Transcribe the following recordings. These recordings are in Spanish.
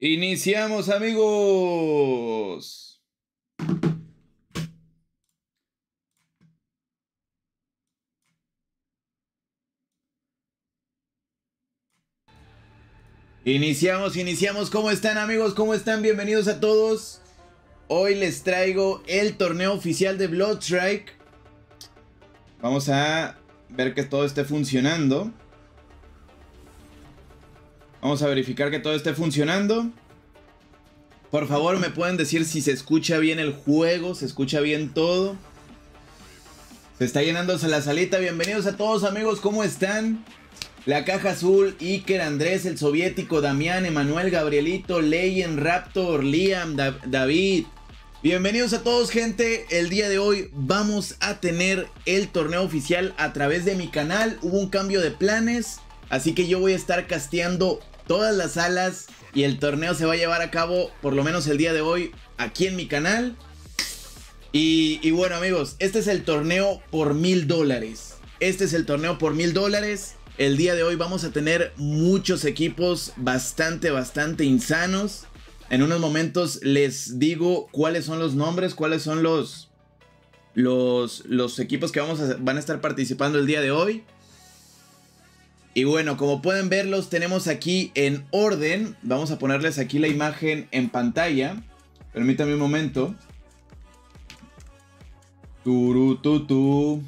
Iniciamos amigos. Iniciamos, iniciamos. ¿Cómo están amigos? ¿Cómo están? Bienvenidos a todos. Hoy les traigo el torneo oficial de Bloodstrike. Vamos a ver que todo esté funcionando. Vamos a verificar que todo esté funcionando. Por favor, me pueden decir si se escucha bien el juego, se escucha bien todo. Se está llenándose la salita. Bienvenidos a todos amigos, ¿cómo están? La caja azul, Iker, Andrés, el soviético, Damián, Emanuel, Gabrielito, Leyen, Raptor, Liam, David. Bienvenidos a todos gente, el día de hoy vamos a tener el torneo oficial a través de mi canal. Hubo un cambio de planes, así que yo voy a estar casteando todas las salas y el torneo se va a llevar a cabo por lo menos el día de hoy aquí en mi canal. Y, bueno amigos, este es el torneo por mil dólares. Este es el torneo por mil dólares. El día de hoy vamos a tener muchos equipos bastante, bastante insanos. En unos momentos les digo cuáles son los nombres, cuáles son los, los, los equipos que vamos a, van a estar participando el día de hoy. Y bueno, como pueden verlos, tenemos aquí en orden. Vamos a ponerles aquí la imagen en pantalla. Permítame un momento. Turututu.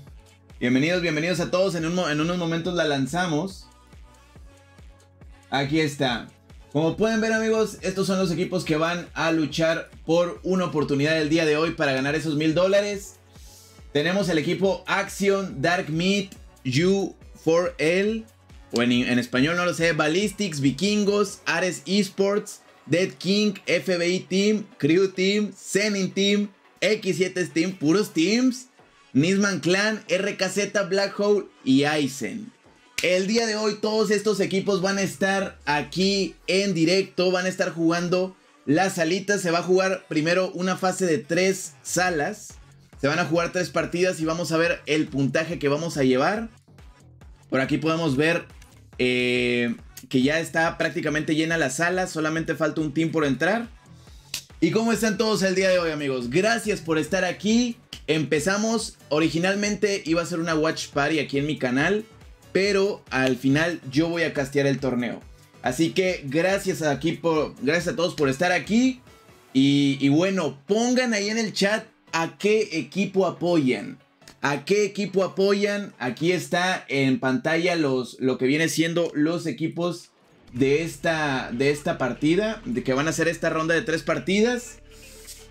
Bienvenidos, bienvenidos a todos. En, en unos momentos la lanzamos. Aquí está. Como pueden ver amigos, estos son los equipos que van a luchar por una oportunidad el día de hoy para ganar esos mil dólares. Tenemos el equipo Action, Dark Meat, U4L, o en, español no lo sé, Ballistics, Vikingos, Ares Esports, Dead King, FBI Team, Crew Team, Zenin Team, X7 Team, puros teams, Nisman Clan, RKZ, Black Hole y Aizen. El día de hoy todos estos equipos van a estar aquí en directo, van a estar jugando las salitas, se va a jugar primero una fase de tres salas, se van a jugar tres partidas y vamos a ver el puntaje que vamos a llevar. Por aquí podemos ver eh, que ya está prácticamente llena la sala, solamente falta un team por entrar. ¿Y cómo están todos el día de hoy amigos? Gracias por estar aquí. Empezamos, originalmente iba a ser una watch party aquí en mi canal, pero al final yo voy a castear el torneo. Así que gracias a, aquí por, gracias a todos por estar aquí. Y, y bueno, pongan ahí en el chat a qué equipo apoyan. ¿A qué equipo apoyan? Aquí está en pantalla los, lo que viene siendo los equipos de esta, de esta partida, de que van a hacer esta ronda de tres partidas.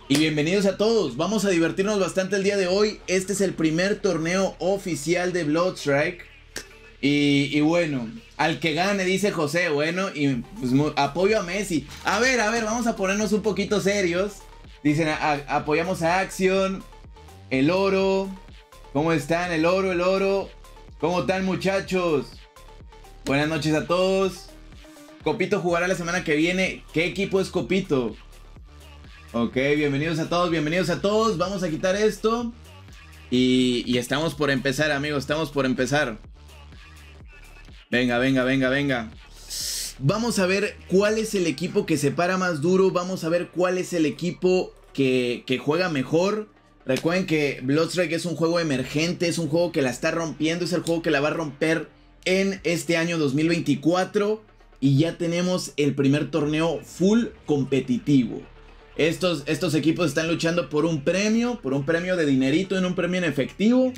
Y bienvenidos a todos, vamos a divertirnos bastante el día de hoy. Este es el primer torneo oficial de Bloodstrike. Y, y bueno, al que gane, dice José, bueno, y pues, apoyo a Messi. A ver, a ver, vamos a ponernos un poquito serios. Dicen, apoyamos a Action, el oro, ¿Cómo están? El oro, el oro. ¿Cómo están muchachos? Buenas noches a todos. Copito jugará la semana que viene. ¿Qué equipo es Copito? Ok, bienvenidos a todos, bienvenidos a todos. Vamos a quitar esto. Y, estamos por empezar, amigos. Estamos por empezar. Venga, venga, venga, venga. Vamos a ver cuál es el equipo que se para más duro. Vamos a ver cuál es el equipo que juega mejor. Recuerden que Bloodstrike es un juego emergente, es un juego que la está rompiendo, es el juego que la va a romper en este año 2024 y ya tenemos el primer torneo full competitivo. Estos, estos equipos están luchando por un premio, por un premio de dinerito, en un premio en efectivo.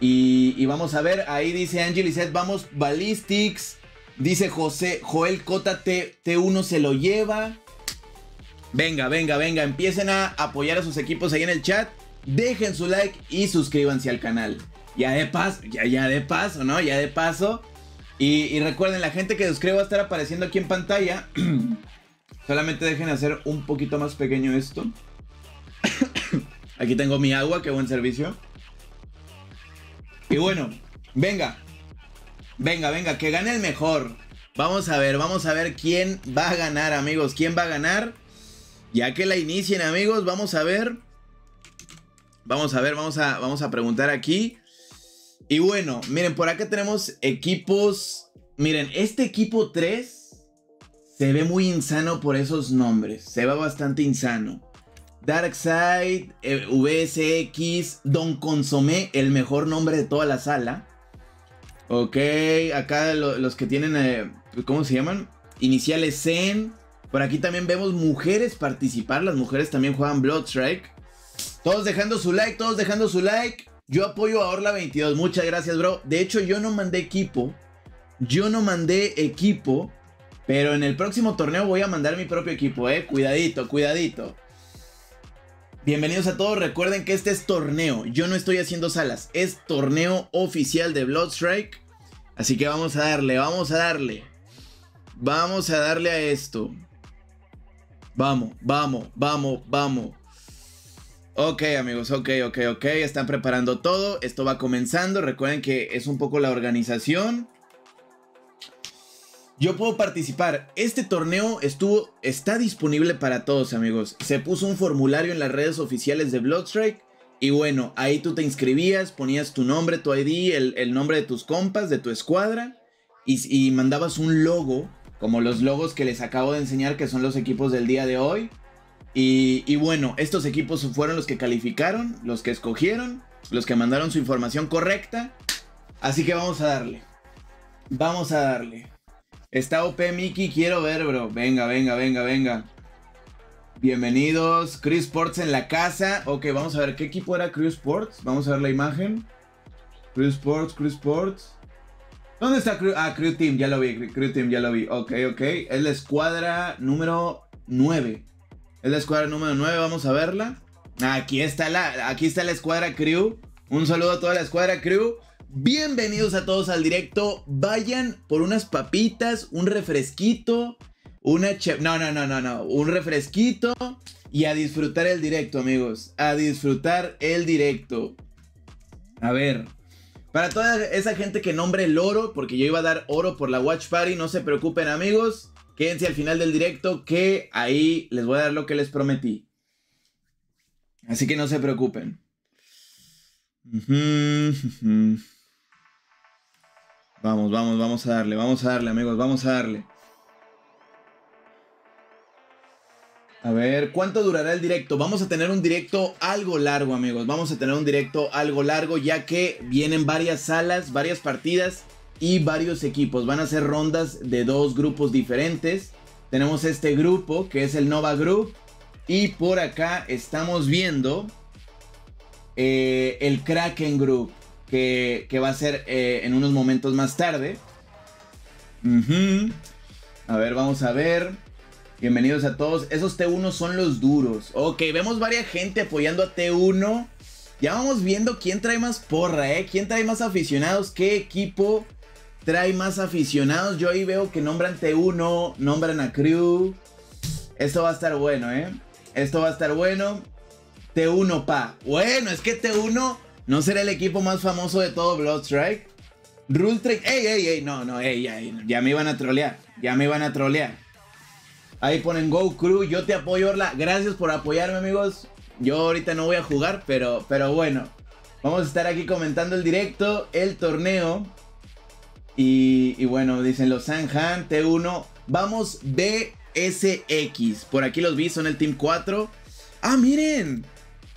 Y, vamos a ver, ahí dice Angelicet, vamos Ballistics. Dice José, Joel Cota T, T1 se lo lleva. Venga, venga, venga, empiecen a apoyar a sus equipos ahí en el chat. Dejen su like y suscríbanse al canal. Ya de paso, ya, ya de paso, ¿no? Ya de paso. Y, recuerden, la gente que suscribe va a estar apareciendo aquí en pantalla. Solamente dejen hacer un poquito más pequeño esto. aquí tengo mi agua, qué buen servicio. Y bueno, venga. Venga, venga, que gane el mejor. Vamos a ver, vamos a ver quién va a ganar, amigos. ¿Quién va a ganar? Ya que la inicien, amigos, vamos a ver. Vamos a ver, vamos a, vamos a preguntar aquí. Y bueno, miren, por acá tenemos equipos. Miren, este equipo 3 se ve muy insano por esos nombres. Se ve bastante insano. Darkseid, eh, VSX, Don Consomé, el mejor nombre de toda la sala. Ok, acá los que tienen, eh, ¿cómo se llaman? Iniciales Zen. Por aquí también vemos mujeres participar. Las mujeres también juegan Bloodstrike. Todos dejando su like, todos dejando su like. Yo apoyo a Orla 22. Muchas gracias, bro. De hecho, yo no mandé equipo. Yo no mandé equipo. Pero en el próximo torneo voy a mandar mi propio equipo, eh. Cuidadito, cuidadito. Bienvenidos a todos. Recuerden que este es torneo. Yo no estoy haciendo salas. Es torneo oficial de Bloodstrike. Así que vamos a darle, vamos a darle. Vamos a darle a esto. Vamos, vamos, vamos, vamos. Ok amigos, ok, ok, ok. Están preparando todo. Esto va comenzando. Recuerden que es un poco la organización. Yo puedo participar. Este torneo estuvo, está disponible para todos, amigos. Se puso un formulario en las redes oficiales de Bloodstrike. Y bueno, ahí tú te inscribías, ponías tu nombre, tu ID, el, nombre de tus compas, de tu escuadra. Y, mandabas un logo, como los logos que les acabo de enseñar, que son los equipos del día de hoy. Y, bueno, estos equipos fueron los que calificaron, los que escogieron, los que mandaron su información correcta. Así que vamos a darle. Vamos a darle. Está OP Mickey, quiero ver, bro. Venga, venga, venga, venga. Bienvenidos. Crew Sports en la casa. Ok, vamos a ver qué equipo era Crew Sports. Vamos a ver la imagen. Crew Sports, Crew Sports. ¿Dónde está Crew? Ah, Crew Team, ya lo vi. Crew Team, ya lo vi. Ok, ok. Es la escuadra número 9. Es la escuadra número 9, vamos a verla. Aquí está la, aquí está la escuadra Crew. Un saludo a toda la escuadra Crew. Bienvenidos a todos al directo. Vayan por unas papitas, un refresquito, una chef. No, no, no, no, no. Un refresquito y a disfrutar el directo, amigos. A disfrutar el directo. A ver. Para toda esa gente que nombre el oro, porque yo iba a dar oro por la Watch Party, no se preocupen, amigos. Quédense al final del directo que ahí les voy a dar lo que les prometí. Así que no se preocupen. Vamos, vamos, vamos a darle, vamos a darle, amigos, vamos a darle. A ver, ¿cuánto durará el directo? Vamos a tener un directo algo largo, amigos. Vamos a tener un directo algo largo, ya que vienen varias salas, varias partidas y varios equipos. Van a ser rondas de dos grupos diferentes. Tenemos este grupo, que es el Nova Group. Y por acá estamos viendo eh, el Kraken Group que, va a ser eh, en unos momentos más tarde. A ver, vamos a ver. Bienvenidos a todos. Esos T1 son los duros. Ok, vemos varias gente apoyando a T1. Ya vamos viendo quién trae más porra, ¿eh? ¿Quién trae más aficionados? ¿Qué equipo trae más aficionados? Yo ahí veo que nombran T1, nombran a Crew. Esto va a estar bueno, ¿eh? Esto va a estar bueno. T1, pa. Bueno, es que T1 ¿No será el equipo más famoso de todo Bloodstrike? Rule. ¡Ey, ey, ey! No, no, ey, ey, ya me iban a trolear. Ya me iban a trolear. Ahí ponen Go Crew. Yo te apoyo, Orla. Gracias por apoyarme, amigos. Yo ahorita no voy a jugar, pero, pero bueno. Vamos a estar aquí comentando el directo, el torneo. Y, bueno, dicen los Sanhan, T1. Vamos BSX. Por aquí los vi, son el Team 4. ¡Ah, miren!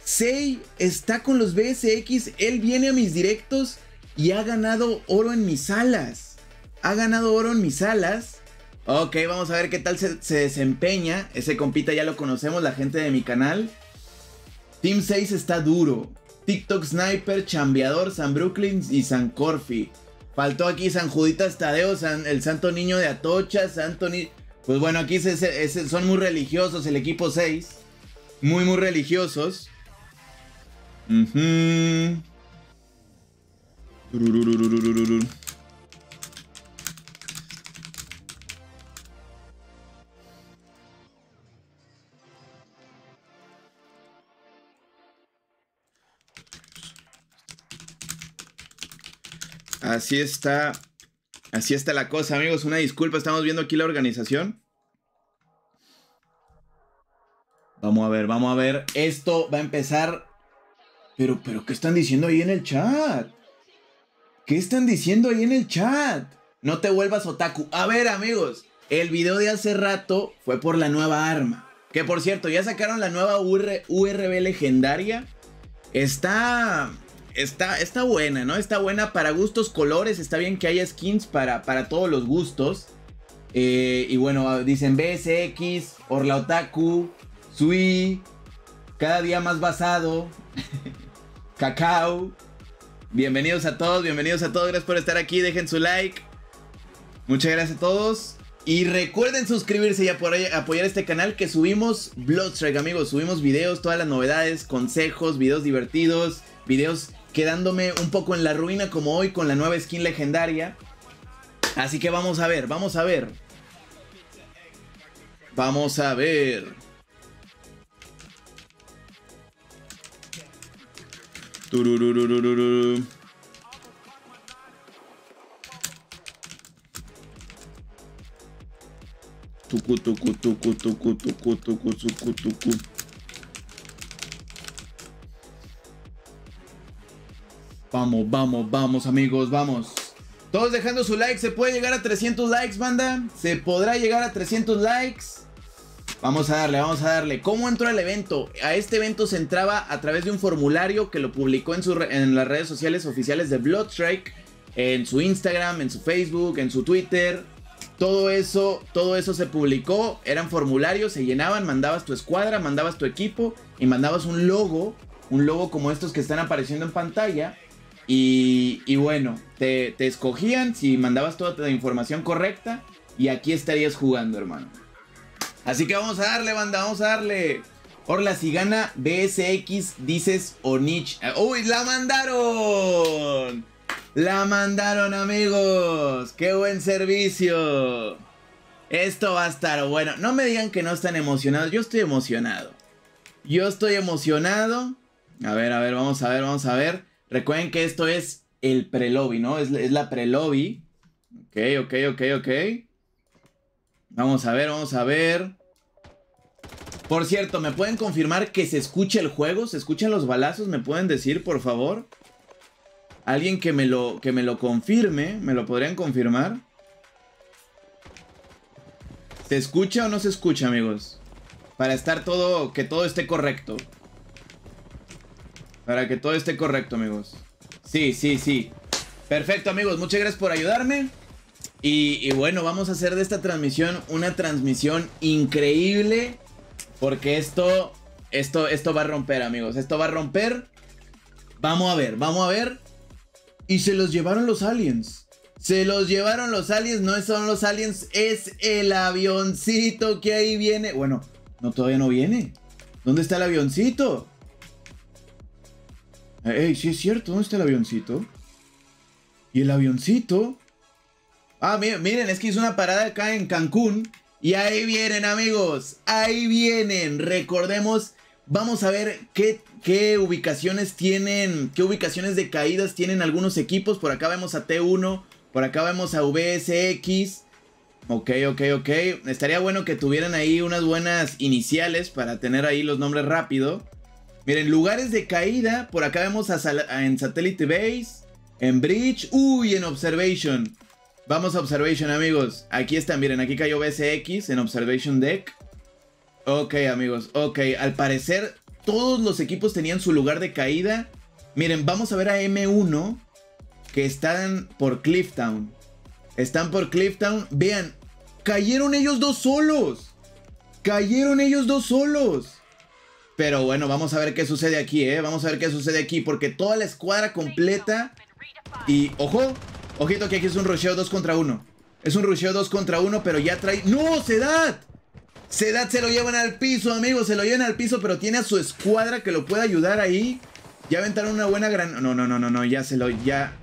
Sei está con los BSX, él viene a mis directos y ha ganado oro en mis salas. Ha ganado oro en mis salas. Ok, vamos a ver qué tal se, desempeña. Ese compita ya lo conocemos, la gente de mi canal. Team 6 está duro. TikTok Sniper, Chambeador, San Brooklyn y San Corfi. Faltó aquí San Juditas Tadeo, el Santo Niño de Atocha, Santo Pues bueno, aquí son muy religiosos el equipo 6. Muy, muy religiosos. Así está. Así está la cosa, amigos. Una disculpa, estamos viendo aquí la organización. Vamos a ver, vamos a ver. Esto va a empezar pero, pero, ¿qué están diciendo ahí en el chat? ¿Qué están diciendo ahí en el chat? No te vuelvas otaku. A ver, amigos. el video de hace rato fue por la nueva arma. Que por cierto, ya sacaron la nueva URB legendaria. Está, está, está buena, ¿no? Está buena para gustos, colores. Está bien que haya skins para, para todos los gustos. Eh, y bueno, dicen BSX, Orla Otaku, Sui, cada día más basado, Cacao. Bienvenidos a todos, bienvenidos a todos. Gracias por estar aquí. Dejen su like. Muchas gracias a todos. Y recuerden suscribirse y apoyar, este canal que subimos Bloodstrike, amigos. Subimos videos, todas las novedades, consejos, videos divertidos, videos quedándome un poco en la ruina como hoy con la nueva skin legendaria. Así que vamos a ver, vamos a ver. Vamos a ver. Tucu. Vamos, vamos, vamos, amigos, vamos. Todos dejando su like. ¿Se puede llegar a 300 likes, banda? ¿Se podrá llegar a 300 likes? Vamos a darle, vamos a darle. ¿Cómo entró al evento? A este evento se entraba a través de un formulario que lo publicó en, su, en las redes sociales oficiales de Bloodstrike. En su Instagram, en su Facebook, en su Twitter. Todo eso, todo eso se publicó, eran formularios, se llenaban, mandabas tu escuadra, mandabas tu equipo y mandabas un logo, un logo como estos que están apareciendo en pantalla. Y, bueno, te, te, escogían si mandabas toda la información correcta y aquí estarías jugando, hermano. Así que vamos a darle, banda, vamos a darle. Orla, si gana BSX, dices Onich. ¡Uy, la mandaron! La mandaron amigos. Qué buen servicio. Esto va a estar bueno. No me digan que no están emocionados. Yo estoy emocionado. Yo estoy emocionado. A ver, a ver, vamos a ver, vamos a ver. Recuerden que esto es el pre-lobby, ¿no? Es, la pre-lobby. Ok, ok, ok, ok. Vamos a ver, vamos a ver. Por cierto, ¿me pueden confirmar que se escucha el juego? ¿Se escuchan los balazos? ¿Me pueden decir, por favor? Alguien que me lo, que me lo confirme. ¿Me lo podrían confirmar? ¿Se escucha o no se escucha, amigos? Para estar todo, que todo esté correcto. Para que todo esté correcto, amigos. Sí, sí, sí. Perfecto, amigos. Muchas gracias por ayudarme. Y, bueno, vamos a hacer de esta transmisión una transmisión increíble. Porque esto, esto, esto va a romper, amigos. Esto va a romper. Vamos a ver, vamos a ver. Y se los llevaron los aliens. Se los llevaron los aliens, no son los aliens, es el avioncito que ahí viene. Bueno, no, todavía no viene. ¿Dónde está el avioncito? Ey, sí es cierto, ¿dónde está el avioncito? ¿Y el avioncito? Ah, miren, es que hizo una parada acá en Cancún. Y ahí vienen, amigos. Ahí vienen. Recordemos Vamos a ver qué, qué, ubicaciones tienen, qué ubicaciones de caídas tienen algunos equipos. Por acá vemos a T1, por acá vemos a VSX. Ok, ok, ok. Estaría bueno que tuvieran ahí unas buenas iniciales para tener ahí los nombres rápido. Miren, lugares de caída. Por acá vemos a en Satellite Base, en Bridge, uy, en Observation. Vamos a Observation, amigos. Aquí están, miren, aquí cayó VSX en Observation Deck. Ok, amigos, ok. Al parecer, todos los equipos tenían su lugar de caída. Miren, vamos a ver a M1 que están por Clifftown. Están por Clifftown. Vean, cayeron ellos dos solos. Cayeron ellos dos solos. Pero bueno, vamos a ver qué sucede aquí, ¿eh? Vamos a ver qué sucede aquí. Porque toda la escuadra completa... Y, ojo, ojito que aquí es un rusheo 2 contra 1. Es un rusheo 2 contra 1, pero ya trae... ¡No, Sedat! Sedat se lo llevan al piso, amigos. Se lo llevan al piso, pero tiene a su escuadra que lo puede ayudar ahí. Ya aventaron una buena gran... No, no, no, no, no. Ya se lo... Ya...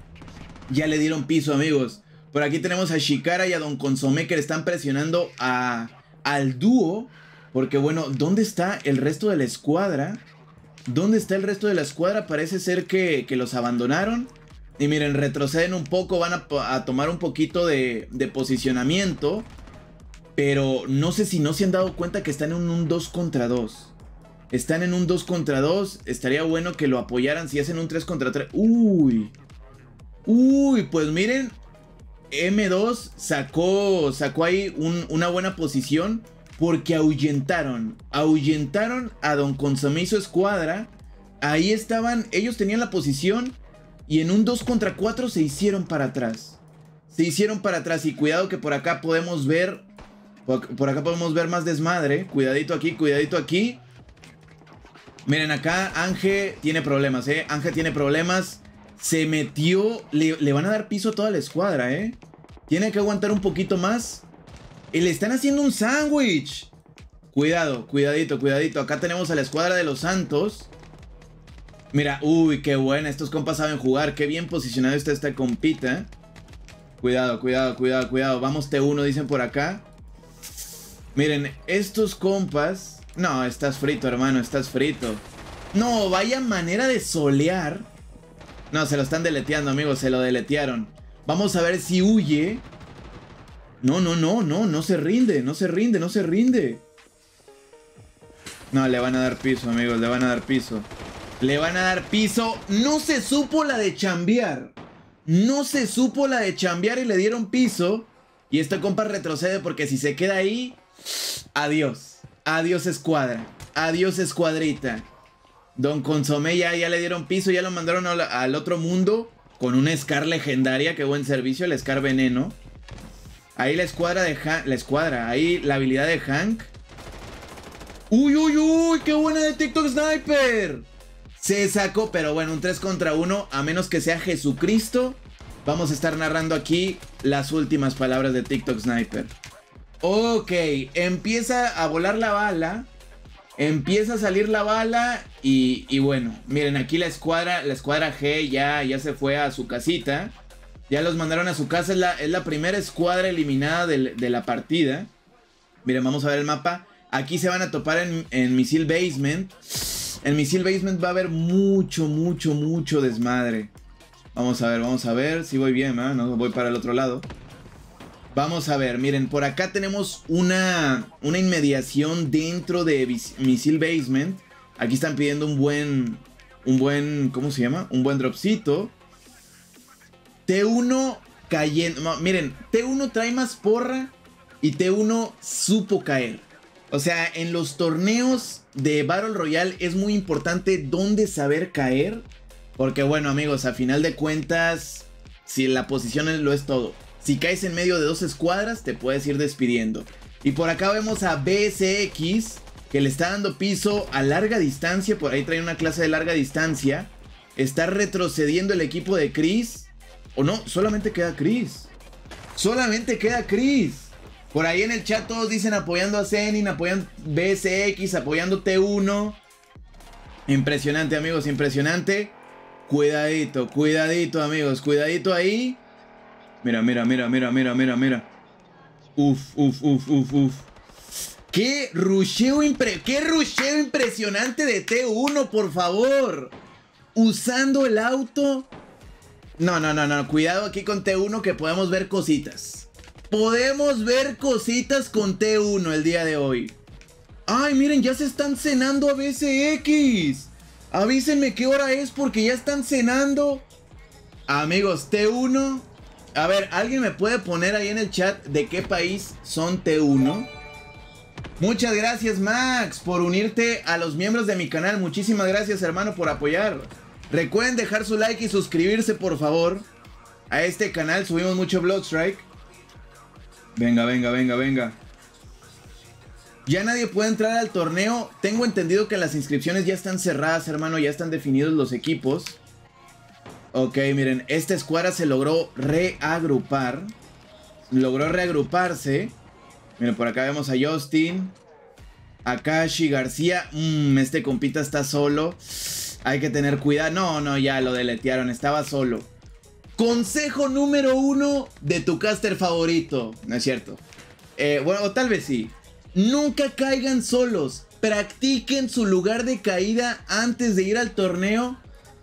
Ya le dieron piso, amigos. Por aquí tenemos a Shikara y a Don Consomé que le están presionando a, al dúo. Porque, bueno, ¿dónde está el resto de la escuadra? ¿Dónde está el resto de la escuadra? Parece ser que, que los abandonaron. Y miren, retroceden un poco, van a, tomar un poquito de, de posicionamiento. Pero no sé si no se han dado cuenta que están en un 2 contra 2. Están en un 2 contra 2. Estaría bueno que lo apoyaran si hacen un 3 contra 3. Uy. Uy, pues miren. M2 sacó, sacó ahí una buena posición porque ahuyentaron, ahuyentaron a Don Consomiso Escuadra. Ahí estaban, ellos tenían la posición y en un 2 contra 4 se hicieron para atrás. Se hicieron para atrás y cuidado que por acá podemos ver, por acá podemos ver más desmadre. Cuidadito aquí, cuidadito aquí. Miren acá, Ángel tiene problemas, ¿eh? Ángel tiene problemas. Se metió, le, le van a dar piso a toda la escuadra, ¿eh? Tiene que aguantar un poquito más. Le están haciendo un sándwich. Cuidado, cuidadito, cuidadito. Acá tenemos a la escuadra de los Santos. Mira, uy, qué buena. Estos compas saben jugar. Qué bien posicionado está esta compita. Cuidado, cuidado, cuidado, cuidado. Vamos T1, dicen por acá. Miren, estos compas... No, estás frito, hermano, estás frito. No, vaya manera de solear. No, se lo están deleteando, amigos, se lo deletearon. Vamos a ver si huye. No, no, no, no, no se rinde, no se rinde, no se rinde. No, le van a dar piso, amigos, le van a dar piso. Le van a dar piso. No se supo la de chambear. No se supo la de chambear y le dieron piso. Y este compa retrocede porque si se queda ahí... Adiós. Adiós escuadra. Adiós escuadrita. Don Consomé ya, le dieron piso, ya lo mandaron al otro mundo con una Scar legendaria. Qué buen servicio, el Scar veneno. Ahí la escuadra de Hank. La escuadra. Ahí la habilidad de Hank. ¡Uy, uy, uy! ¡Qué buena de TikTok Sniper! Se sacó, pero bueno, un 3 contra 1. A menos que sea Jesucristo. Vamos a estar narrando aquí las últimas palabras de TikTok Sniper. Ok, empieza a volar la bala. Empieza a salir la bala. Y, y bueno, miren, aquí la escuadra, la escuadra G ya, ya se fue a su casita. Ya los mandaron a su casa. Es la, primera escuadra eliminada de, la partida. Miren, vamos a ver el mapa. Aquí se van a topar en, en Misil Basement. En Misil Basement va a haber mucho, mucho, mucho desmadre. Vamos a ver, vamos a ver si voy bien, ¿eh? No voy para el otro lado. Vamos a ver, miren, por acá tenemos una, una inmediación dentro de Misil Basement. Aquí están pidiendo un buen, un buen, ¿cómo se llama? Un buen dropcito. T1 cayendo. miren, T1 trae más porra y T1 supo caer. O sea, en los torneos de Battle Royale es muy importante dónde saber caer. Porque bueno, amigos, a final de cuentas, si la posición lo es todo. Si caes en medio de dos escuadras, te puedes ir despidiendo. Y por acá vemos a BSX, que le está dando piso a larga distancia. Por ahí trae una clase de larga distancia. Está retrocediendo el equipo de Chris. O no, solamente queda Chris. Solamente queda Chris. Por ahí en el chat todos dicen apoyando a Zenin, apoyando BSX, apoyando T1. Impresionante, amigos, impresionante. Cuidadito, cuidadito, amigos, cuidadito ahí. Mira, mira, mira, mira, mira, mira, mira. Uf, uf, uf, uf, uf. Qué rusheo, qué rusheo impresionante de T1, por favor. Usando el auto no, no, no, no. Cuidado aquí con T1 que podemos ver cositas. Podemos ver cositas con T1 el día de hoy. Ay, miren, ya se están cenando a BCX. Avísenme qué hora es porque ya están cenando. Amigos, T1. A ver, ¿alguien me puede poner ahí en el chat de qué país son T1? Muchas gracias Max por unirte a los miembros de mi canal. Muchísimas gracias hermano por apoyar. Recuerden dejar su like y suscribirse, por favor. A este canal subimos mucho Bloodstrike. Venga, venga, venga, venga. Ya nadie puede entrar al torneo. Tengo entendido que las inscripciones ya están cerradas, hermano. Ya están definidos los equipos. Ok, miren. Esta escuadra se logró reagrupar. Logró reagruparse. Miren, por acá vemos a Justin. Akashi García. Mmm, este compita está solo. Hay que tener cuidado. No, no, ya lo deletearon. Estaba solo. Consejo número uno de tu caster favorito. No es cierto. Eh, bueno, o tal vez sí. Nunca caigan solos. Practiquen su lugar de caída antes de ir al torneo.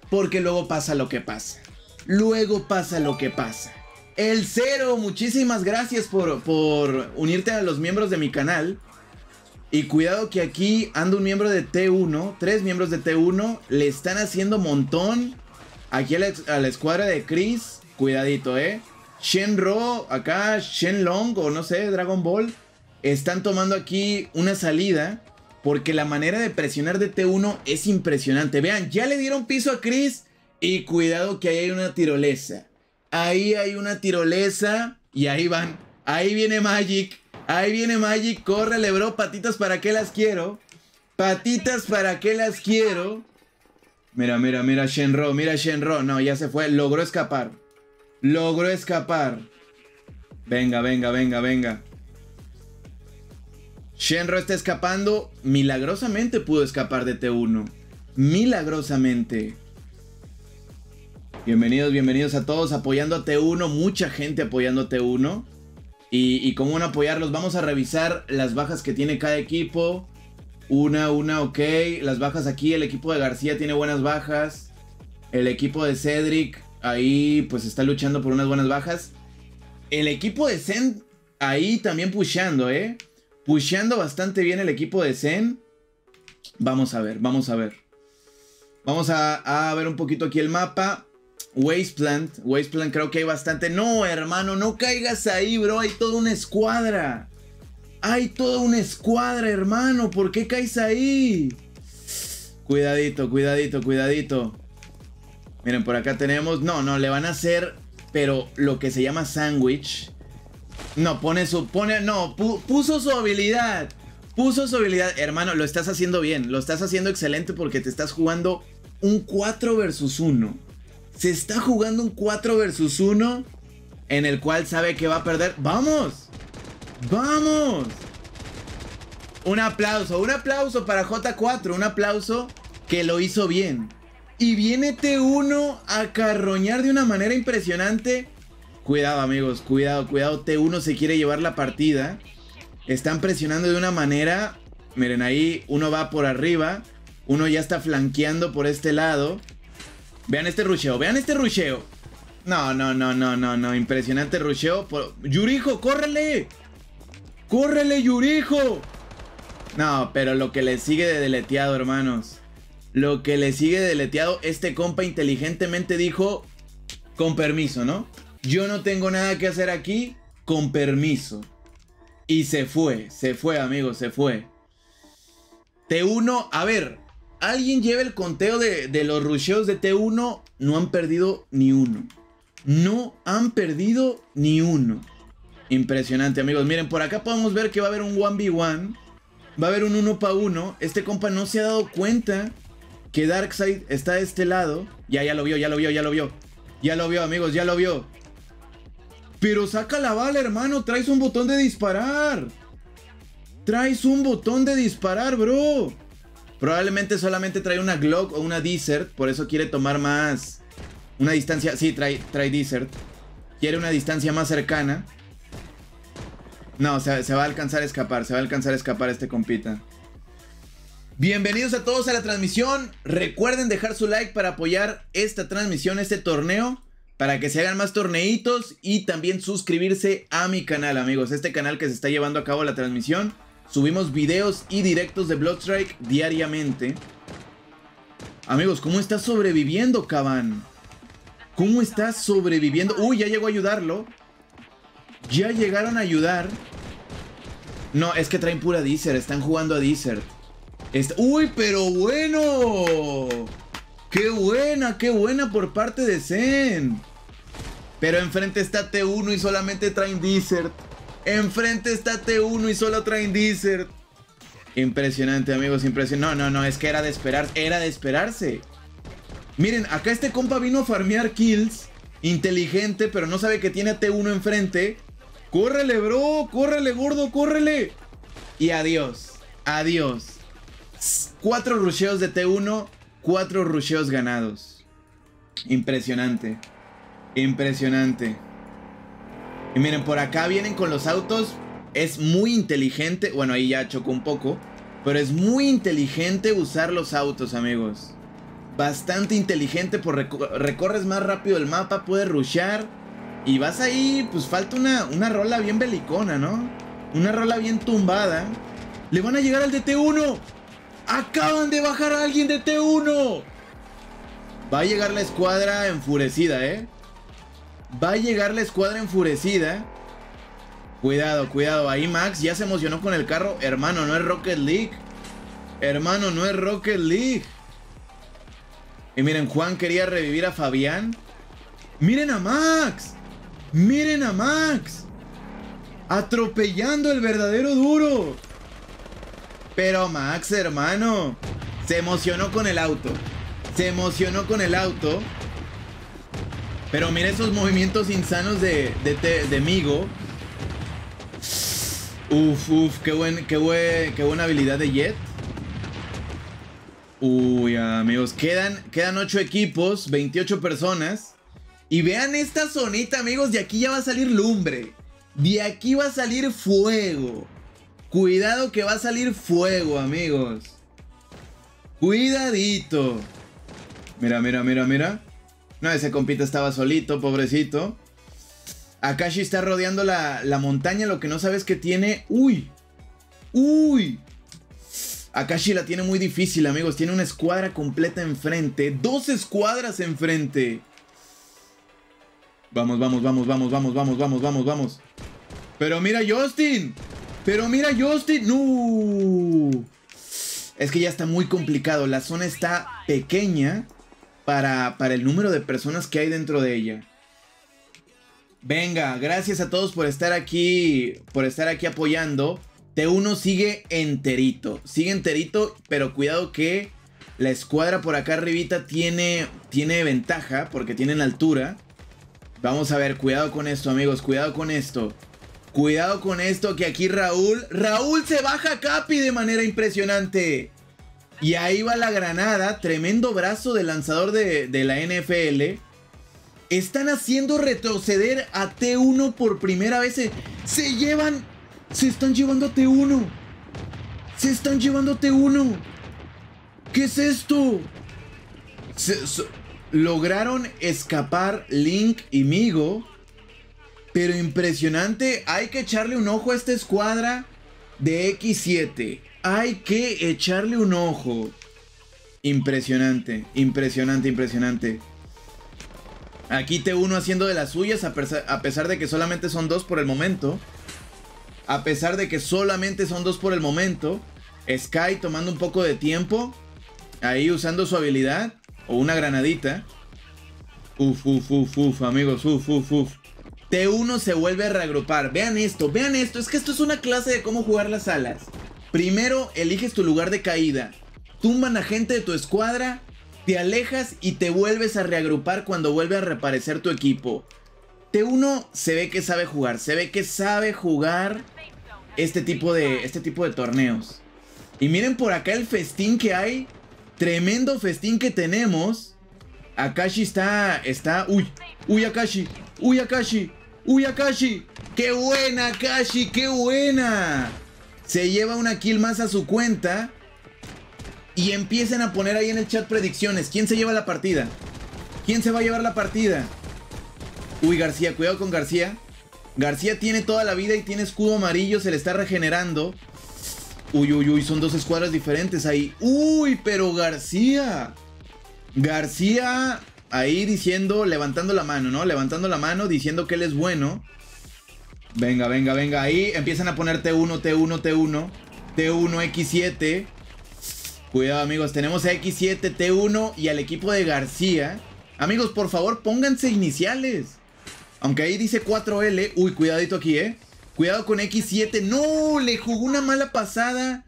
Porque luego pasa lo que pasa. Luego pasa lo que pasa. El cero, muchísimas gracias por, por unirte a los miembros de mi canal. Y cuidado que aquí anda un miembro de T1, tres miembros de T1, le están haciendo montón. Aquí a la, escuadra de Chris, cuidadito, ¿eh? Shenro, acá Shenlong o no sé, Dragon Ball, están tomando aquí una salida porque la manera de presionar de T1 es impresionante. Vean, ya le dieron piso a Chris y cuidado que ahí hay una tirolesa. Ahí hay una tirolesa y ahí van. Ahí viene Magic. Ahí viene Magic. Córrele, bro. Patitas para qué las quiero. Patitas para qué las quiero. Mira, mira, mira Shenro. Mira Shenro. No, ya se fue. Logró escapar. Logró escapar. Venga, venga, venga, venga. Shenro está escapando. Milagrosamente pudo escapar de T1. Milagrosamente. Bienvenidos, bienvenidos a todos apoyando a T1. Mucha gente apoyando a T1. Y, y cómo van a apoyarlos. Vamos a revisar las bajas que tiene cada equipo. Una, una, ok. Las bajas aquí. El equipo de García tiene buenas bajas. El equipo de Cedric ahí pues está luchando por unas buenas bajas. El equipo de Zen ahí también pusheando, ¿eh? Pusheando bastante bien el equipo de Zen. Vamos a ver, vamos a ver. Vamos a, a ver un poquito aquí el mapa. Wasteland. Wasteland creo que hay bastante. No, hermano, no caigas ahí, bro. Hay toda una escuadra. Hay toda una escuadra, hermano. ¿Por qué caes ahí? Cuidadito, cuidadito, cuidadito. Miren, por acá tenemos... No, no, le van a hacer... Pero lo que se llama sándwich. No, pone su... Pone... No, puso su habilidad. Puso su habilidad. Hermano, lo estás haciendo bien. Lo estás haciendo excelente porque te estás jugando un 4 versus 1. Se está jugando un 4 versus 1 en el cual sabe que va a perder. ¡Vamos! ¡Vamos! Un aplauso, un aplauso para J4, un aplauso que lo hizo bien. Y viene T1 a carroñar de una manera impresionante. Cuidado amigos, cuidado, cuidado. T1 se quiere llevar la partida. Están presionando de una manera. Miren ahí, uno va por arriba. Uno ya está flanqueando por este lado. Vean este rusheo, vean este rusheo. No, no, no, no, no, no. Impresionante rusheo. Por... Yurijo, córrele. Córrele, Yurijo. No, pero lo que le sigue de deleteado, hermanos. Lo que le sigue deleteado, este compa inteligentemente dijo, con permiso, ¿no? Yo no tengo nada que hacer aquí, con permiso. Y se fue, se fue, amigos, se fue. T1, a ver, alguien lleva el conteo de, de los rusheos de T1, no han perdido ni uno. No han perdido ni uno. Impresionante, amigos. Miren, por acá podemos ver que va a haber un 1v1. Va a haber un 1 para 1. Este compa no se ha dado cuenta que Darkseid está de este lado. Ya, ya lo vio, ya lo vio, ya lo vio. Ya lo vio, amigos, ya lo vio. Pero saca la bala, hermano. Traes un botón de disparar. Traes un botón de disparar, bro. Probablemente solamente trae una Glock o una Desert. Por eso quiere tomar más. Una distancia. Sí, trae, trae Desert. Quiere una distancia más cercana. No, se, se va a alcanzar a escapar. Se va a alcanzar a escapar este compita. Bienvenidos a todos a la transmisión. Recuerden dejar su like para apoyar esta transmisión, este torneo, para que se hagan más torneitos y también suscribirse a mi canal, amigos. Este canal que se está llevando a cabo la transmisión. Subimos videos y directos de Bloodstrike diariamente. Amigos, ¿cómo estás sobreviviendo, Caban? ¿Cómo estás sobreviviendo? Uy, ya llegó a ayudarlo. Ya llegaron a ayudar. No, es que traen pura Desert. Están jugando a Desert. Uy, pero bueno. Qué buena, qué buena por parte de Zen. Pero enfrente está T1 y solamente traen Desert. Enfrente está T1 y solo traen Desert. Impresionante, amigos, impresionante. No, no, no, es que era de esperar, era de esperarse. Miren, acá este compa vino a farmear kills. Inteligente, pero no sabe que tiene a T1 enfrente. ¡Córrele, bro! ¡Córrele, gordo! ¡Córrele! Y adiós. Adiós. Cuatro rusheos de T1, cuatro rusheos ganados. Impresionante. Impresionante. Y miren, por acá vienen con los autos. Es muy inteligente. Bueno, ahí ya chocó un poco. Pero es muy inteligente usar los autos, amigos. Bastante inteligente. Por recorres más rápido el mapa. Puedes rushear. Y vas ahí. Pues falta una, una rola bien belicona, ¿no? Una rola bien tumbada. Le van a llegar al DT1. Acaban de bajar a alguien de T1. Va a llegar la escuadra enfurecida, ¿eh? Va a llegar la escuadra enfurecida. Cuidado, cuidado. Ahí Max ya se emocionó con el carro. Hermano, no es Rocket League. Hermano, no es Rocket League. Y miren, Juan quería revivir a Fabián. Miren a Max. Miren a Max. Atropellando el verdadero duro. Pero Max, hermano, se emocionó con el auto. Se emocionó con el auto. Pero mira esos movimientos insanos de, de, Migo. Uf, uf, qué, buen, qué, buen, qué buena habilidad de Jet. Uy, amigos, quedan, quedan 8 equipos, 28 personas. Y vean esta zonita, amigos, de aquí ya va a salir lumbre. De aquí va a salir fuego. Cuidado que va a salir fuego, amigos. Cuidadito. Mira, mira, mira, mira. No, ese compita estaba solito, pobrecito. Akashi está rodeando la, la montaña. Lo que no sabes que tiene... ¡Uy! ¡Uy! Akashi la tiene muy difícil, amigos. Tiene una escuadra completa enfrente. Dos escuadras enfrente. Vamos, vamos, vamos, vamos, vamos, vamos, vamos, vamos, vamos. Pero mira Justin. Pero mira Justin. No. Es que ya está muy complicado. La zona está pequeña para, para el número de personas que hay dentro de ella. Venga, gracias a todos por estar aquí, por estar aquí apoyando. T1 sigue enterito, sigue enterito, pero cuidado que la escuadra por acá arribita tiene, tiene ventaja porque tienen altura. Vamos a ver, cuidado con esto amigos, cuidado con esto. Cuidado con esto que aquí Raúl... Raúl se baja Capi de manera impresionante. Y ahí va la granada. Tremendo brazo del lanzador de, de la NFL. Están haciendo retroceder a T1 por primera vez. Se, llevan... Se están llevando a T1. Se están llevando a T1. ¿Qué es esto? Se, lograron escapar Link y Migo. Pero impresionante, hay que echarle un ojo a esta escuadra de X7. Hay que echarle un ojo. Impresionante, impresionante, impresionante. Aquí T1 haciendo de las suyas a pesar, de que solamente son dos por el momento. A pesar de que solamente son dos por el momento. Sky tomando un poco de tiempo. Ahí usando su habilidad. O una granadita. Uf, uf, uf, uf, amigos, uf, uf, uf. T1 se vuelve a reagrupar. Vean esto, vean esto. Es que esto es una clase de cómo jugar las alas. Primero eliges tu lugar de caída. Tumban a gente de tu escuadra. Te alejas y te vuelves a reagrupar cuando vuelve a reaparecer tu equipo. T1 se ve que sabe jugar. Se ve que sabe jugar este tipo de, este tipo de torneos. Y miren por acá el festín que hay. Tremendo festín que tenemos. Akashi está, está, uy, uy Akashi, uy Akashi, uy Akashi, qué buena Akashi, qué buena. Se lleva una kill más a su cuenta. Y empiecen a poner ahí en el chat predicciones. ¿Quién se lleva la partida? ¿Quién se va a llevar la partida? Uy, García, cuidado con García. García tiene toda la vida y tiene escudo amarillo, se le está regenerando. Uy, uy, uy, son dos escuadras diferentes ahí. Uy, pero García. García ahí diciendo, levantando la mano, ¿no? Levantando la mano, diciendo que él es bueno. Venga, venga, venga. Ahí empiezan a poner T1, T1, T1. T1, X7. Cuidado, amigos. Tenemos a X7, T1 y al equipo de García. Amigos, por favor, pónganse iniciales. Aunque ahí dice 4L. Uy, cuidadito aquí, ¿eh? Cuidado con X7. ¡No! Le jugó una mala pasada.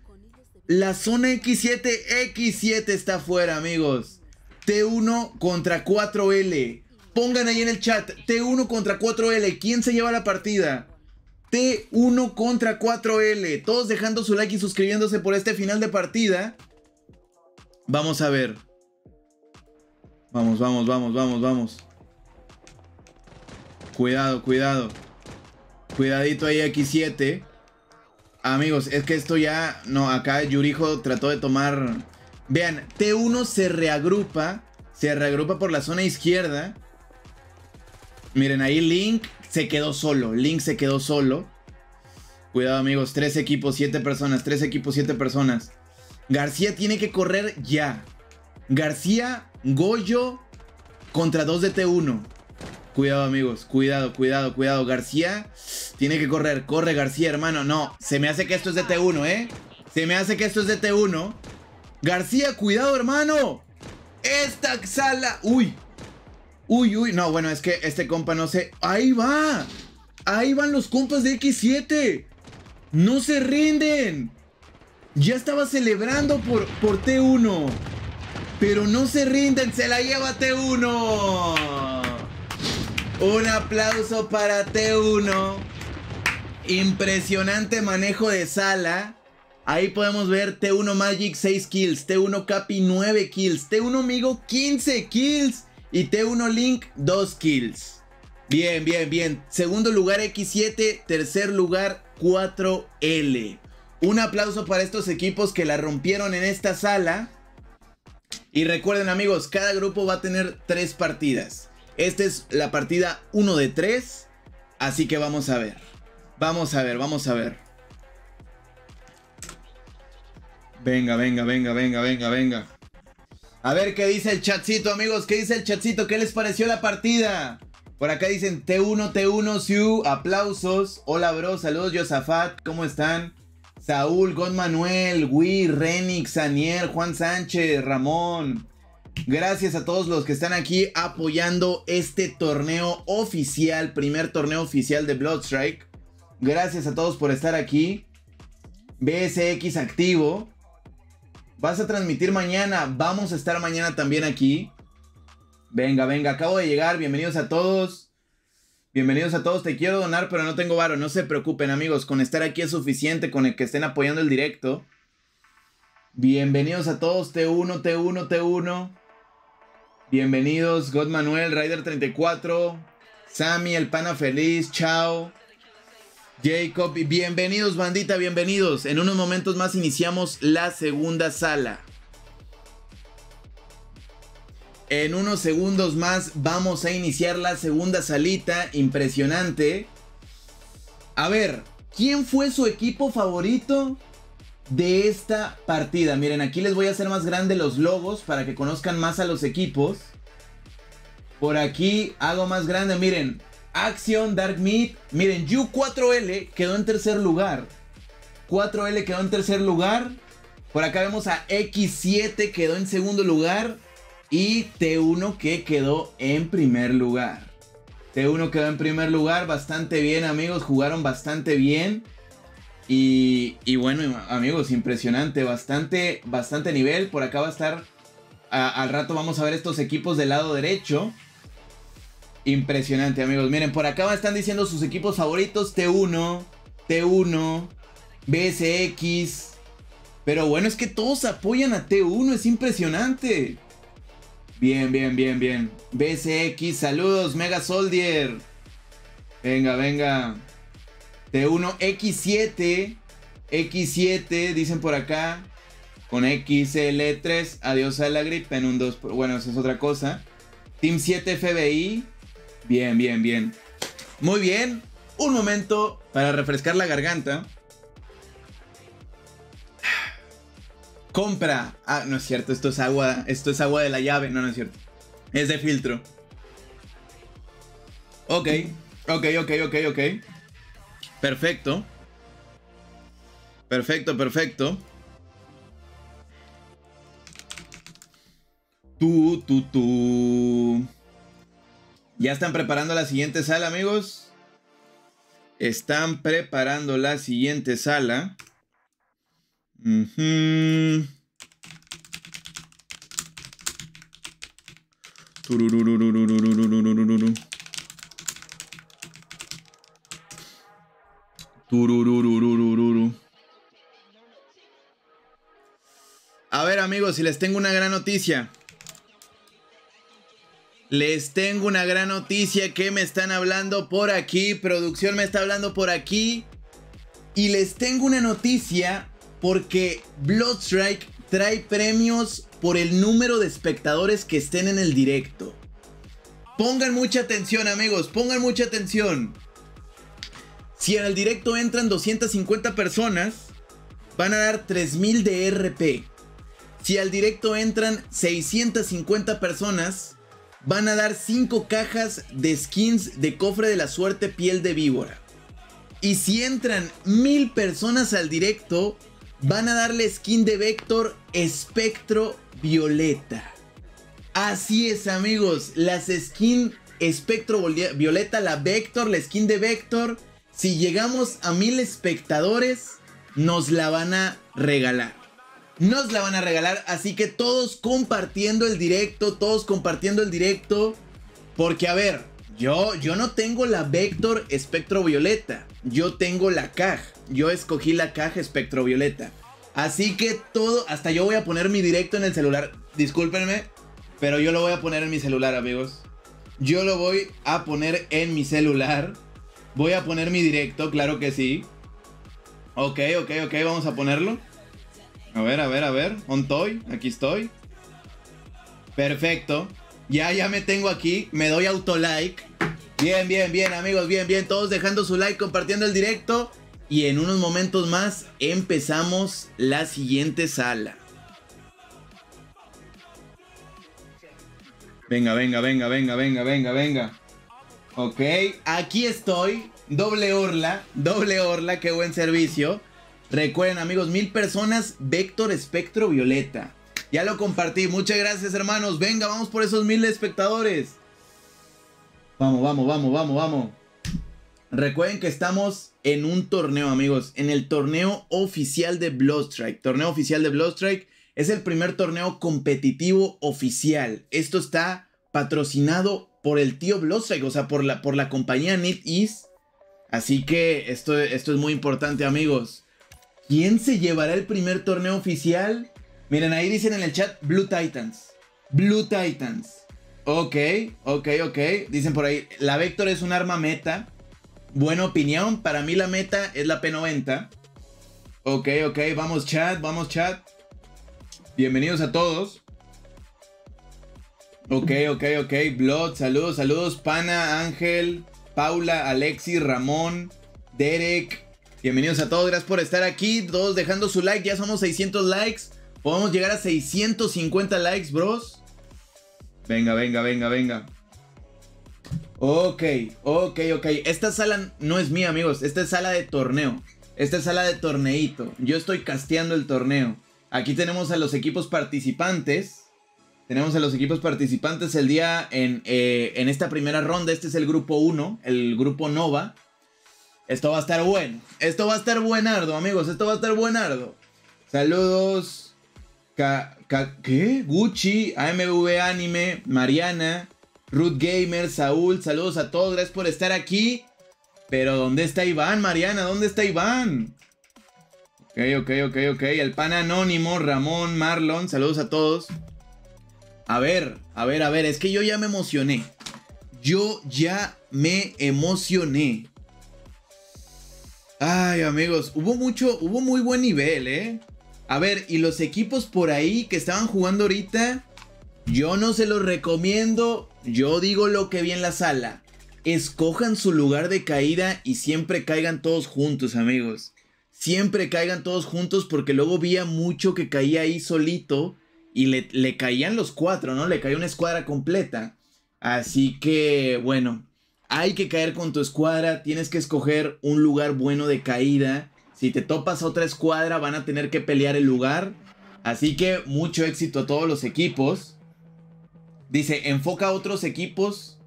La zona X7. X7 está afuera, amigos. T1 contra 4L. Pongan ahí en el chat. T1 contra 4L. ¿Quién se lleva la partida? T1 contra 4L. Todos dejando su like y suscribiéndose por este final de partida. Vamos a ver. Vamos, vamos, vamos, vamos, vamos. Cuidado, cuidado. Cuidadito ahí X7. Amigos, es que esto ya... No, acá Yurijo trató de tomar... Vean, T1 se reagrupa. Se reagrupa por la zona izquierda. Miren, ahí Link se quedó solo. Link se quedó solo. Cuidado, amigos. Tres equipos, siete personas. Tres equipos, siete personas. García tiene que correr ya. García, Goyo contra dos de T1. Cuidado, amigos. Cuidado, cuidado, cuidado. García tiene que correr. Corre, García, hermano. No, se me hace que esto es de T1, ¿eh? Se me hace que esto es de T1. García, cuidado, hermano. Esta sala. Uy. Uy, uy. No, bueno, es que este compa no sé. Ahí va. Ahí van los compas de X7. No se rinden. Ya estaba celebrando por, por T1. Pero no se rinden. Se la lleva T1. Un aplauso para T1. Impresionante manejo de sala. Ahí podemos ver T1 Magic 6 kills, T1 Capi 9 kills, T1 Migo 15 kills y T1 Link 2 kills. Bien, bien, bien. Segundo lugar X7, tercer lugar 4L. Un aplauso para estos equipos que la rompieron en esta sala. Y recuerden amigos, cada grupo va a tener tres partidas. Esta es la partida 1 de 3. Así que vamos a ver. Vamos a ver, vamos a ver. Venga, venga, venga, venga, venga, venga. A ver qué dice el chatcito, amigos. ¿Qué dice el chatcito? ¿Qué les pareció la partida? Por acá dicen T1, T1, Siu, aplausos. Hola, bro. Saludos, Yosafat. ¿Cómo están? Saúl, God Manuel, Wii, Renix, Daniel, Juan Sánchez, Ramón. Gracias a todos los que están aquí apoyando este torneo oficial, primer torneo oficial de Bloodstrike. Gracias a todos por estar aquí. BSX activo. Vas a transmitir mañana. Vamos a estar mañana también aquí. Venga, venga, acabo de llegar. Bienvenidos a todos. Bienvenidos a todos. Te quiero donar, pero no tengo varo. No se preocupen, amigos. Con estar aquí es suficiente. Con el que estén apoyando el directo. Bienvenidos a todos. T1, T1, T1. Bienvenidos. God Manuel, Rider 34. Sammy, el pana feliz. Chao. Jacob, bienvenidos bandita, bienvenidos. En unos momentos más iniciamos la segunda sala. En unos segundos más vamos a iniciar la segunda salita. Impresionante. A ver, ¿quién fue su equipo favorito de esta partida? Miren, aquí les voy a hacer más grande los logos para que conozcan más a los equipos. Por aquí hago más grande, miren. Action, Dark Meat. Miren, U4L quedó en tercer lugar. 4L quedó en tercer lugar. Por acá vemos a X7 quedó en segundo lugar. Y T1 que quedó en primer lugar. T1 quedó en primer lugar. Bastante bien, amigos. Jugaron bastante bien. Y, y bueno, amigos, impresionante. Bastante, bastante nivel. Por acá va a estar. al rato vamos a ver estos equipos del lado derecho. Impresionante, amigos. Miren, por acá están diciendo sus equipos favoritos: T1, T1, BSX. Pero bueno, es que todos apoyan a T1, es impresionante. Bien, bien, bien, bien. BSX, saludos, Mega Soldier. Venga, venga. T1, X7. X7, dicen por acá. Con XL3, adiós a la grip en un 2. Bueno, eso es otra cosa. Team 7 FBI. Bien, bien, bien. Muy bien. Un momento para refrescar la garganta. Compra. Ah, no es cierto, esto es agua. Esto es agua de la llave. No, no es cierto. Es de filtro. Ok, ok, ok, ok, ok. Perfecto. Perfecto, perfecto. Tú, tú, tú. Ya están preparando la siguiente sala, amigos. Están preparando la siguiente sala. Uh A ver amigos, si les tengo una gran noticia. Les tengo una gran noticia que me están hablando por aquí. Producción me está hablando por aquí. Y les tengo una noticia porque Bloodstrike trae premios por el número de espectadores que estén en el directo. Pongan mucha atención amigos, pongan mucha atención. Si en el directo entran 250 personas, van a dar 3000 de RP. Si al directo entran 650 personas, van a dar 5 cajas de skins de cofre de la suerte piel de víbora. Y si entran mil personas al directo, van a darle skin de Vector Espectro Violeta. Así es amigos, las skin Espectro Violeta, la Vector, la skin de Vector, si llegamos a mil espectadores, nos la van a regalar. Nos la van a regalar, así que todos compartiendo el directo, todos compartiendo el directo. Porque a ver, yo, yo no tengo la Vector Espectro Violeta, yo tengo la caja. Yo escogí la caja Espectro Violeta. Así que todo, hasta yo voy a poner mi directo en el celular. Discúlpenme, pero yo lo voy a poner en mi celular, amigos. Yo lo voy a poner en mi celular. Voy a poner mi directo, claro que sí. Ok, ok, ok, vamos a ponerlo. A ver, a ver, a ver. On aquí estoy. Perfecto. Ya, ya me tengo aquí. Me doy auto like. Bien, bien, bien, amigos. Bien, bien. Todos dejando su like, compartiendo el directo. Y en unos momentos más empezamos la siguiente sala. Venga, venga, venga, venga, venga, venga, venga. Ok, aquí estoy. Doble orla, doble orla, qué buen servicio. Recuerden amigos, mil personas, Vector Espectro Violeta. Ya lo compartí, muchas gracias hermanos. Venga, vamos por esos mil espectadores. Vamos, vamos, vamos, vamos, vamos. Recuerden que estamos en un torneo amigos, en el torneo oficial de Bloodstrike. Torneo oficial de Bloodstrike es el primer torneo competitivo oficial. Esto está patrocinado por el tío Bloodstrike, o sea, por la, por la compañía NetEase. Así que esto, esto es muy importante, amigos. ¿Quién se llevará el primer torneo oficial? Miren, ahí dicen en el chat Blue Titans. Blue Titans. Ok, ok, ok. Dicen por ahí, la Vector es un arma meta. Buena opinión, para mí la meta es la P90. Ok, ok, vamos chat, vamos chat. Bienvenidos a todos. Ok, ok, ok. Blood, saludos, saludos. Pana, Ángel, Paula, Alexis, Ramón, Derek. Bienvenidos a todos, gracias por estar aquí. Todos dejando su like, ya somos 600 likes. Podemos llegar a 650 likes, bros. Venga, venga, venga, venga. Ok, ok, ok. Esta sala no es mía, amigos. Esta es sala de torneo. Esta es sala de torneito. Yo estoy casteando el torneo. Aquí tenemos a los equipos participantes. Tenemos a los equipos participantes el día en, eh, en esta primera ronda. Este es el grupo 1, el grupo Nova. Esto va a estar bueno. Esto va a estar buenardo, amigos. Esto va a estar buenardo. Saludos. ¿Qué? Gucci, AMV Anime, Mariana, Ruth Gamer, Saúl. Saludos a todos. Gracias por estar aquí. Pero ¿dónde está Iván, Mariana? ¿Dónde está Iván? Ok, ok, ok, ok. El pan anónimo, Ramón, Marlon. Saludos a todos. A ver, a ver, a ver, es que yo ya me emocioné. Yo ya me emocioné. Ay, amigos, hubo mucho, hubo muy buen nivel, ¿eh? A ver, y los equipos por ahí que estaban jugando ahorita, yo no se los recomiendo. Yo digo lo que vi en la sala. Escojan su lugar de caída y siempre caigan todos juntos, amigos. Siempre caigan todos juntos porque luego vi mucho que caía ahí solito y le, caían los cuatro, ¿no? Le caía una escuadra completa. Así que, bueno, hay que caer con tu escuadra, tienes que escoger un lugar bueno de caída. Si te topas a otra escuadra, van a tener que pelear el lugar. Así que mucho éxito a todos los equipos. Dice, enfoca a otros equipos.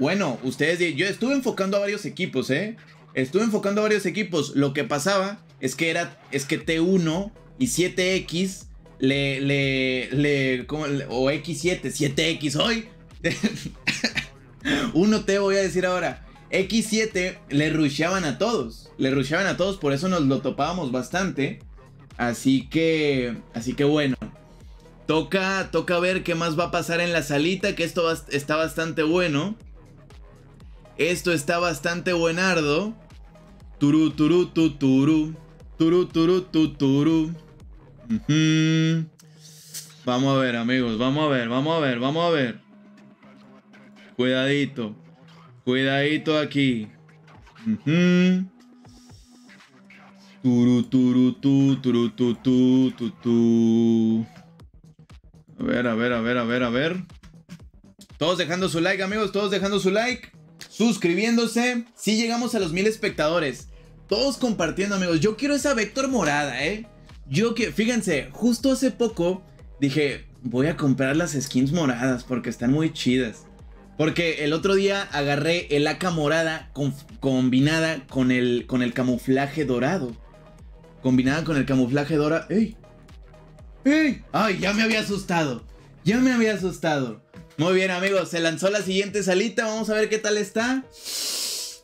Bueno, ustedes, yo estuve enfocando a varios equipos, ¿eh? Estuve enfocando a varios equipos. Lo que pasaba es que era, es que T1 y 7X le, le, le, ¿cómo, o X7, 7X hoy. 1T voy a decir ahora. X7 le rusheaban a todos. Le rusheaban a todos, por eso nos lo topábamos bastante. Así que, así que bueno. Toca, toca ver qué más va a pasar en la salita, que esto está bastante bueno. Esto está bastante buenardo. Turu, turu, tu, turu. Turu, turu, tu, turu. Vamos a ver, amigos. Vamos a ver, vamos a ver, vamos a ver. Cuidadito. Cuidadito aquí. Turu, turu, tu, turu, tu, tu, tu, tu. A ver, a ver, a ver, a ver, a ver. Todos dejando su like, amigos, todos dejando su like. Suscribiéndose. Si llegamos a los mil espectadores. Todos compartiendo, amigos. Yo quiero esa Vector morada, ¿eh? Yo que, fíjense, justo hace poco dije, voy a comprar las skins moradas porque están muy chidas. Porque el otro día agarré el AK morada combinada con el, con el camuflaje dorado. Combinada con el camuflaje dorado. ¡Ey! ¡Ey! ¡Ay, ya me había asustado! Ya me había asustado. Muy bien, amigos. Se lanzó la siguiente salita. Vamos a ver qué tal está.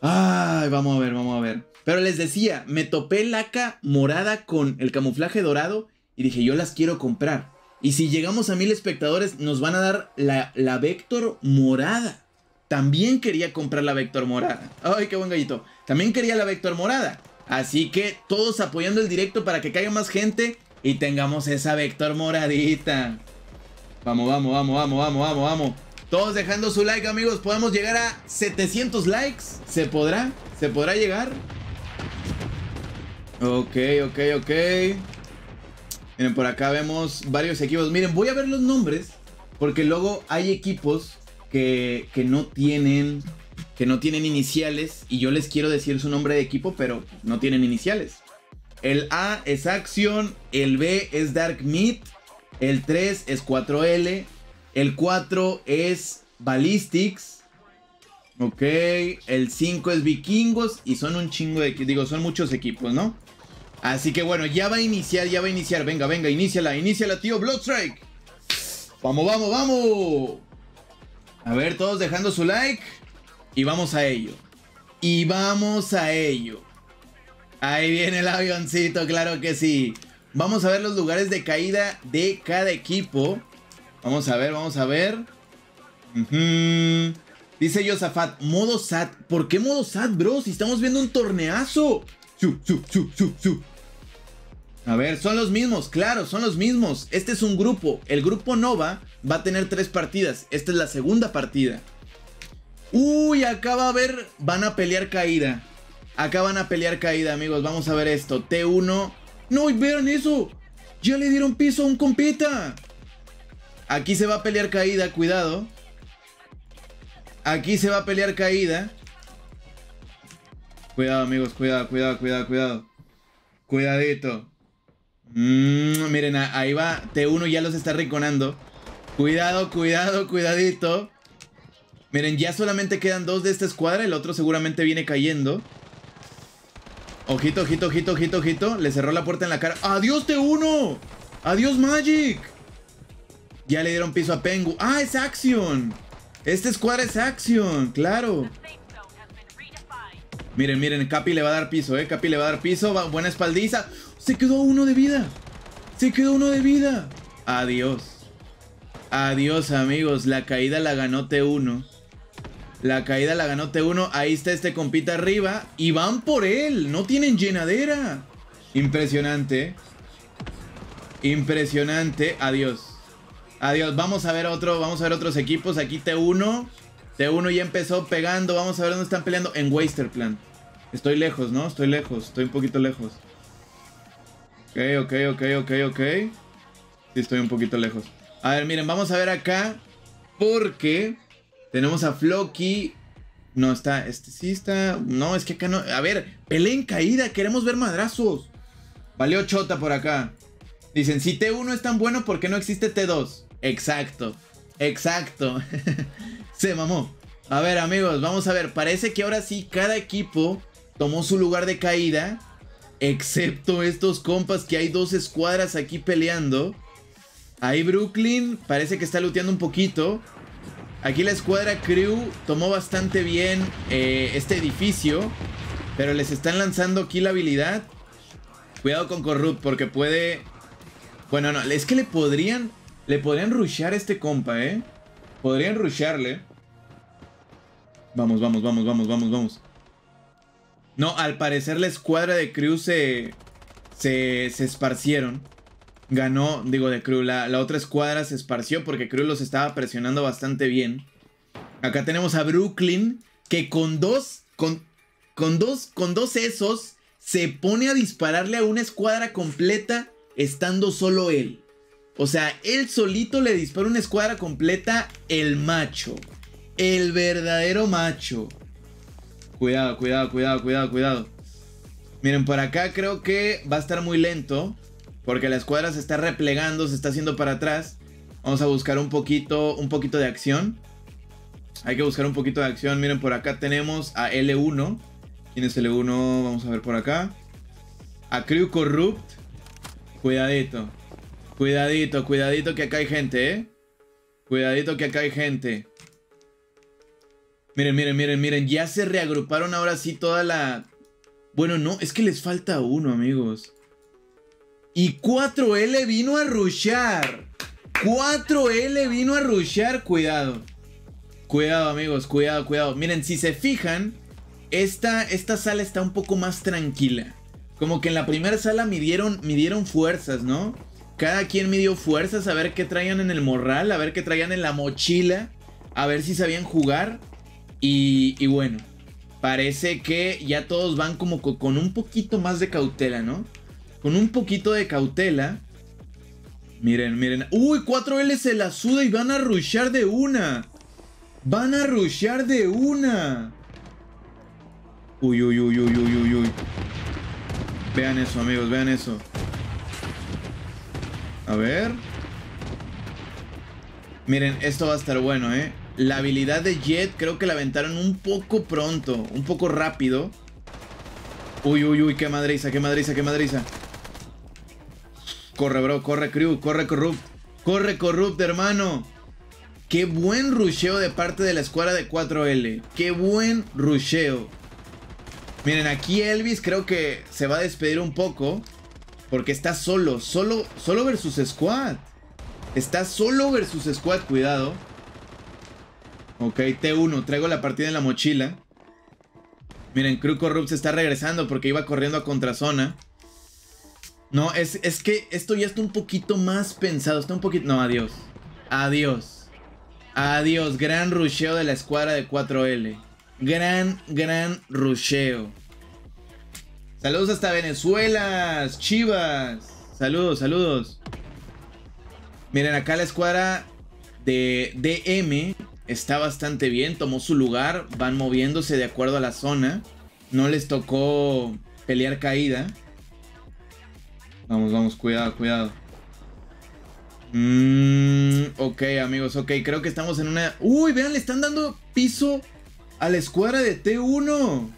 Ay, vamos a ver, vamos a ver. Pero les decía, me topé laca morada con el camuflaje dorado y dije, yo las quiero comprar. Y si llegamos a mil espectadores, nos van a dar la, la Vector morada. También quería comprar la Vector morada. Ay, qué buen gallito. También quería la Vector morada. Así que todos apoyando el directo para que caiga más gente y tengamos esa Vector moradita. Vamos, vamos, vamos, vamos, vamos, vamos, vamos. Todos dejando su like, amigos. Podemos llegar a 700 likes. ¿Se podrá? ¿Se podrá llegar? Ok, ok, ok. Miren, por acá vemos varios equipos. Miren, voy a ver los nombres. Porque luego hay equipos que, que no tienen. Que no tienen iniciales. Y yo les quiero decir su nombre de equipo, pero no tienen iniciales. El A es Action. El B es Dark Meat. El 3 es 4L. El 4 es Ballistics. Ok. El 5 es Vikingos. Y son un chingo de... Digo, son muchos equipos, ¿no? Así que bueno, ya va a iniciar, ya va a iniciar. Venga, venga, iníciala, iníciala, tío. Bloodstrike. Vamos, vamos, vamos. A ver, todos dejando su like. Y vamos a ello. Y vamos a ello. Ahí viene el avioncito, claro que sí. Vamos a ver los lugares de caída de cada equipo. Vamos a ver, vamos a ver. Dice Yosafat, modo SAT. ¿Por qué modo SAT, bro? Si estamos viendo un torneazo. A ver, son los mismos, claro, son los mismos. Este es un grupo. El grupo Nova va a tener tres partidas. Esta es la segunda partida. Uy, acá va a haber. Van a pelear caída. Acá van a pelear caída, amigos. Vamos a ver esto. T1 no, vean eso. Ya le dieron piso a un compita. Aquí se va a pelear caída, cuidado. Aquí se va a pelear caída. Cuidado, amigos, cuidado, cuidado, cuidado, cuidado. Cuidadito. Mm, miren, ahí va. T1 ya los está rinconando. Cuidado, cuidado, cuidadito. Miren, ya solamente quedan dos de esta escuadra. El otro seguramente viene cayendo. Ojito, ojito, ojito, ojito, ojito. Le cerró la puerta en la cara. ¡Adiós, T1! ¡Adiós, Magic! Ya le dieron piso a Pengu. ¡Ah, es Action! Este escuadra es Action, claro. Miren, miren, Capi le va a dar piso, ¿eh? Capi le va a dar piso. buena espaldiza. Se quedó uno de vida. Se quedó uno de vida. Adiós. Adiós, amigos. La caída la ganó T1. La caída la ganó T1. Ahí está este compita arriba. Y van por él. No tienen llenadera. Impresionante. Impresionante. Adiós. Adiós. Vamos a ver otro. Vamos a ver otros equipos. Aquí T1. T1 ya empezó pegando. Vamos a ver dónde están peleando. En Wasterplan. Estoy lejos, ¿no? Estoy lejos. Estoy un poquito lejos. Ok, ok, ok, ok, ok. Sí, estoy un poquito lejos. A ver, miren, vamos a ver acá. Porque tenemos a Floki. No, está. Este sí está. No, es que acá no. A ver, peleen caída. Queremos ver madrazos. Valió chota por acá. Dicen, si T1 es tan bueno, ¿por qué no existe T2? Exacto. Exacto. Se mamó. A ver, amigos, vamos a ver. Parece que ahora sí cada equipo tomó su lugar de caída. Excepto estos compas que hay dos escuadras aquí peleando. Ahí Brooklyn parece que está looteando un poquito. Aquí la escuadra Crew tomó bastante bien eh, este edificio. Pero les están lanzando aquí la habilidad. Cuidado con Corrupt porque puede... Bueno, no, es que le podrían... Le podrían rushear a este compa, ¿eh? Podrían rushearle. Vamos, vamos, vamos, vamos, vamos, vamos. No, al parecer la escuadra de Crew se... Se, se esparcieron ganó, digo, de Crew. La, otra escuadra se esparció porque Crew los estaba presionando bastante bien. Acá tenemos a Brooklyn, que con dos, con, con dos, con dos esos, se pone a dispararle a una escuadra completa estando solo él. O sea, él solito le dispara una escuadra completa, el macho. El verdadero macho. Cuidado, cuidado, cuidado, cuidado, cuidado. Miren, por acá creo que va a estar muy lento. Porque la escuadra se está replegando, se está haciendo para atrás. Vamos a buscar un poquito, un poquito de acción. Hay que buscar un poquito de acción. Miren, por acá tenemos a L1. ¿Quién es L1? Vamos a ver por acá. A Crew Corrupt. Cuidadito. Cuidadito, cuidadito que acá hay gente, ¿eh? Cuidadito que acá hay gente. Miren, miren, miren, miren. Ya se reagruparon ahora sí toda la... Bueno, no, es que les falta uno, amigos. Y 4L vino a rushar. 4L vino a rushar. Cuidado. Cuidado, amigos. Cuidado, cuidado. Miren, si se fijan, esta, esta sala está un poco más tranquila. Como que en la primera sala midieron, midieron fuerzas, ¿no? Cada quien midió fuerzas a ver qué traían en el morral, a ver qué traían en la mochila, a ver si sabían jugar. Y, bueno, parece que ya todos van como con un poquito más de cautela, ¿no? Con un poquito de cautela. Miren, miren. Uy, 4L se la suda y van a rushear de una. Van a rushear de una. Uy, uy, uy, uy, uy, uy, uy. Vean eso, amigos, vean eso. A ver. Miren, esto va a estar bueno, ¿eh? La habilidad de Jet creo que la aventaron un poco pronto, un poco rápido. Uy, uy, uy, qué madriza, qué madriza, qué madriza. Corre, bro, corre, crew, corre, corrupt. Corre, corrupt, hermano. Qué buen rusheo de parte de la escuadra de 4L. Qué buen rusheo. Miren, aquí Elvis creo que se va a despedir un poco. Porque está solo, solo, solo versus squad. Está solo versus squad, cuidado. Ok, T1, traigo la partida en la mochila. Miren, Crew Corrupt se está regresando porque iba corriendo a contrazona. No, es, es que esto ya está un poquito más pensado. Está un poquito... No, adiós. Adiós. Adiós. Gran rusheo de la escuadra de 4L. Gran, gran rusheo. Saludos hasta Venezuela, Chivas. Saludos, saludos. Miren, acá la escuadra de DM está bastante bien. Tomó su lugar. Van moviéndose de acuerdo a la zona. No les tocó pelear caída. Vamos, vamos, cuidado, cuidado. Mmm, ok, amigos, ok. Creo que estamos en una... Uy, vean, le están dando piso a la escuadra de T1.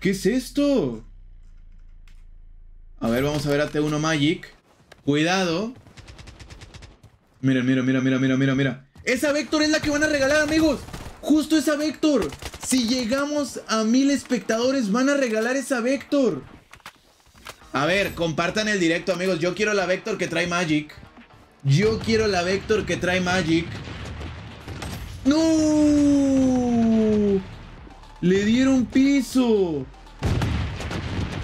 ¿Qué es esto? A ver, vamos a ver a T1 Magic. Cuidado. Mira, mira, mira, mira, mira, mira, mira. Esa Vector es la que van a regalar, amigos. Justo esa Vector. Si llegamos a mil espectadores, van a regalar esa Vector. A ver, compartan el directo, amigos. Yo quiero la Vector que trae Magic. Yo quiero la Vector que trae Magic. ¡No! Le dieron piso.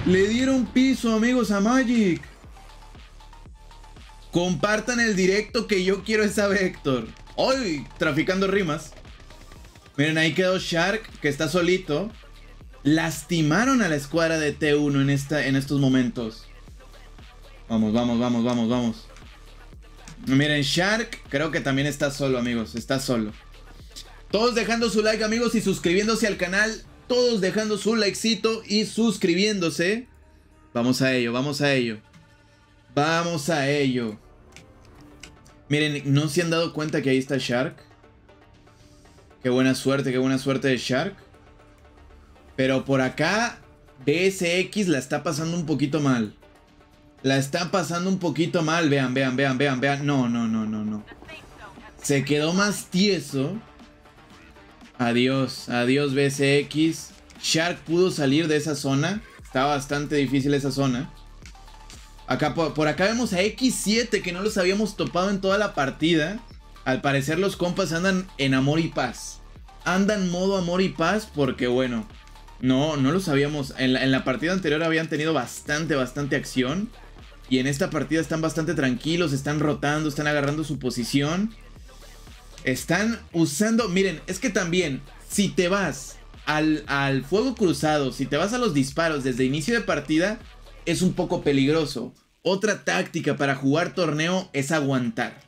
Le dieron piso, amigos, a Magic. Compartan el directo que yo quiero esa Vector. Hoy, traficando rimas. Miren, ahí quedó Shark, que está solito. Lastimaron a la escuadra de T1 en, esta, en estos momentos. Vamos, vamos, vamos, vamos, vamos. Miren, Shark creo que también está solo, amigos. Está solo. Todos dejando su like amigos y suscribiéndose al canal. Todos dejando su likecito y suscribiéndose. Vamos a ello, vamos a ello. Vamos a ello. Miren, ¿no se han dado cuenta que ahí está Shark? Qué buena suerte, qué buena suerte de Shark. Pero por acá, BSX la está pasando un poquito mal. La está pasando un poquito mal. Vean, vean, vean, vean, vean. No, no, no, no, no. Se quedó más tieso. Adiós, adiós BSX. Shark pudo salir de esa zona. Está bastante difícil esa zona. Acá, por, acá vemos a X7 que no los habíamos topado en toda la partida. Al parecer los compas andan en amor y paz. Andan modo amor y paz porque bueno, no, no lo sabíamos. En la, en la partida anterior habían tenido bastante, bastante acción. Y en esta partida están bastante tranquilos, están rotando, están agarrando su posición. Están usando, miren, es que también, si te vas al, al, fuego cruzado, si te vas a los disparos desde inicio de partida, es un poco peligroso. Otra táctica para jugar torneo es aguantar.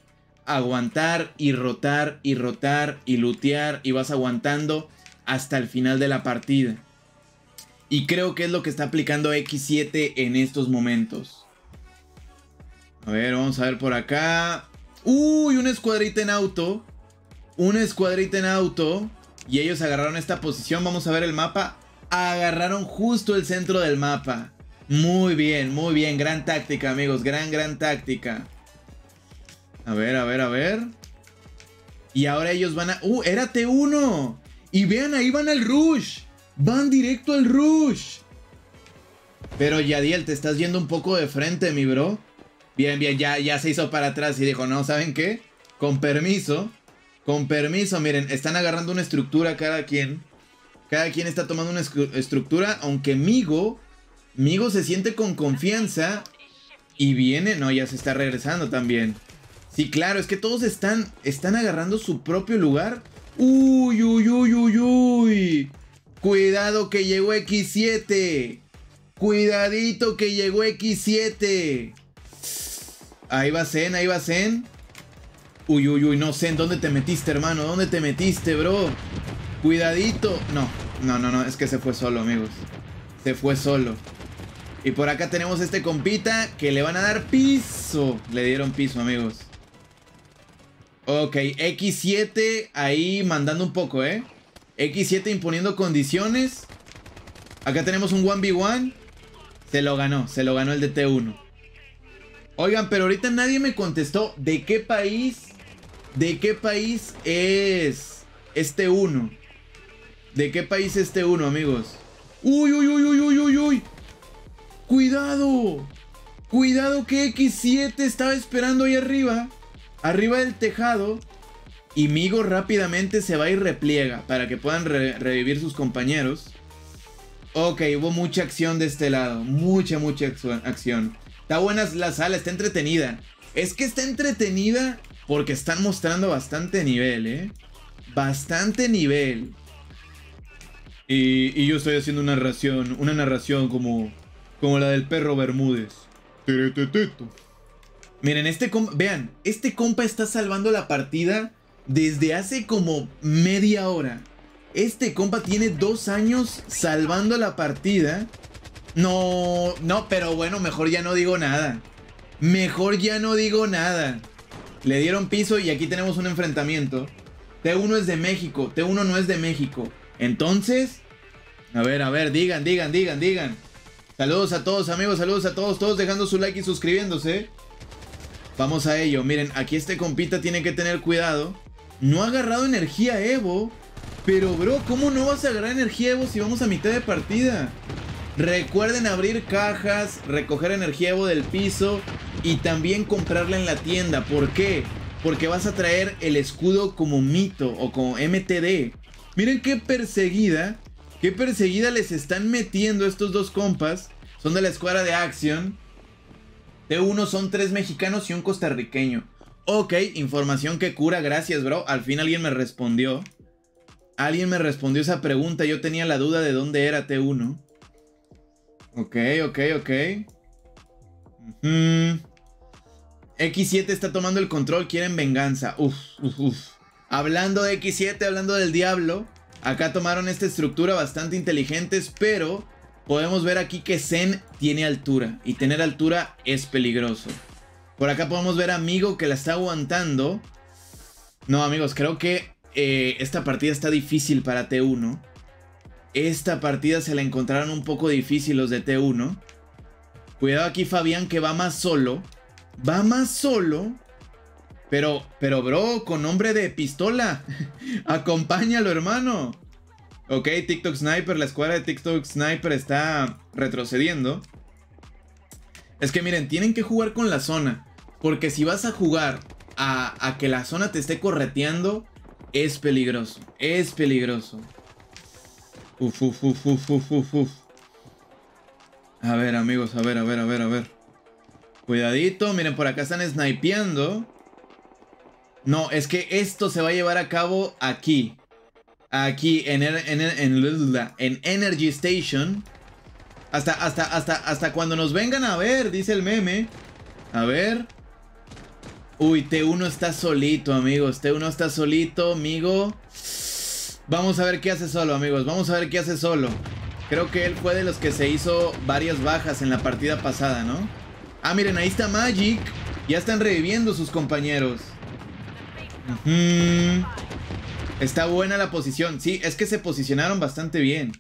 Aguantar y rotar y rotar y lutear y vas aguantando hasta el final de la partida. Y creo que es lo que está aplicando X7 en estos momentos. A ver, vamos a ver por acá. Uy, una escuadrita en auto. Una escuadrita en auto. Y ellos agarraron esta posición. Vamos a ver el mapa. Agarraron justo el centro del mapa. Muy bien, muy bien. Gran táctica, amigos. Gran, gran táctica. A ver, a ver, a ver. Y ahora ellos van a... ¡Uh! Era T1. Y vean, ahí van al rush. Van directo al rush. Pero Yadiel, te estás yendo un poco de frente, mi bro. Bien, bien, ya, ya se hizo para atrás y dijo, no, ¿saben qué? Con permiso, con permiso, miren, están agarrando una estructura cada quien. Cada quien está tomando una estructura, aunque Migo, Migo se siente con confianza y viene, no, ya se está regresando también. Sí, claro, es que todos están, están agarrando su propio lugar. Uy, uy, uy, uy, uy. Cuidado que llegó X7. Cuidadito que llegó X7. Ahí va Zen, ahí va Zen. Uy, uy, uy, no sé en dónde te metiste, hermano. ¿Dónde te metiste, bro? Cuidadito. No, no, no, no. Es que se fue solo, amigos. Se fue solo. Y por acá tenemos este compita que le van a dar piso. Le dieron piso, amigos. Ok, X7 ahí mandando un poco, ¿eh? X7 imponiendo condiciones. Acá tenemos un 1v1. Se lo ganó, se lo ganó el de T1. Oigan, pero ahorita nadie me contestó de qué país, de qué país es este uno. ¿De qué país es este uno, amigos? Uy, uy, uy, uy, uy, uy, uy. Cuidado. Cuidado que X7 estaba esperando ahí arriba. Arriba del tejado. Y Migo rápidamente se va y repliega para que puedan revivir sus compañeros. Ok, hubo mucha acción de este lado. Mucha, mucha acción. Está buena la sala, está entretenida. Es que está entretenida porque están mostrando bastante nivel, ¿eh? Bastante nivel. Y, yo estoy haciendo una narración, una narración como, como la del perro Bermúdez. Miren, este compa, vean, este compa está salvando la partida desde hace como media hora. Este compa tiene dos años salvando la partida no, no, pero bueno, mejor ya no digo nada. Mejor ya no digo nada. Le dieron piso y aquí tenemos un enfrentamiento. T1 es de México, T1 no es de México. Entonces, a ver, a ver, digan, digan, digan, digan. Saludos a todos amigos, saludos a todos, todos dejando su like y suscribiéndose. Vamos a ello, miren, aquí este compita tiene que tener cuidado. No ha agarrado energía Evo. Pero bro, ¿cómo no vas a agarrar energía Evo si vamos a mitad de partida? Recuerden abrir cajas, recoger energía Evo del piso y también comprarla en la tienda. ¿Por qué? Porque vas a traer el escudo como mito o como MTD. Miren qué perseguida, qué perseguida les están metiendo estos dos compas. Son de la escuadra de Action. De uno son tres mexicanos y un costarriqueño. Ok, información que cura, gracias bro. Al fin alguien me respondió. Alguien me respondió esa pregunta, yo tenía la duda de dónde era T1. Ok, ok, ok. X7 está tomando el control, quieren venganza. Uf, uf, uf. Hablando de X7, hablando del diablo. Acá tomaron esta estructura bastante inteligentes, pero podemos ver aquí que Zen tiene altura. Y tener altura es peligroso. Por acá podemos ver a Amigo que la está aguantando. No, amigos, creo que eh, esta partida está difícil para T1. Esta partida se la encontraron un poco difícil los de T1. Cuidado aquí Fabián que va más solo. Va más solo. Pero, pero bro, con nombre de pistola. Acompáñalo, hermano. Ok, TikTok Sniper, la escuadra de TikTok Sniper está retrocediendo. Es que miren, tienen que jugar con la zona. Porque si vas a jugar a, que la zona te esté correteando, es peligroso. Es peligroso. Uf, uf, uf, uf, uf, uf, A ver, amigos, a ver, a ver, a ver, a ver. Cuidadito, miren, por acá están snipeando. No, es que esto se va a llevar a cabo aquí. Aquí, en, en, en, en Energy Station. Hasta, hasta, hasta, hasta cuando nos vengan a ver, dice el meme. A ver. Uy, T1 está solito, amigos. T1 está solito, amigo. Vamos a ver qué hace solo, amigos. Vamos a ver qué hace solo. Creo que él fue de los que se hizo varias bajas en la partida pasada, ¿no? Ah, miren, ahí está Magic. Ya están reviviendo sus compañeros. Está buena la posición. Sí, es que se posicionaron bastante bien.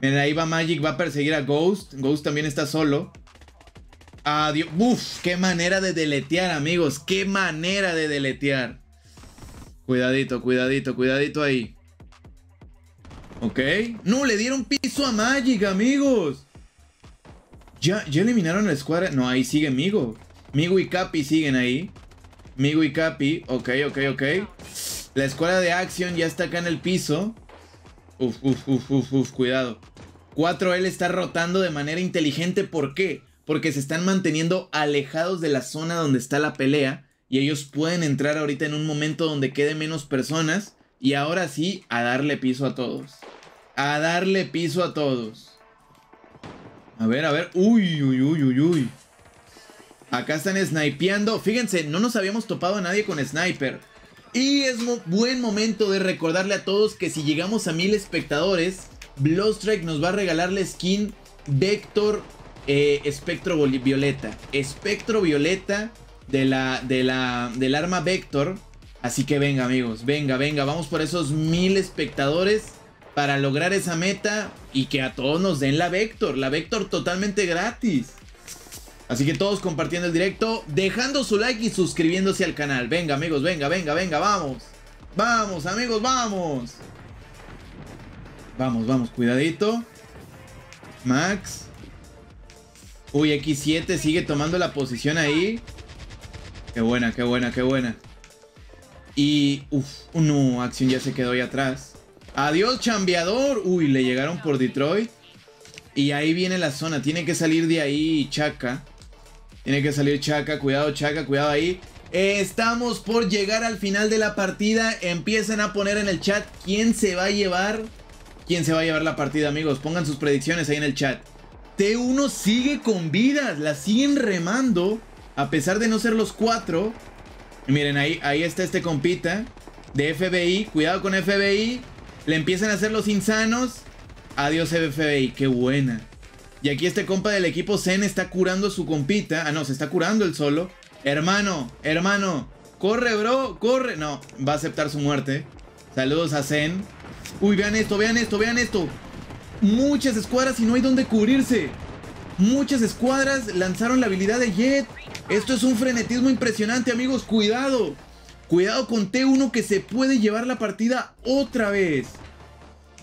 Miren, ahí va Magic, va a perseguir a Ghost. Ghost también está solo. Adiós. Uf, qué manera de deletear, amigos. Qué manera de deletear. Cuidadito, cuidadito, cuidadito ahí. Ok. No, le dieron piso a Magic, amigos. Ya, ya eliminaron la escuadra. No, ahí sigue Migo. Migo y Capi siguen ahí. Migo y Capi. Ok, ok, ok. La escuadra de acción ya está acá en el piso. Uf, uf, uf, uf, uf, cuidado. 4L está rotando de manera inteligente. ¿Por qué? porque se están manteniendo alejados de la zona donde está la pelea y ellos pueden entrar ahorita en un momento donde quede menos personas y ahora sí a darle piso a todos. A darle piso a todos. A ver, a ver. Uy, uy, uy, uy, uy. Acá están snipeando. Fíjense, no nos habíamos topado a nadie con sniper. Y es buen momento de recordarle a todos que si llegamos a mil espectadores, Bloodstrike nos va a regalar la skin Vector eh, espectro violeta. Espectro violeta de la, de la, del arma Vector. Así que venga amigos, venga, venga, vamos por esos mil espectadores para lograr esa meta y que a todos nos den la Vector, la Vector totalmente gratis. Así que todos compartiendo el directo, dejando su like y suscribiéndose al canal. Venga amigos, venga, venga, venga, vamos. Vamos amigos, vamos. Vamos, vamos, cuidadito. Max. Uy, X7 sigue tomando la posición ahí. Qué buena, qué buena, qué buena. Y... Uf, no, Acción ya se quedó ahí atrás. Adiós, chambeador. Uy, le llegaron por Detroit. Y ahí viene la zona. Tiene que salir de ahí Chaca. Tiene que salir Chaca. Cuidado, Chaca. Cuidado ahí. estamos por llegar al final de la partida. Empiezan a poner en el chat quién se va a llevar. ¿Quién se va a llevar la partida, amigos? Pongan sus predicciones ahí en el chat. T1 sigue con vidas, la siguen remando, a pesar de no ser los cuatro. miren, ahí, ahí está este compita de FBI, cuidado con FBI. Le empiezan a hacer los insanos. Adiós FBI, qué buena. Y aquí este compa del equipo Zen está curando a su compita. Ah, no, se está curando el solo. Hermano, hermano, corre, bro, corre. No, va a aceptar su muerte. Saludos a Zen. Uy, vean esto, vean esto, vean esto muchas escuadras y no hay donde cubrirse. Muchas escuadras lanzaron la habilidad de Jet. Esto es un frenetismo impresionante, amigos. Cuidado. Cuidado con T1 que se puede llevar la partida otra vez.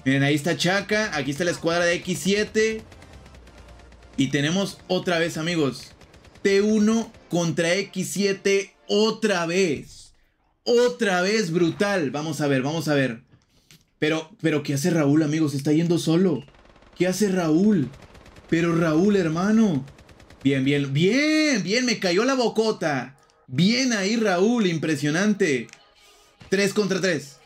Miren, ahí está Chaka. Aquí está la escuadra de X7. Y tenemos otra vez, amigos. T1 contra X7 otra vez. Otra vez brutal. Vamos a ver, vamos a ver. Pero, pero, ¿qué hace Raúl, amigos? Está yendo solo. ¿Qué hace Raúl? Pero Raúl, hermano. Bien, bien, bien, bien, me cayó la bocota. Bien ahí, Raúl, impresionante. 3 contra 3.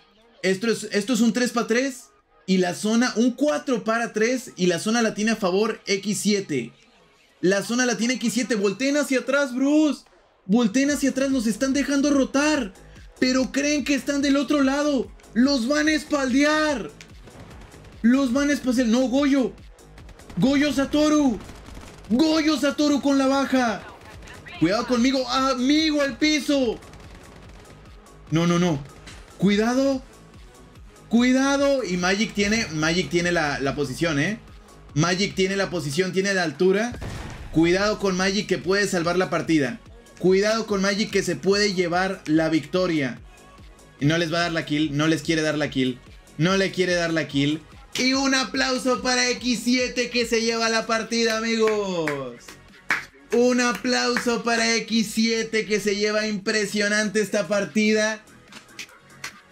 Esto es, esto es un 3 para 3. Y la zona, un 4 para 3. Y la zona la tiene a favor X7. La zona la tiene X7. Volteen hacia atrás, Bruce. Volteen hacia atrás, nos están dejando rotar. Pero creen que están del otro lado. ¡Los van a espaldear! ¡Los van a espaldear! ¡No, Goyo! ¡Goyo Satoru! ¡Goyo Satoru con la baja! ¡Cuidado conmigo! ¡Amigo al piso! No, no, no. ¡Cuidado! ¡Cuidado! Y Magic tiene, Magic tiene la, la posición, ¿eh? Magic tiene la posición, tiene la altura. Cuidado con Magic que puede salvar la partida. Cuidado con Magic que se puede llevar la victoria. No les va a dar la kill, no les quiere dar la kill. No le quiere dar la kill. Y un aplauso para X7 que se lleva la partida, amigos. Un aplauso para X7 que se lleva impresionante esta partida.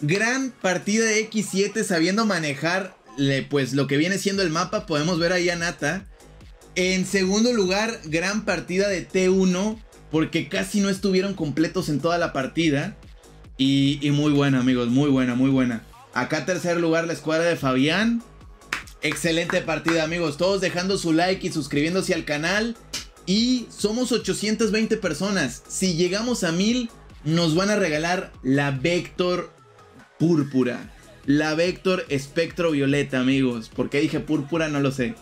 Gran partida de X7 sabiendo manejar pues lo que viene siendo el mapa. Podemos ver ahí a Nata. En segundo lugar, gran partida de T1 porque casi no estuvieron completos en toda la partida. Y, muy buena, amigos, muy buena, muy buena. Acá tercer lugar la escuadra de Fabián. Excelente partida, amigos. Todos dejando su like y suscribiéndose al canal. Y somos 820 personas. Si llegamos a 1000, nos van a regalar la Vector Púrpura. La Vector Espectro Violeta, amigos. ¿Por qué dije púrpura? No lo sé.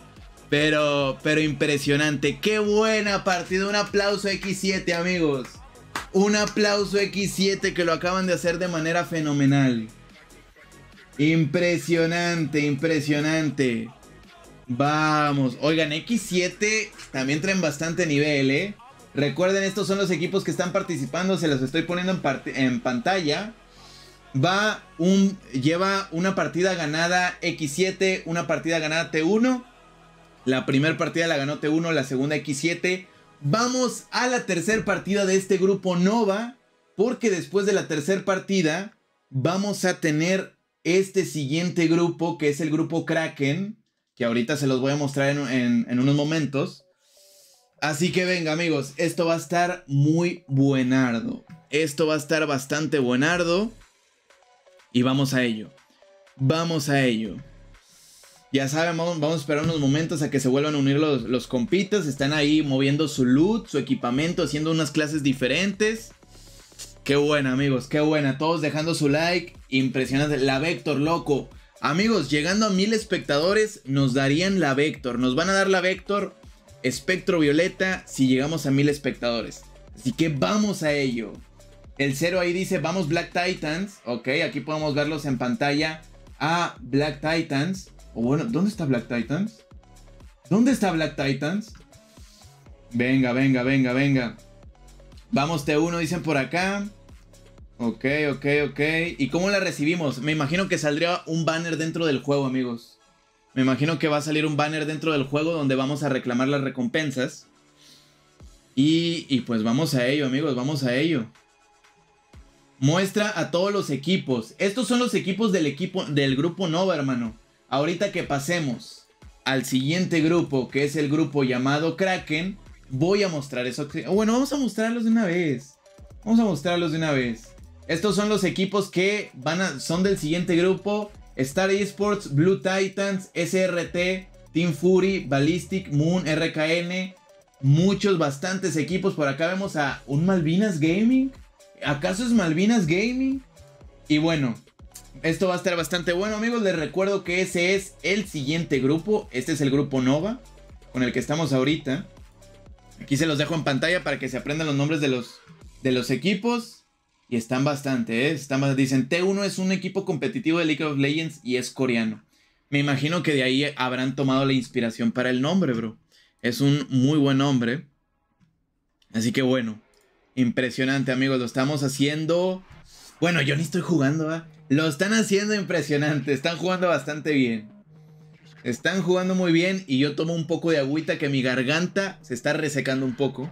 Pero, pero impresionante. Qué buena partida. Un aplauso X7, amigos. Un aplauso X7 que lo acaban de hacer de manera fenomenal. Impresionante, impresionante. Vamos. Oigan, X7 también traen bastante nivel, ¿eh? Recuerden, estos son los equipos que están participando. Se los estoy poniendo en, en pantalla. Va un. Lleva una partida ganada X7, una partida ganada T1. La primera partida la ganó T1, la segunda X7. Vamos a la tercera partida de este grupo Nova. Porque después de la tercera partida. Vamos a tener este siguiente grupo. Que es el grupo Kraken que ahorita se los voy a mostrar en, unos momentos. Así que venga amigos, esto va a estar muy buenardo. Esto va a estar bastante buenardo. Y vamos a ello. Vamos a ello. Ya saben, vamos, a esperar unos momentos a que se vuelvan a unir los, los compitas. Están ahí moviendo su loot, su equipamiento, haciendo unas clases diferentes. Qué buena, amigos, qué buena. Todos dejando su like. Impresionante. La Vector, loco. Amigos, llegando a mil espectadores, nos darían la Vector. Nos van a dar la Vector Espectro Violeta si llegamos a mil espectadores. Así que vamos a ello. El cero ahí dice, vamos Black Titans. Ok, aquí podemos verlos en pantalla. A Black Titans. O bueno, ¿dónde está Black Titans? ¿Dónde está Black Titans? Venga, venga, venga, venga. Vamos T1, dicen por acá. Ok, ok, ok. ¿Y cómo la recibimos? Me imagino que saldría un banner dentro del juego, amigos. Me imagino que va a salir un banner dentro del juego donde vamos a reclamar las recompensas. Y, y pues vamos a ello, amigos, vamos a ello. Muestra a todos los equipos. Estos son los equipos del equipo del grupo Nova, hermano. Ahorita que pasemos al siguiente grupo, que es el grupo llamado Kraken, voy a mostrar eso. Bueno, vamos a mostrarlos de una vez. Vamos a mostrarlos de una vez. Estos son los equipos que van a, son del siguiente grupo. Star Esports, Blue Titans, SRT, Team Fury, Ballistic, Moon, RKN. Muchos, bastantes equipos. Por acá vemos a un Malvinas Gaming. ¿Acaso es Malvinas Gaming? Y bueno, esto va a estar bastante bueno amigos. Les recuerdo que ese es el siguiente grupo. Este es el grupo Nova. Con el que estamos ahorita. Aquí se los dejo en pantalla para que se aprendan los nombres de los, de los equipos. Y están bastante, ¿eh? Están, dicen, T1 es un equipo competitivo de League of Legends y es coreano. Me imagino que de ahí habrán tomado la inspiración para el nombre, bro. Es un muy buen nombre. Así que bueno, impresionante, amigos. Lo estamos haciendo. Bueno, yo ni estoy jugando, ¿ah? Lo están haciendo impresionante. Están jugando bastante bien. Están jugando muy bien y yo tomo un poco de agüita que mi garganta se está resecando un poco.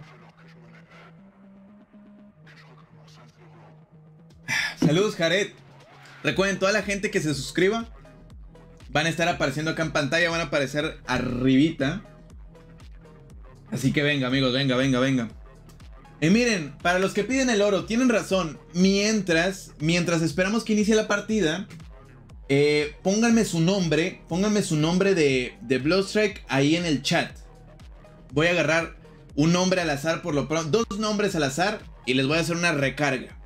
Saludos, Jared. Recuerden, toda la gente que se suscriba van a estar apareciendo acá en pantalla, van a aparecer arribita. Así que venga, amigos, venga, venga, venga. Y miren, para los que piden el oro, tienen razón. Mientras, mientras esperamos que inicie la partida, eh, pónganme su nombre, pónganme su nombre de, de Bloodstrike ahí en el chat. Voy a agarrar un nombre al azar por lo pronto, dos nombres al azar y les voy a hacer una recarga.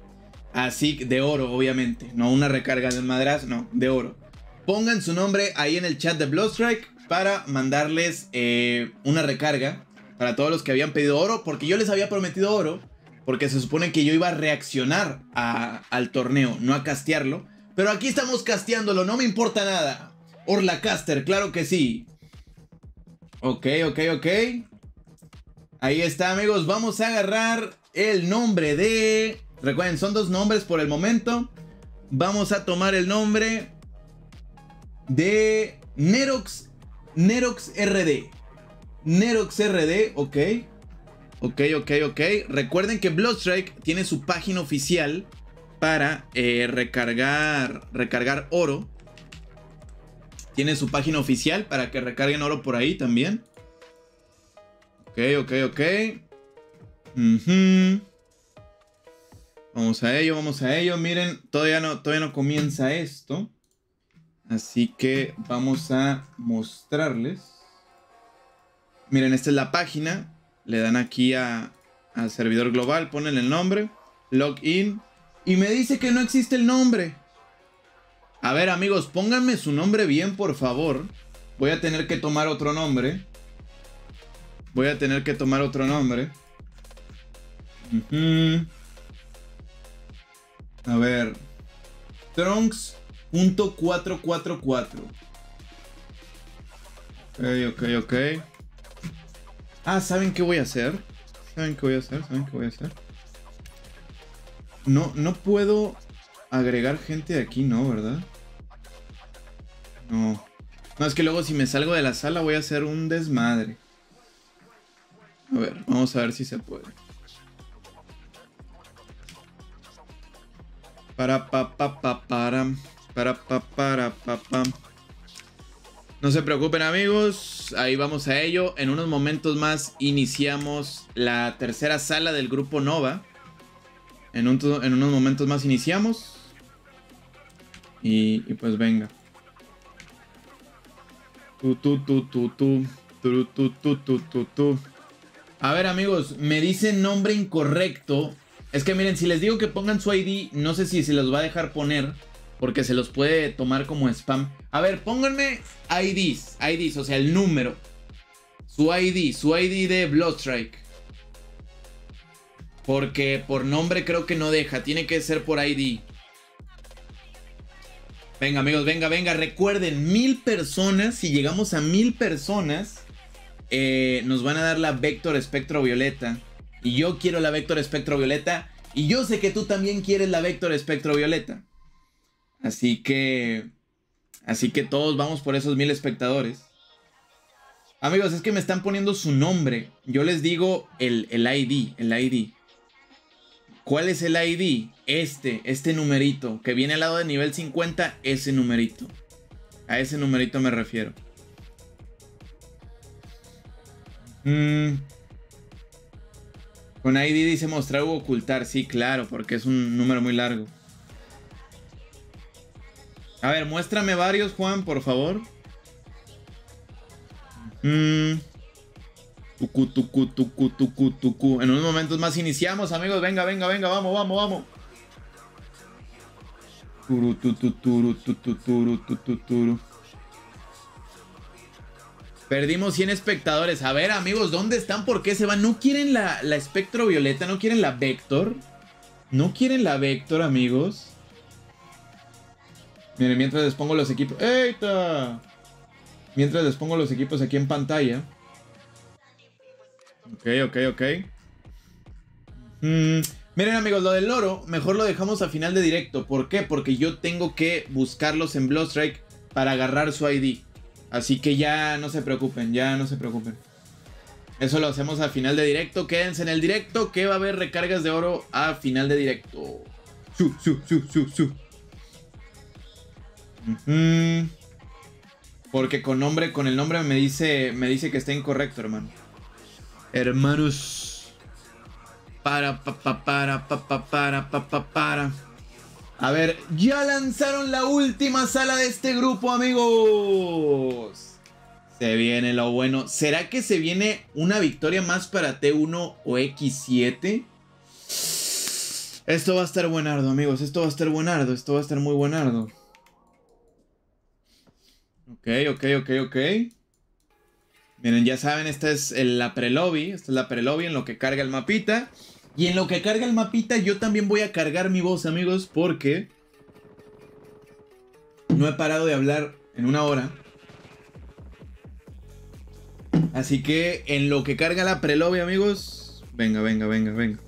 Así, de oro, obviamente. No una recarga de madras, no, de oro. Pongan su nombre ahí en el chat de Bloodstrike para mandarles eh, una recarga para todos los que habían pedido oro, porque yo les había prometido oro, porque se supone que yo iba a reaccionar al torneo, no a castearlo. Pero aquí estamos casteándolo, no me importa nada. Orla Caster, claro que sí. Ok, ok, ok. Ahí está, amigos. Vamos a agarrar el nombre de Recuerden, son dos nombres por el momento. Vamos a tomar el nombre de Nerox, Nerox RD. Nerox RD, ok. Ok, ok, ok. Recuerden que Bloodstrike tiene su página oficial para eh, recargar, recargar oro. Tiene su página oficial para que recarguen oro por ahí también. Ok, ok, ok. Vamos a ello, vamos a ello. Miren, todavía no, todavía no comienza esto. Así que vamos a mostrarles. Miren, esta es la página. Le dan aquí a, al servidor global, ponen el nombre, login. Y me dice que no existe el nombre. A ver amigos, pónganme su nombre bien por favor. Voy a tener que tomar otro nombre. Voy a tener que tomar otro nombre. A ver. Trunks.444. Ok, ok, ok. Ah, ¿saben qué voy a hacer? ¿Saben qué voy a hacer? ¿Saben qué voy a hacer? No, no puedo agregar gente aquí, ¿no? ¿Verdad? No. No, es que luego si me salgo de la sala voy a hacer un desmadre. A ver, vamos a ver si se puede. Para pa pa pa para para pa para pa pa. No se preocupen amigos, ahí vamos a ello. En unos momentos más iniciamos la tercera sala del grupo Nova. En, unos momentos más iniciamos. Y, y pues venga. Tu, tu, tu, tu, tu, tu, tu, tu, tu, tu, tu. A ver amigos, me dicen nombre incorrecto. Es que miren, si les digo que pongan su ID, no sé si se los va a dejar poner. Porque se los puede tomar como spam. A ver, pónganme IDs. IDs, o sea, el número. Su ID, su ID de Bloodstrike. Porque por nombre creo que no deja. Tiene que ser por ID. Venga amigos, venga, venga. Recuerden, mil personas. Si llegamos a mil personas eh, nos van a dar la Vector Espectro Violeta. Y yo quiero la Vector Espectro Violeta. Y yo sé que tú también quieres la Vector Espectro Violeta. Así que... Así que todos vamos por esos mil espectadores. Amigos, es que me están poniendo su nombre. Yo les digo el, el ID, el ID. ¿Cuál es el ID? Este, este numerito, que viene al lado de nivel 50, ese numerito. A ese numerito me refiero. Mm. Con ID dice mostrar o ocultar. Sí, claro, porque es un número muy largo. A ver, muéstrame varios, Juan, por favor. Mm. Tucu, tucu, tucu, tucu, tucu. En unos momentos más iniciamos, amigos. Venga, venga, venga, vamos, vamos, vamos. Perdimos 100 espectadores. A ver, amigos, ¿dónde están? ¿Por qué se van? ¿No quieren la, la espectro violeta? ¿No quieren la Vector? ¿No quieren la Vector, amigos? Miren, mientras les pongo los equipos... ¡Eita! Mientras les pongo los equipos aquí en pantalla. Ok, ok, ok. Mm, miren amigos, lo del loro, mejor lo dejamos a final de directo. ¿Por qué? Porque yo tengo que buscarlos en Bloodstrike para agarrar su ID. Así que ya no se preocupen, ya no se preocupen. Eso lo hacemos a final de directo. Quédense en el directo que va a haber recargas de oro a final de directo. Su, su, su, su, su. Porque con nombre, con el nombre me dice, me dice que está incorrecto, hermano. Hermanos. Para, pa, pa, para, pa, pa, para, pa, pa, para. A ver, ya lanzaron la última sala de este grupo, amigos. Se viene lo bueno. ¿Será que se viene una victoria más para T1 o X7? Esto va a estar buenardo, amigos. Esto va a estar buenardo. Esto va a estar muy buenardo. Ok, ok, ok, ok. Miren, ya saben, esta es la prelobby. Esta es la prelobby en lo que carga el mapita. Y en lo que carga el mapita, yo también voy a cargar mi voz, amigos, porque no he parado de hablar en una hora. Así que en lo que carga la prelobby, amigos, venga, venga, venga, venga.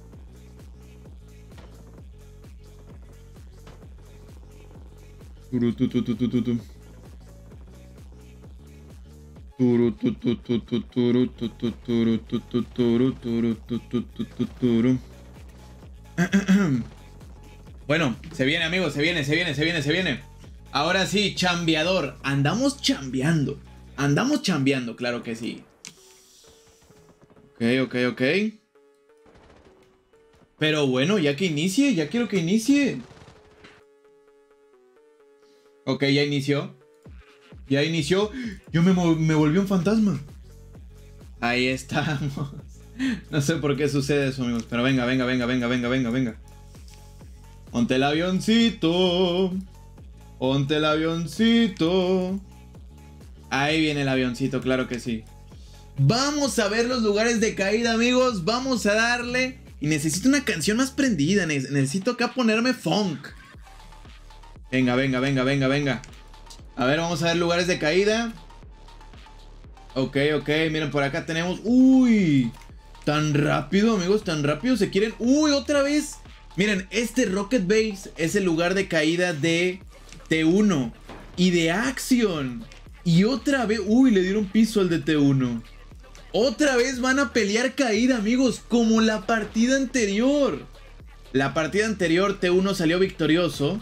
Bueno, se viene amigos, se viene, se viene, se viene, se viene. Ahora sí, chambeador. Andamos chambeando. Andamos chambeando, claro que sí. Ok, ok, ok. Pero bueno, ya que inicie, ya quiero que inicie. Ok, ya inició. Ya inició. Yo me, me volví un fantasma. Ahí estamos. no sé por qué sucede eso, amigos. Pero venga, venga, venga, venga, venga, venga, venga. Ponte el avioncito. Ponte el avioncito. Ahí viene el avioncito, claro que sí. Vamos a ver los lugares de caída, amigos. Vamos a darle. Y necesito una canción más prendida. Necesito acá ponerme funk. Venga, venga, venga, venga, venga. A ver, vamos a ver lugares de caída. Ok, ok. Miren, por acá tenemos... Uy. Tan rápido, amigos. Tan rápido se quieren... Uy, otra vez. Miren, este Rocket Base es el lugar de caída de T1. Y de Action. Y otra vez... Uy, le dieron piso al de T1. Otra vez van a pelear caída, amigos. Como la partida anterior. La partida anterior T1 salió victorioso.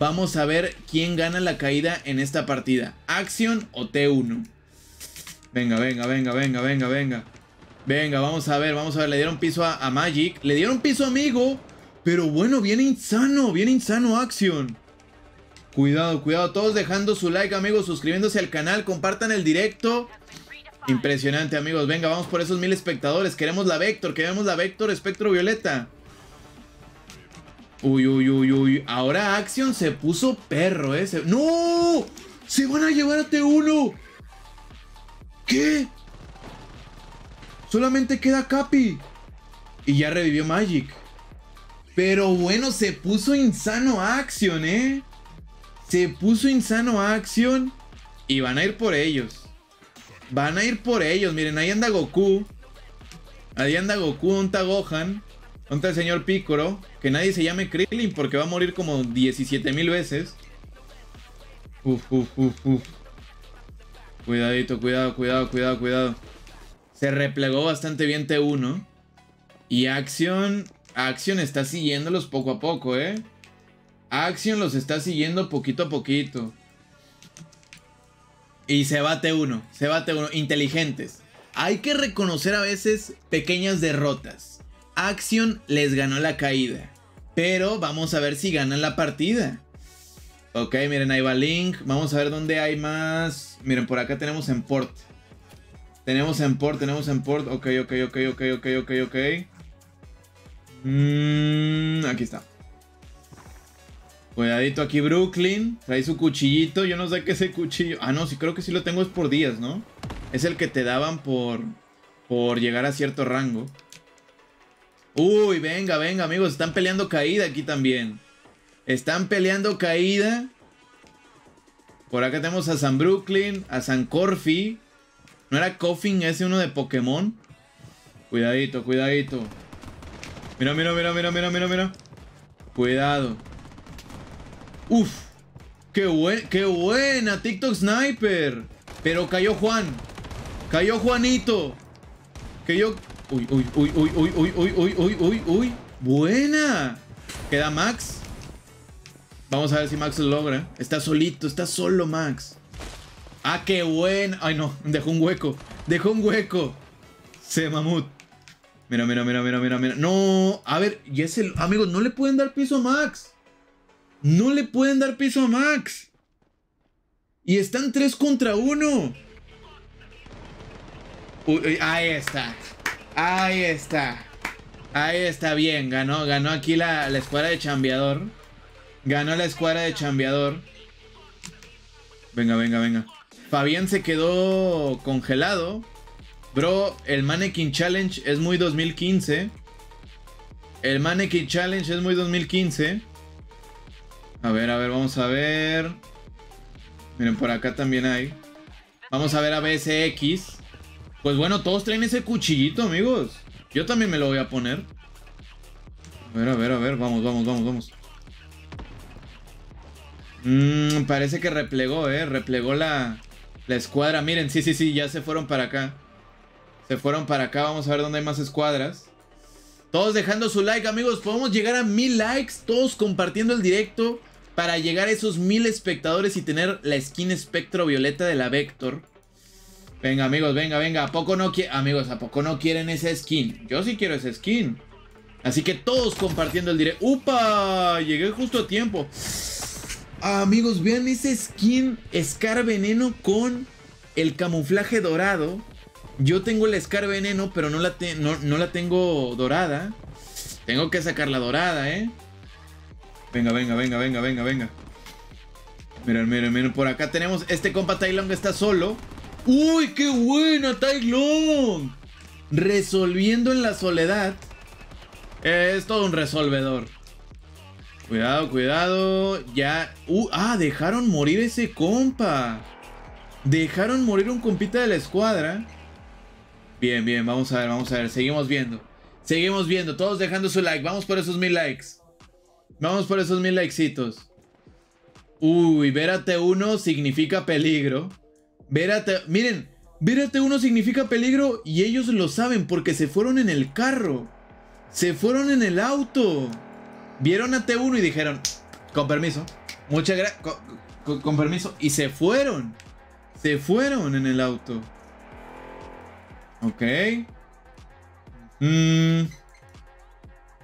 Vamos a ver quién gana la caída en esta partida. Action o T1. Venga, venga, venga, venga, venga, venga. Venga, vamos a ver, vamos a ver. Le dieron piso a, Magic. Le dieron piso a Amigo. Pero bueno, viene insano, viene insano Action. Cuidado, cuidado. Todos dejando su like, amigos. Suscribiéndose al canal. Compartan el directo. Impresionante, amigos. Venga, vamos por esos mil espectadores. Queremos la Vector, queremos la Vector Espectro Violeta. Uy, uy, uy, uy. Ahora Action se puso perro, ¿eh? ¡No! ¡Se van a llevar a T1! ¿Qué? Solamente queda Capi. Y ya revivió Magic. Pero bueno, se puso insano Action, ¿eh? Se puso insano Action. Y van a ir por ellos. Van a ir por ellos. Miren, ahí anda Goku. Ahí anda Goku, un Gohan. Un el señor Picoro. Que nadie se llame Krillin porque va a morir como 17 mil veces. Uf, uf, uf, uf. Cuidadito, cuidado, cuidado, cuidado, cuidado. Se replegó bastante bien T1. Y Action... Action está siguiéndolos poco a poco, ¿eh? Action los está siguiendo poquito a poquito. Y se bate uno, se bate uno. Inteligentes. Hay que reconocer a veces pequeñas derrotas. Action les ganó la caída. Pero vamos a ver si ganan la partida. Ok, miren, ahí va Link. Vamos a ver dónde hay más. Miren, por acá tenemos en port. Tenemos en port, tenemos en port. Ok, ok, ok, ok, ok, ok, ok. Mm, aquí está. Cuidadito aquí Brooklyn. Trae su cuchillito. Yo no sé qué es ese cuchillo. Ah, no, sí creo que sí lo tengo es por días, ¿no? Es el que te daban por, por llegar a cierto rango. Uy, venga, venga, amigos. Están peleando caída aquí también. Están peleando caída. Por acá tenemos a San Brooklyn, a San Corfi. ¿No era Coffin ese uno de Pokémon? Cuidadito, cuidadito. Mira, mira, mira, mira, mira, mira, mira. Cuidado. Uf. Qué, buen, qué buena TikTok Sniper. Pero cayó Juan. Cayó Juanito. Que yo... Uy, uy, uy, uy, uy, uy, uy, uy, uy, uy, uy. Buena. Queda Max. Vamos a ver si Max lo logra. Está solito, está solo Max. Ah, qué bueno. Ay, no, dejó un hueco. Dejó un hueco. Se mamut. Mira, mira, mira, mira, mira, mira. No, a ver, y es el... Amigos, no le pueden dar piso a Max. No le pueden dar piso a Max. Y están 3 contra 1. ahí está. Ahí está. Ahí está bien. Ganó, ganó aquí la, la escuadra de chambeador. Ganó la escuadra de chambeador. Venga, venga, venga. Fabián se quedó congelado. Bro, el Mannequin Challenge es muy 2015. El Mannequin Challenge es muy 2015. A ver, a ver, vamos a ver. Miren, por acá también hay. Vamos a ver a BSX. Pues bueno, todos traen ese cuchillito, amigos. Yo también me lo voy a poner. A ver, a ver, a ver. Vamos, vamos, vamos, vamos. Mmm, parece que replegó, eh. Replegó la, la escuadra. Miren, sí, sí, sí, ya se fueron para acá. Se fueron para acá. Vamos a ver dónde hay más escuadras. Todos dejando su like, amigos. Podemos llegar a mil likes. Todos compartiendo el directo para llegar a esos mil espectadores y tener la skin espectro violeta de la Vector. Venga, amigos, venga, venga. ¿A poco no? Amigos, ¿a poco no quieren esa skin? Yo sí quiero esa skin. Así que todos compartiendo el directo. ¡Upa! Llegué justo a tiempo. amigos, vean ese skin Scar Veneno con el camuflaje dorado. Yo tengo el Scar Veneno, pero no la, tengo dorada. Tengo que sacar la dorada, ¿eh? Venga, venga, venga, venga, venga, venga. Miren, miren, miren. Por acá tenemos este compa Tai Long está solo. ¡Uy, qué buena Tai Long! Resolviendo en la soledad. Es todo un resolvedor. Cuidado, cuidado. Ya. Uh, ah, dejaron morir ese compa. Dejaron morir un compita de la escuadra. Bien, bien, vamos a ver, vamos a ver. Seguimos viendo. Seguimos viendo. Todos dejando su like. Vamos por esos mil likes. Vamos por esos mil likecitos. Uy, ver a T1 significa peligro. T... Miren, a T1 significa peligro y ellos lo saben porque se fueron en el carro. Se fueron en el auto. Vieron a T1 y dijeron, con permiso. Muchas gracias. Con, permiso. Y se fueron. Se fueron en el auto. Ok. Mm.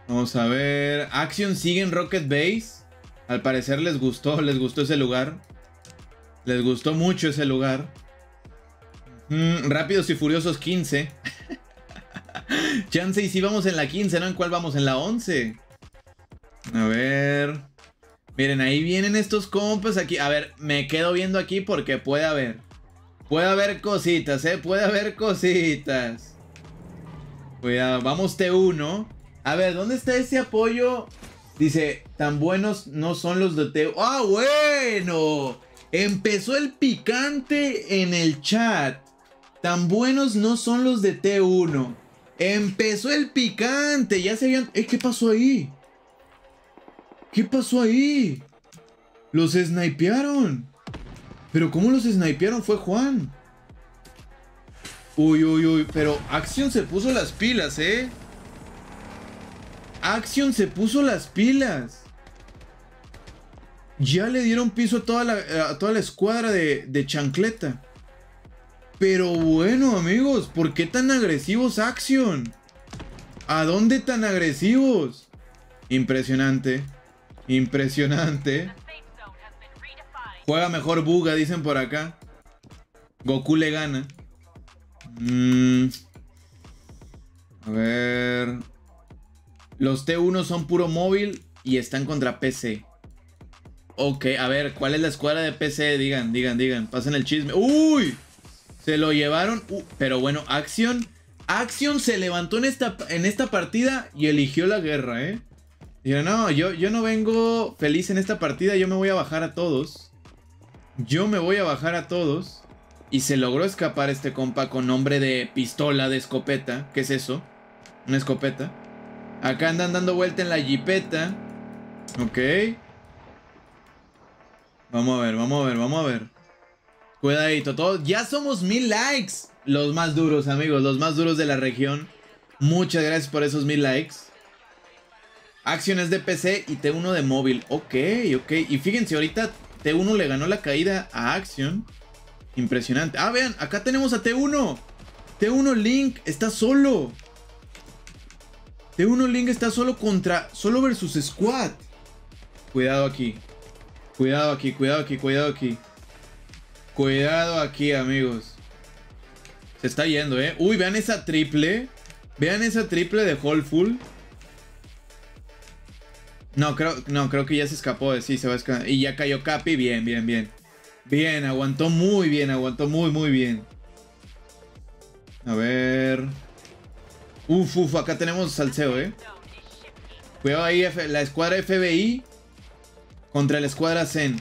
Vamos a ver. Action sigue en Rocket Base. Al parecer les gustó, les gustó ese lugar. Les gustó mucho ese lugar. Mm, Rápidos y Furiosos 15. Chance y si vamos en la 15, ¿no? ¿En cuál vamos? En la 11. A ver. Miren, ahí vienen estos compas aquí. A ver, me quedo viendo aquí porque puede haber. Puede haber cositas, ¿eh? Puede haber cositas. Cuidado, vamos T1. A ver, ¿dónde está ese apoyo? Dice, tan buenos no son los de T1. ¡Ah, bueno! Empezó el picante en el chat. Tan buenos no son los de T1. Empezó el picante. Ya se habían... ¿Eh, ¿Qué pasó ahí? ¿Qué pasó ahí? Los snipearon. Pero ¿cómo los snipearon? Fue Juan. Uy, uy, uy. Pero Action se puso las pilas, ¿eh? Action se puso las pilas. Ya le dieron piso a toda la, toda la escuadra de, de chancleta. Pero bueno, amigos, ¿por qué tan agresivos Action? ¿A dónde tan agresivos? Impresionante. Impresionante. Juega mejor Buga, dicen por acá. Goku le gana. Mm. A ver. Los T1 son puro móvil y están contra PC. Ok, a ver, ¿cuál es la escuadra de PC? Digan, digan, digan. Pasen el chisme. ¡Uy! Se lo llevaron. Uh, pero bueno, Action. Action se levantó en esta, en esta partida y eligió la guerra, ¿eh? Digo, no, yo, yo no vengo feliz en esta partida, yo me voy a bajar a todos. Yo me voy a bajar a todos. Y se logró escapar este compa con nombre de pistola, de escopeta. ¿Qué es eso? Una escopeta. Acá andan dando vuelta en la jipeta. Ok. Vamos a ver, vamos a ver, vamos a ver. Cuidadito, todos. Ya somos mil likes. Los más duros, amigos. Los más duros de la región. Muchas gracias por esos mil likes. Acciones de PC y T1 de móvil. Ok, ok. Y fíjense, ahorita T1 le ganó la caída a Action. Impresionante. Ah, vean, acá tenemos a T1. T1 Link está solo. T1 Link está solo contra. Solo versus Squad. Cuidado aquí. Cuidado aquí, cuidado aquí, cuidado aquí. Cuidado aquí, amigos. Se está yendo, ¿eh? Uy, vean esa triple. Vean esa triple de Full. No, creo, no, creo que ya se escapó. Sí, se va a escapar. Y ya cayó Capi. Bien, bien, bien. Bien, aguantó muy bien, aguantó muy, muy bien. A ver. Uf, uf, acá tenemos salseo, eh. Cuidado ahí, la escuadra FBI contra la escuadra Zen.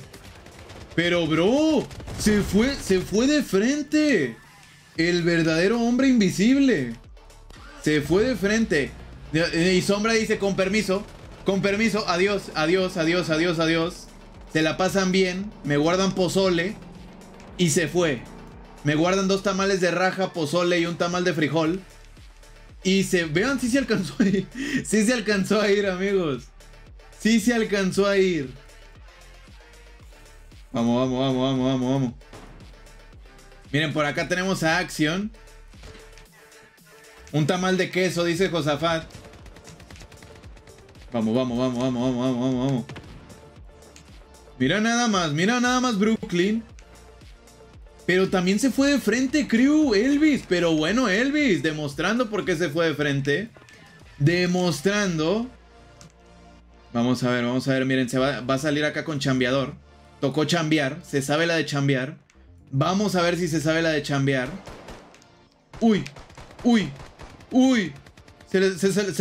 Pero, bro, se fue, se fue de frente. El verdadero hombre invisible. Se fue de frente. Y Sombra dice, con permiso. Con permiso, adiós, adiós, adiós, adiós, adiós. Se la pasan bien, me guardan pozole y se fue. Me guardan dos tamales de raja, pozole y un tamal de frijol. Y se... Vean, si se alcanzó a ir. Sí se alcanzó a ir, amigos. Sí se alcanzó a ir. Vamos, vamos, vamos, vamos, vamos, vamos. Miren, por acá tenemos a Action. Un tamal de queso, dice Josafat. Vamos, vamos, vamos, vamos, vamos, vamos, vamos, Mira nada más, mira nada más Brooklyn. Pero también se fue de frente, Crew, Elvis. Pero bueno, Elvis, demostrando por qué se fue de frente. Demostrando. Vamos a ver, vamos a ver. Miren, se va, va a salir acá con chambeador. Tocó chambear. Se sabe la de chambear. Vamos a ver si se sabe la de chambear. Uy, uy, uy. ¿Se,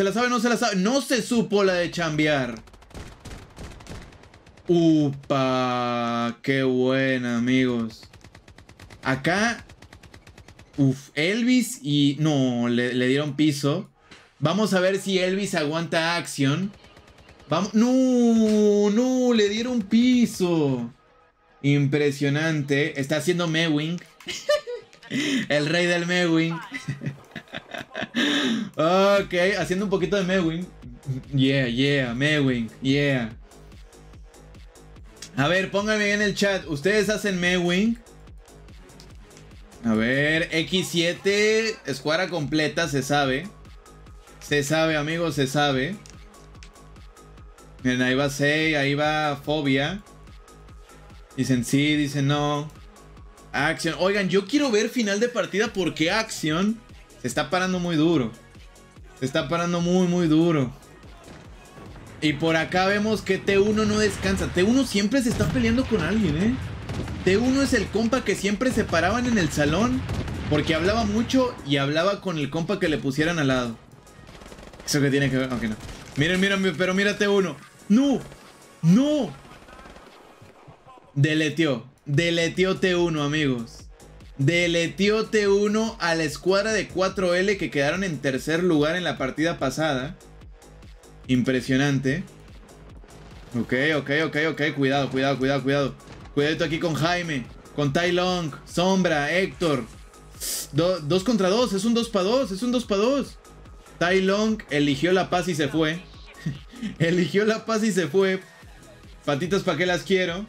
la sabe o no se la sabe? No se supo la de chambear. Upa, qué buena, amigos. Acá, uf, Elvis y... No, le, le dieron piso. Vamos a ver si Elvis aguanta acción. Vamos... No, no, le dieron piso. Impresionante. Está haciendo Mewing. El rey del Mewing. ok, haciendo un poquito de Mewing. Yeah, yeah, Mewing, yeah. A ver, pónganme en el chat. ¿Ustedes hacen Mewing? A ver, X7, escuadra completa, se sabe. Se sabe, amigos, se sabe. Ahí va 6, ahí va Fobia. Dicen sí, dicen no. Action. Oigan, yo quiero ver final de partida porque Action se está parando muy duro. Se está parando muy, muy duro. Y por acá vemos que T1 no descansa. T1 siempre se está peleando con alguien, ¿eh? T1 es el compa que siempre se paraban en el salón. Porque hablaba mucho y hablaba con el compa que le pusieran al lado. Eso que tiene que ver. Ok, no. Miren, miren, pero mira T1. ¡No! ¡No! Deleteó. Deleteó T1, amigos. Deleteó T1 a la escuadra de 4L que quedaron en tercer lugar en la partida pasada. Impresionante. Ok, ok, ok, ok. Cuidado, cuidado, cuidado, cuidado. Cuidado aquí con Jaime. Con Tai Long. Sombra, Héctor. dos contra dos. Es un 2 para 2. Es un 2 para 2. Tai Long eligió la paz y se fue. Eligió la paz y se fue. Patitas para que las quiero.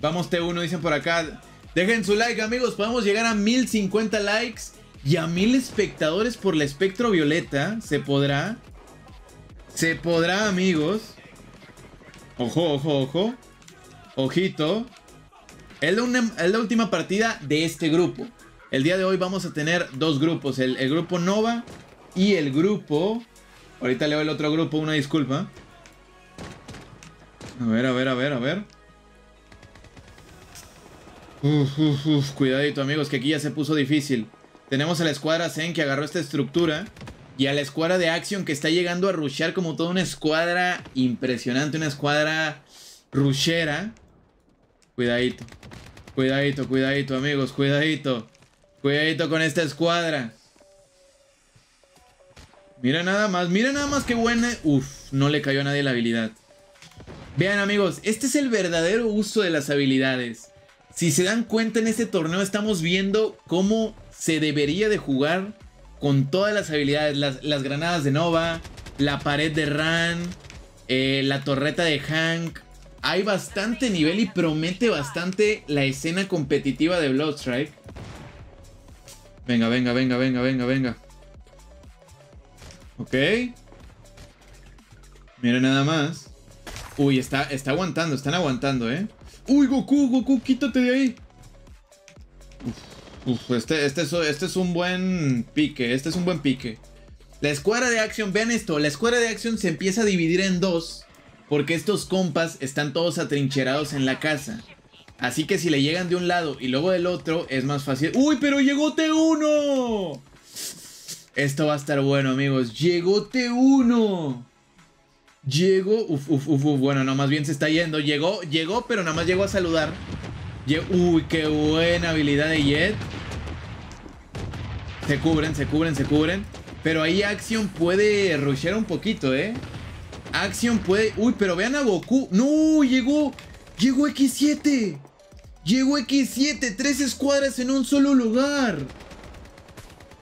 Vamos T1, dicen por acá. Dejen su like, amigos. Podemos llegar a 1050 likes y a 1000 espectadores por la espectro violeta. ¿Se podrá? ¿Se podrá, amigos? Ojo, ojo, ojo. Ojito. Es la, última partida de este grupo. El día de hoy vamos a tener dos grupos. El grupo Nova y el grupo... Ahorita leo el otro grupo, una disculpa. A ver, a ver, a ver, a ver. Uf, uf, uf, cuidadito amigos, que aquí ya se puso difícil. Tenemos a la escuadra Zen que agarró esta estructura. Y a la escuadra de Action que está llegando a rushear como toda una escuadra impresionante, una escuadra rushera. Cuidadito, cuidadito, cuidadito amigos, cuidadito. Cuidadito con esta escuadra. Mira nada más, mira nada más que buena. Uf, no le cayó a nadie la habilidad. Vean amigos, este es el verdadero uso de las habilidades. Si se dan cuenta en este torneo estamos viendo cómo se debería de jugar con todas las habilidades. Las, granadas de Nova, la pared de Ran, eh, la torreta de Hank. Hay bastante nivel y promete bastante la escena competitiva de Bloodstrike. Venga, venga, venga, venga, venga, venga. Ok. Mira nada más. Uy, está, está aguantando, están aguantando, ¿eh? Uy, Goku, Goku, quítate de ahí. Uf, este, este, es, este es un buen pique, este es un buen pique. La escuadra de acción, vean esto, la escuadra de acción se empieza a dividir en dos. Porque estos compas están todos atrincherados en la casa. Así que si le llegan de un lado y luego del otro, es más fácil. ¡Uy, pero llegó T1! Esto va a estar bueno, amigos. Llegó T1. Llegó. Uf, uf, uf, Bueno, no, más bien se está yendo. Llegó, llegó, pero nada más llegó a saludar. Uy, qué buena habilidad de Jet. Se cubren, se cubren, se cubren. Pero ahí Action puede rushear un poquito, ¿eh? Action puede... Uy, pero vean a Goku. ¡No! Llegó... Llegó X7. Llegó X7. Tres escuadras en un solo lugar.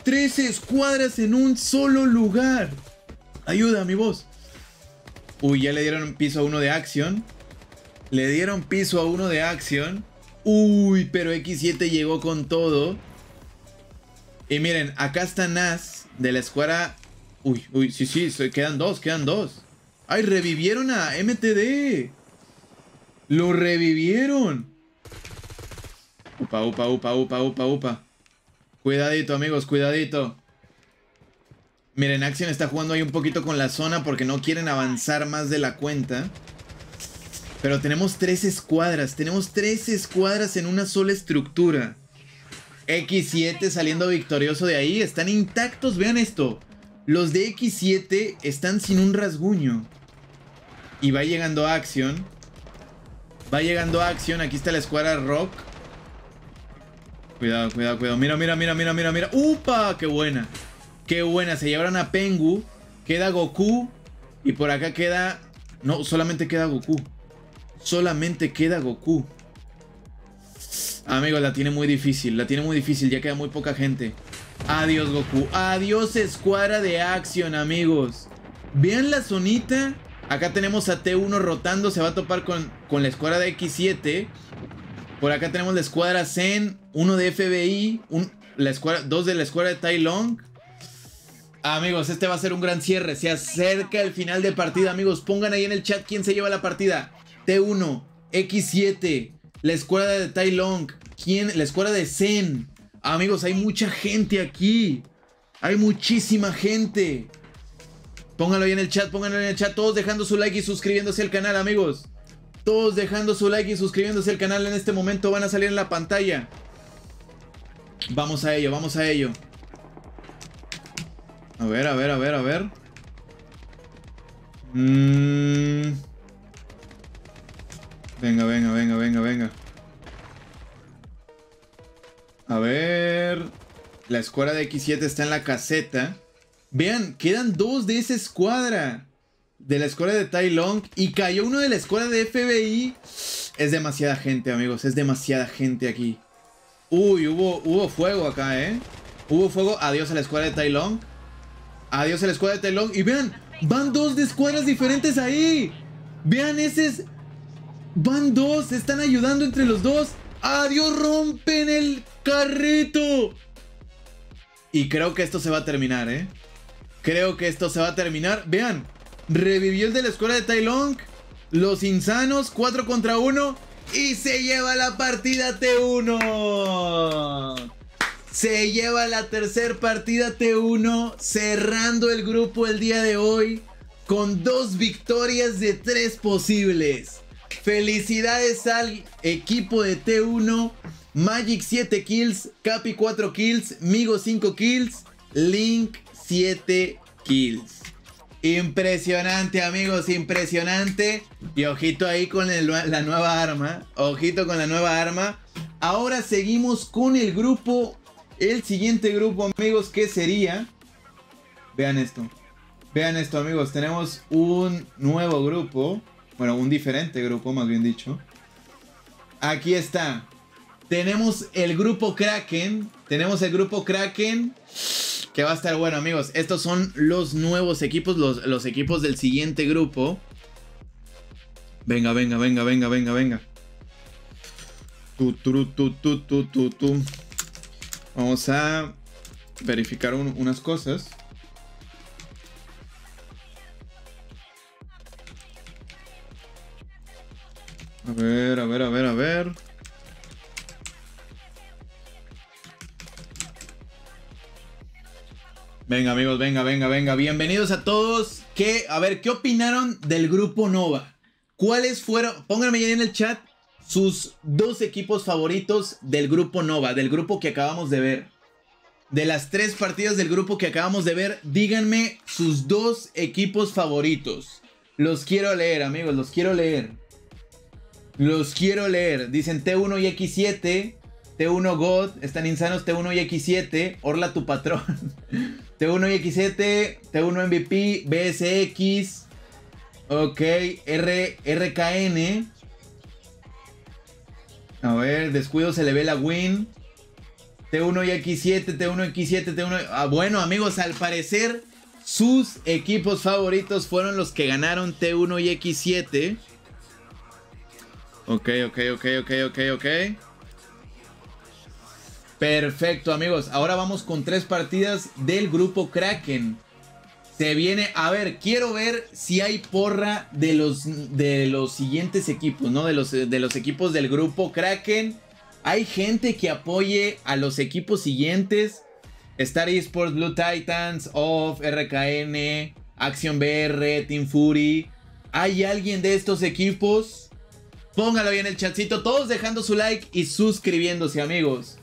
Tres escuadras en un solo lugar. Ayuda, mi voz. Uy, ya le dieron piso a uno de acción. Le dieron piso a uno de acción. Uy, pero X7 llegó con todo. Y miren, acá está Nas de la escuadra. Uy, uy, sí, sí, quedan dos, quedan dos. ¡Ay, revivieron a MTD! ¡Lo revivieron! Upa, upa, upa, upa, upa, upa. Cuidadito, amigos, cuidadito. Miren, Action está jugando ahí un poquito con la zona porque no quieren avanzar más de la cuenta. Pero tenemos tres escuadras. Tenemos tres escuadras en una sola estructura. X7 saliendo victorioso de ahí. Están intactos, vean esto. Los de X7 están sin un rasguño. Y va llegando Action. Va llegando Action. Aquí está la escuadra Rock. Cuidado, cuidado, cuidado. Mira, mira, mira, mira, mira, mira. ¡Upa! ¡Qué buena! ¡Qué buena! Se llevaron a Pengu. Queda Goku. Y por acá queda... No, solamente queda Goku. Solamente queda Goku. Amigos, la tiene muy difícil. La tiene muy difícil. Ya queda muy poca gente. Adiós, Goku. Adiós, escuadra de acción, amigos. Vean la zonita. Acá tenemos a T1 rotando. Se va a topar con, con la escuadra de X7. Por acá tenemos la escuadra Zen. Uno de FBI. La escuadra, dos de la escuadra de Tai Long. Amigos, este va a ser un gran cierre. Se acerca el final de partida, amigos. Pongan ahí en el chat quién se lleva la partida. T1, X7, la escuadra de Tai Long. ¿Quién? La escuadra de Zen. Amigos, hay mucha gente aquí. Hay muchísima gente. Pónganlo ahí en el chat, pónganlo en el chat. Todos dejando su like y suscribiéndose al canal, amigos. Todos dejando su like y suscribiéndose al canal en este momento van a salir en la pantalla. Vamos a ello, vamos a ello. A ver, a ver, a ver, a ver. Mm. Venga, venga, venga, venga, venga. A ver. La escuadra de X7 está en la caseta. Vean, quedan dos de esa escuadra. De la escuadra de Tai Long. Y cayó uno de la escuadra de FBI. Es demasiada gente, amigos. Es demasiada gente aquí. Uy, hubo, hubo fuego acá, ¿eh? Hubo fuego. Adiós a la escuadra de Tai Long. Adiós a la escuadra de Tai Long. Y vean, van dos de escuadras diferentes ahí. Vean, ese es... Van dos, están ayudando entre los dos. Adiós, rompen el carrito. Y creo que esto se va a terminar, ¿eh? Creo que esto se va a terminar. Vean, revivió el de la escuela de Tai Long. Los insanos, 4 contra 1. Y se lleva la partida T1. Se lleva la tercera partida T1. Cerrando el grupo el día de hoy. Con dos victorias de tres posibles. Felicidades al equipo de T1. Magic 7 kills, Capi 4 kills, Migo 5 kills, Link 7 kills. Impresionante amigos, impresionante. Y ojito ahí con la nueva arma. Ojito con la nueva arma. Ahora seguimos con el grupo. El siguiente grupo amigos que sería... Vean esto. Vean esto amigos. Tenemos un nuevo grupo. Bueno, un diferente grupo más bien dicho. Aquí está. Tenemos el grupo Kraken. Tenemos el grupo Kraken. Que va a estar bueno, amigos. Estos son los nuevos equipos. Los, equipos del siguiente grupo. Venga, venga, venga, venga, venga, venga. Tu, tu, tu, tu, tu, tu, tu. Vamos a verificar unas cosas. A ver, a ver, a ver, a ver. Venga, amigos, venga, venga, venga. Bienvenidos a todos. ¿Qué, a ver, ¿qué opinaron del grupo Nova? ¿Cuáles fueron? Pónganme ahí en el chat sus dos equipos favoritos del grupo Nova, del grupo que acabamos de ver. De las tres partidas del grupo que acabamos de ver, díganme sus dos equipos favoritos. Los quiero leer, amigos, los quiero leer. Los quiero leer. Dicen T1 y X7. T1 God, están insanos T1 y X7. Orla tu patrón. T1 y X7, T1 MVP, BSX. Ok, R, RKN. A ver, descuido se le ve la win. T1 y X7, T1 y X7, T1. Ah, bueno, amigos, al parecer sus equipos favoritos fueron los que ganaron T1 y X7. Ok, ok, ok, ok, ok, ok. Perfecto, amigos. Ahora vamos con tres partidas del grupo Kraken. Se viene, a ver, quiero ver si hay porra de los, de los siguientes equipos, ¿no? De los, de los equipos del grupo Kraken. Hay gente que apoye a los equipos siguientes. Star Esports, Blue Titans, OFF, RKN, Action BR, Team Fury. ¿Hay alguien de estos equipos? Póngalo ahí en el chatcito. Todos dejando su like y suscribiéndose, amigos.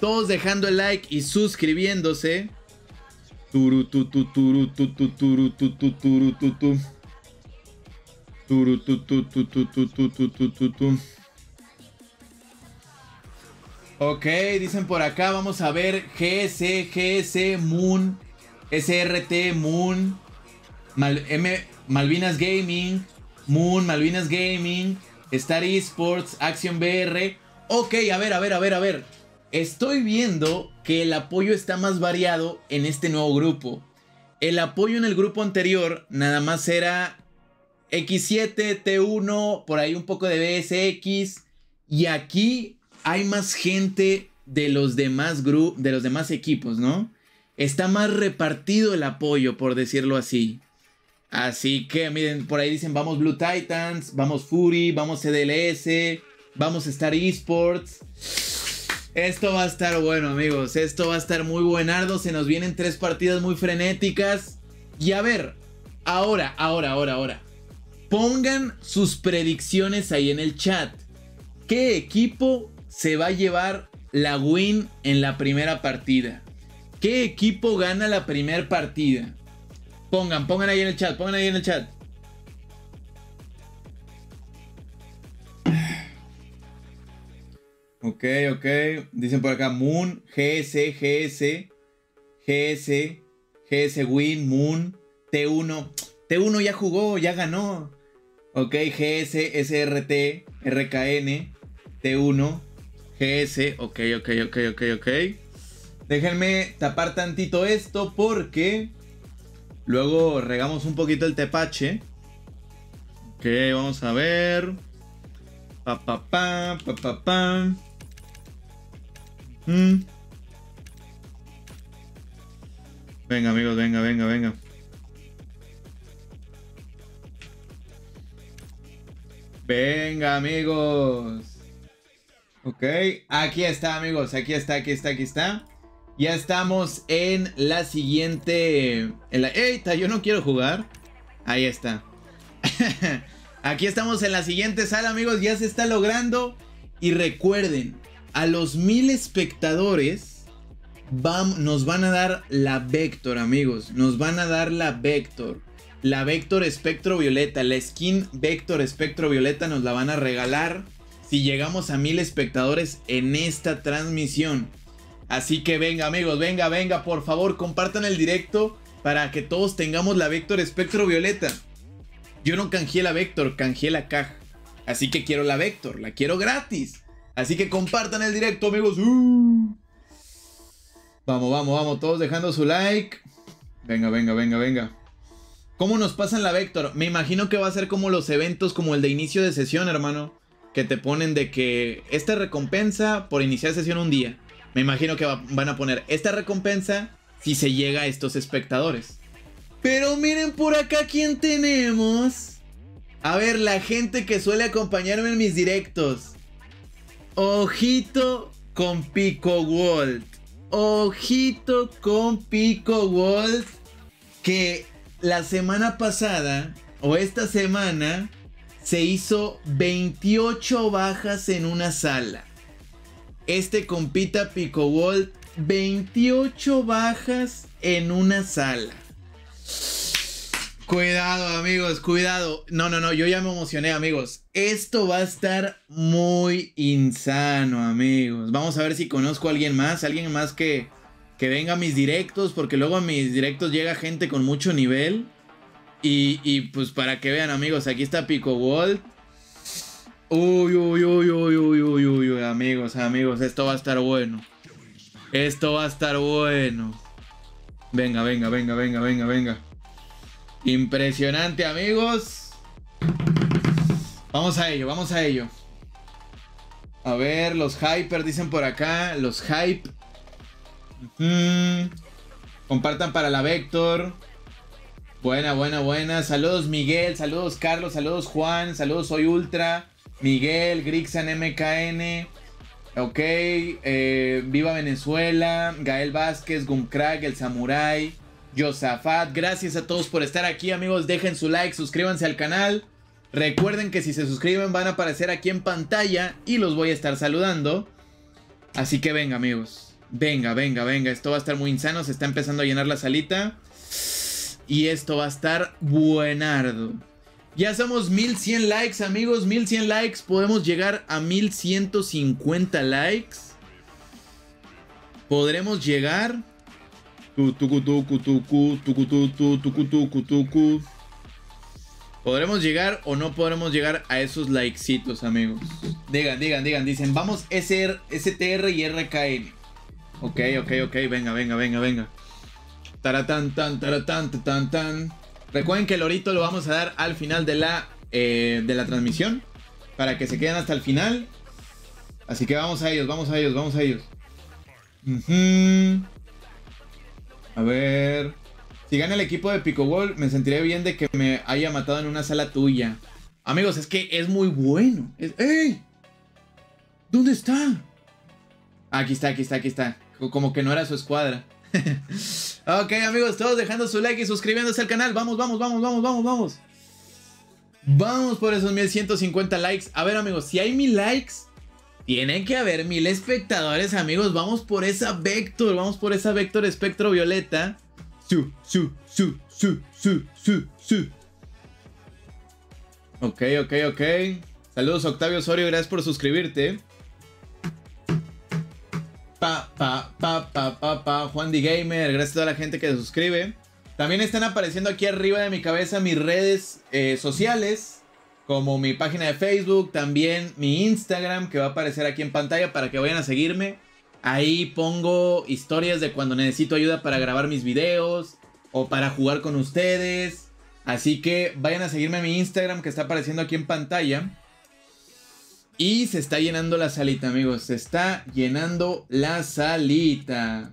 Todos dejando el like y suscribiéndose. Turu tu tu turu tu tu turu tu tu turu tu tu. Turu tu tu tu tu tu tu tu tu tu tu. Ok, dicen por acá, vamos a ver GS, GS, Moon, SRT, Moon, Malvinas Gaming, Moon, Malvinas Gaming, Star Esports, Action BR. Ok, a ver, a ver, a ver, a ver. Estoy viendo que el apoyo está más variado en este nuevo grupo. El apoyo en el grupo anterior nada más era X7, T1, por ahí un poco de BSX. Y aquí hay más gente de los demás de los demás equipos, ¿no? Está más repartido el apoyo, por decirlo así. Así que miren, por ahí dicen, vamos Blue Titans, vamos Fury, vamos CDLS, vamos Star Esports. Esto va a estar bueno, amigos. Esto va a estar muy buenardo. Se nos vienen tres partidas muy frenéticas. Y a ver, ahora, ahora, ahora, ahora. Pongan sus predicciones ahí en el chat. ¿Qué equipo se va a llevar la win en la primera partida? ¿Qué equipo gana la primera partida? Pongan, pongan ahí en el chat, pongan ahí en el chat. Ok, ok. Dicen por acá Moon, GS, GS, GS, GS Win, Moon, T1. T1 ya jugó, ya ganó. Ok, GS, SRT, RKN, T1, GS. Ok, ok, ok, ok, ok. Déjenme tapar tantito esto porque luego regamos un poquito el tepache. Ok, vamos a ver. Pa, pa, pa, pa, pa, pa. Mm. Venga, amigos, venga, venga, venga. Venga, amigos. Ok, aquí está, amigos. Aquí está, aquí está, aquí está. Ya estamos en la siguiente. En la... ¡Eita! Yo no quiero jugar. Ahí está. aquí estamos en la siguiente sala, amigos. Ya se está logrando. Y recuerden, a los mil espectadores nos van a dar la Vector, amigos. Nos van a dar la Vector. La Vector Espectro Violeta. La skin Vector Espectro Violeta nos la van a regalar si llegamos a mil espectadores en esta transmisión. Así que venga, amigos, venga, venga, por favor, compartan el directo para que todos tengamos la Vector Espectro Violeta. Yo no canjeé la Vector, canjeé la caja. Así que quiero la Vector, la quiero gratis. Así que compartan el directo, amigos. Uh. Vamos, vamos, vamos. Todos dejando su like. Venga, venga, venga, venga. ¿Cómo nos pasan la Vector? Me imagino que va a ser como los eventos como el de inicio de sesión, hermano. Que te ponen de que esta recompensa por iniciar sesión un día. Me imagino que van a poner esta recompensa si se llega a estos espectadores. Pero miren por acá quién tenemos. A ver, la gente que suele acompañarme en mis directos. Ojito con Pico Walt. Ojito con Pico Walt. Que la semana pasada o esta semana se hizo 28 bajas en una sala. Este compita Pico Walt 28 bajas en una sala. Cuidado, amigos, cuidado. No, no, no, yo ya me emocioné, amigos. Esto va a estar muy insano, amigos. Vamos a ver si conozco a alguien más, alguien más que, que venga a mis directos, porque luego a mis directos llega gente con mucho nivel. Y, y pues para que vean, amigos, aquí está Pico. Uy, uy, uy, uy, uy, uy, uy, uy, amigos, amigos, esto va a estar bueno. Esto va a estar bueno. Venga, venga, venga, venga, venga, venga. Impresionante, amigos. Vamos a ello, vamos a ello. A ver, los hyper dicen por acá. Los hype. Compartan para la Vector. Buena, buena, buena. Saludos Miguel, saludos Carlos, saludos Juan, saludos Soy Ultra, Miguel, Grixan MKN. Ok, eh, Viva Venezuela, Gael Vázquez, Gumcrack, El Samurai, Josafat. Gracias a todos por estar aquí, amigos. Dejen su like, suscríbanse al canal. Recuerden que si se suscriben van a aparecer aquí en pantalla y los voy a estar saludando. Así que venga, amigos. Venga, venga, venga. Esto va a estar muy insano. Se está empezando a llenar la salita. Y esto va a estar buenardo. Ya somos 1100 likes, amigos. 1100 likes. Podemos llegar a 1150 likes. Podremos llegar. ¿Podremos llegar o no podremos llegar a esos likecitos, amigos? Digan, digan, digan. Dicen, vamos SR, STR y RKN. Ok, ok, ok. Venga, venga, venga, venga. Taratán, tan, taratán, tan, tan. Recuerden que el orito lo vamos a dar al final de la, eh, de la transmisión. Para que se queden hasta el final. Así que vamos a ellos, vamos a ellos, vamos a ellos. A ver. Si gana el equipo de Pico Wall, me sentiré bien de que me haya matado en una sala tuya. Amigos, es que es muy bueno. ¡Ey! ¿Dónde está? Aquí está, aquí está, aquí está. Como que no era su escuadra. ok, amigos, todos dejando su like y suscribiéndose al canal. Vamos, vamos, vamos, vamos, vamos, vamos. Vamos por esos 1150 likes. A ver, amigos, si hay mil likes, tiene que haber mil espectadores, amigos. Vamos por esa Vector, vamos por esa Vector espectro violeta. Su, su, su, su, su, su, su. Ok, ok, ok. Saludos Octavio Osorio, gracias por suscribirte. Pa, pa, pa, pa, pa, pa, Juan D. Gamer, gracias a toda la gente que se suscribe. También están apareciendo aquí arriba de mi cabeza mis redes eh, sociales, como mi página de Facebook, también mi Instagram, que va a aparecer aquí en pantalla para que vayan a seguirme. Ahí pongo historias de cuando necesito ayuda para grabar mis videos o para jugar con ustedes. Así que vayan a seguirme en mi Instagram que está apareciendo aquí en pantalla. Y se está llenando la salita, amigos. Se está llenando la salita.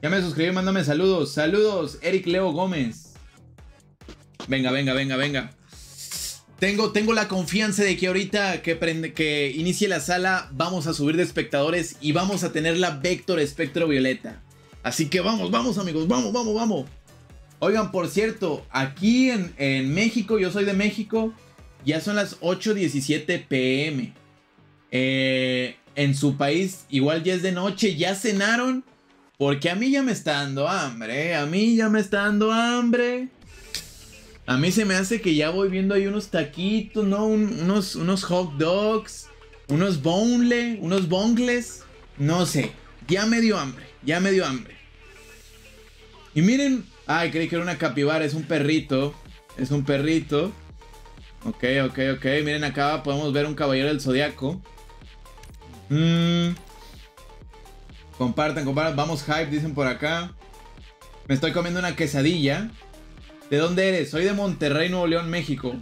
Ya me suscribí, mándame saludos. Saludos, Eric Leo Gómez. Venga, venga, venga, venga. Tengo, tengo la confianza de que ahorita que, inicie la sala vamos a subir de espectadores y vamos a tener la Vector Espectro Violeta. Así que vamos, vamos amigos, vamos, vamos, vamos. Oigan, por cierto, aquí en, México, yo soy de México, ya son las 8.17 pm. Eh, en su país igual ya es de noche, ya cenaron. Porque a mí ya me está dando hambre, a mí ya me está dando hambre. A mí se me hace que ya voy viendo ahí unos taquitos, ¿no? unos, unos hot dogs, unos bonle, unos bongles. No sé. Ya me dio hambre, ya me dio hambre. Y miren. Ay, creí que era una capibara, es un perrito. Es un perrito. Ok, ok, ok. Miren acá podemos ver un caballero del zodiaco. Mmm. Compartan, compartan. Vamos hype, dicen por acá. Me estoy comiendo una quesadilla. ¿De dónde eres? Soy de Monterrey, Nuevo León, México.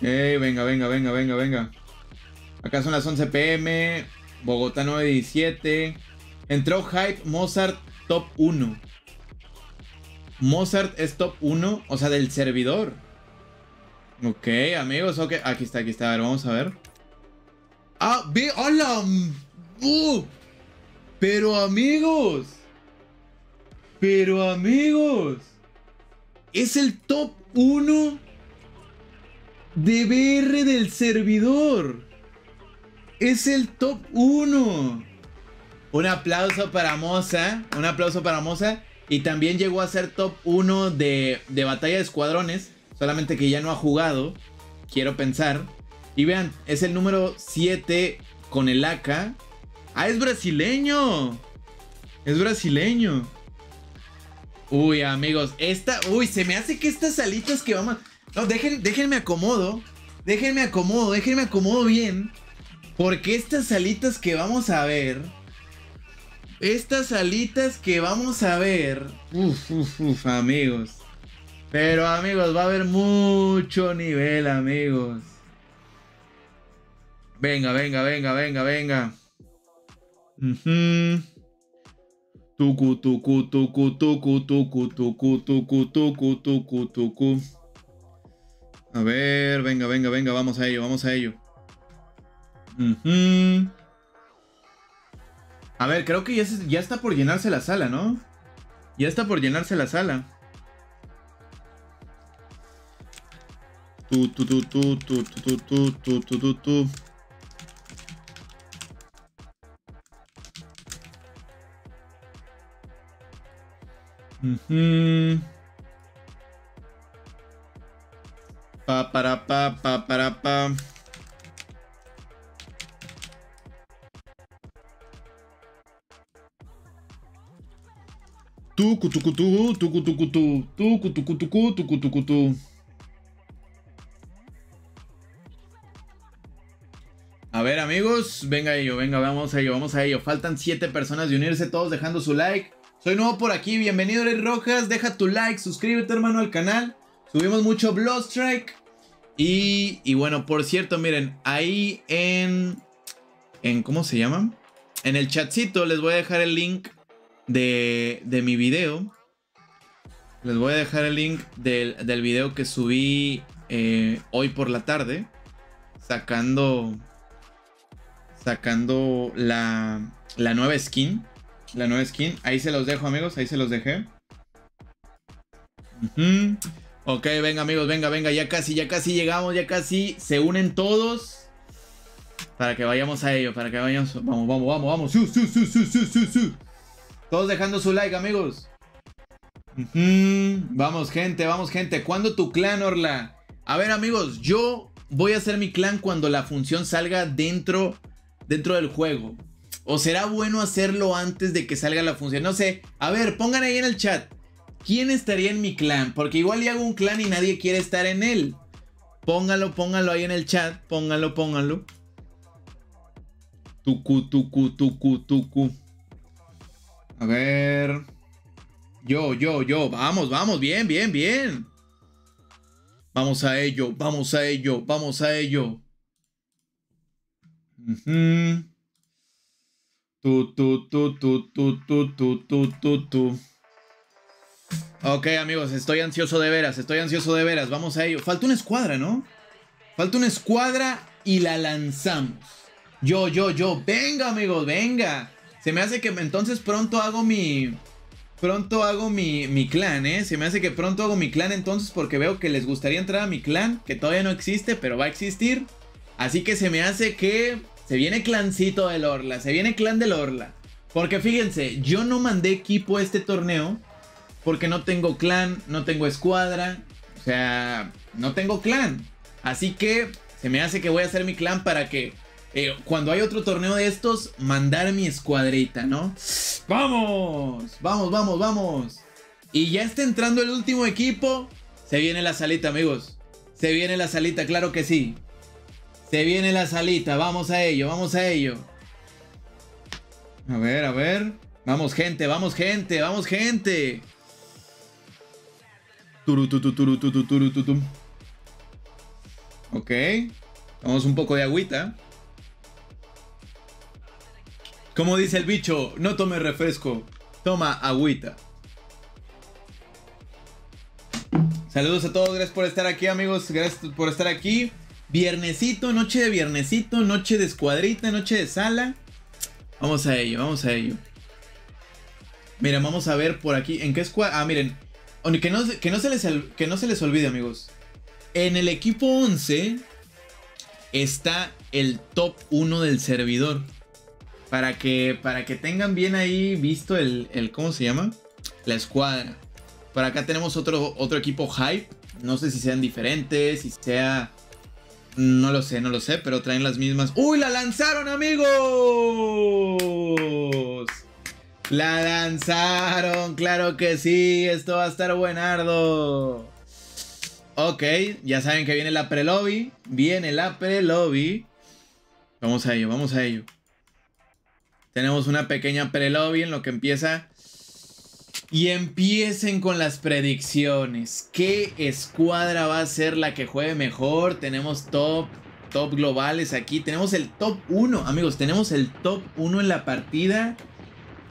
Ey, venga, venga, venga, venga, venga. Acá son las 11 pm. Bogotá 917. Entró Hype Mozart Top 1. Mozart es top 1, o sea, del servidor. Ok, amigos, ok. Aquí está, aquí está. A ver, vamos a ver. Ah, ve, hola. Uh. Pero amigos. Pero amigos es el top 1 de BR del servidor. Es el top 1. Un aplauso para Moza. Un aplauso para Moza. Y también llegó a ser top 1 de, de batalla de escuadrones. Solamente que ya no ha jugado. Quiero pensar. Y vean, es el número 7 con el AK. Ah, es brasileño. Es brasileño. Uy, amigos, esta. Uy, se me hace que estas alitas que vamos. No, dejen, déjenme acomodo. Déjenme acomodo, déjenme acomodo bien. Porque estas alitas que vamos a ver. Estas alitas que vamos a ver. Uf, uf, uf, amigos. Pero amigos, va a haber mucho nivel, amigos. Venga, venga, venga, venga, venga. Uh Tucu, tucu, tucu, tucu, tucu, tucu, tucu, tucu, tucu, tucu. A ver, venga, venga, venga, vamos a ello, vamos a ello. A ver, creo que ya, ya está por llenarse la sala, ¿no? Ya está por llenarse la sala. Tu, tu, tu, tu, tu, tu, tu, tu, tu, tu, tu. Pa, para, pa, pa, para, pa. Tu, tucu, tucu, tu, tucu, tucu, tucu, tucu, tucu, tu. A ver, amigos, venga ello, venga, vamos a ello, vamos a ello. Faltan 7 personas de unirse, todos dejando su like. Soy nuevo por aquí, bienvenido Eres Rojas, deja tu like, suscríbete hermano al canal. Subimos mucho Blood Strike. Y, y bueno, por cierto, miren, ahí en, en... ¿Cómo se llama? En el chatcito les voy a dejar el link de, de mi video. Les voy a dejar el link del, del video que subí eh, hoy por la tarde. Sacando sacando la, la nueva skin. La nueva skin. Ahí se los dejo, amigos. Ahí se los dejé. Ok, venga, amigos. Venga, venga. Ya casi, ya casi llegamos. Ya casi se unen todos. Para que vayamos a ello. Para que vayamos. Vamos, vamos, vamos, vamos. Todos dejando su like, amigos. Vamos, gente, vamos, gente. ¿Cuándo tu clan, Orla? A ver, amigos. Yo voy a hacer mi clan cuando la función salga dentro dentro del juego. ¿O será bueno hacerlo antes de que salga la función? No sé. A ver, pongan ahí en el chat. ¿Quién estaría en mi clan? Porque igual ya hago un clan y nadie quiere estar en él. Póngalo, póngalo ahí en el chat. Póngalo, póngalo. Tucu, tucu, tucu, tucu. A ver. Yo, yo, yo. Vamos, vamos. Bien, bien, bien. Vamos a ello, vamos a ello, vamos a ello. Ok, amigos, estoy ansioso de veras, estoy ansioso de veras. Vamos a ello. Falta una escuadra, ¿no? Falta una escuadra y la lanzamos. Yo, yo, yo. Venga, amigos, venga. Se me hace que entonces pronto hago mi. Pronto hago mi, mi clan, ¿eh? Se me hace que pronto hago mi clan entonces porque veo que les gustaría entrar a mi clan, que todavía no existe, pero va a existir. Así que se me hace que se viene clancito del Orla, se viene clan del Orla. Porque fíjense, yo no mandé equipo a este torneo porque no tengo clan, no tengo escuadra, o sea, no tengo clan. Así que se me hace que voy a hacer mi clan para que eh, cuando hay otro torneo de estos, mandar mi escuadrita, ¿no? ¡Vamos! ¡Vamos, vamos, vamos! Y ya está entrando el último equipo. Se viene la salita, amigos. Se viene la salita, claro que sí. Se viene la salita, vamos a ello, vamos a ello. A ver, a ver. Vamos gente, vamos gente, vamos gente. Ok. Vamos un poco de agüita. Como dice el bicho, no tome refresco, toma agüita. Saludos a todos, gracias por estar aquí amigos, gracias por estar aquí. Viernesito, noche de viernesito, noche de escuadrita, noche de sala. Vamos a ello, vamos a ello. Miren, vamos a ver por aquí. ¿En qué escuadra? Ah, miren. Que no, que, no se les, que no se les olvide, amigos. En el equipo 11 está el top 1 del servidor. Para que, para que tengan bien ahí visto el, el, ¿Cómo se llama? La escuadra. Por acá tenemos otro, otro equipo hype. No sé si sean diferentes, si sea no lo sé, no lo sé, pero traen las mismas. ¡Uy, la lanzaron, amigos! La lanzaron, claro que sí. Esto va a estar buenardo. Ok, ya saben que viene la pre-lobby. Viene la pre-lobby. Vamos a ello, vamos a ello. Tenemos una pequeña pre-lobby en lo que empieza y empiecen con las predicciones. ¿Qué escuadra va a ser la que juegue mejor? Tenemos top, top globales aquí. Tenemos el top 1, amigos. Tenemos el top 1 en la partida.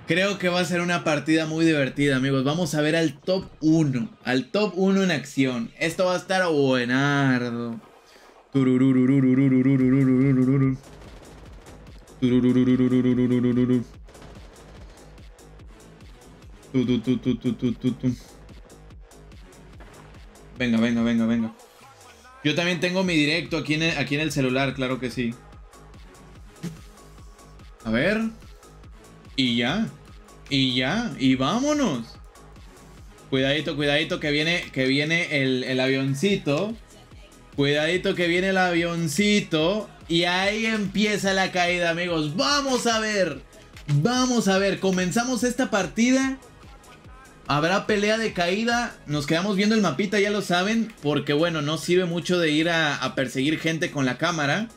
Creo que va a ser una partida muy divertida, amigos. Vamos a ver al top 1. Al top 1 en acción. Esto va a estar buenardo. Tú, tú, tú, tú, tú, tú, tú, Venga, venga, venga, venga. Yo también tengo mi directo aquí en aquí en el celular, claro que sí. A ver. Y ya. Y ya. Y vámonos. Cuidadito, cuidadito que viene, que viene el, el avioncito. Cuidadito que viene el avioncito. Y ahí empieza la caída, amigos. Vamos a ver. Vamos a ver. Comenzamos esta partida. Habrá pelea de caída. Nos quedamos viendo el mapita, ya lo saben. Porque bueno, no sirve mucho de ir a, perseguir gente con la cámara.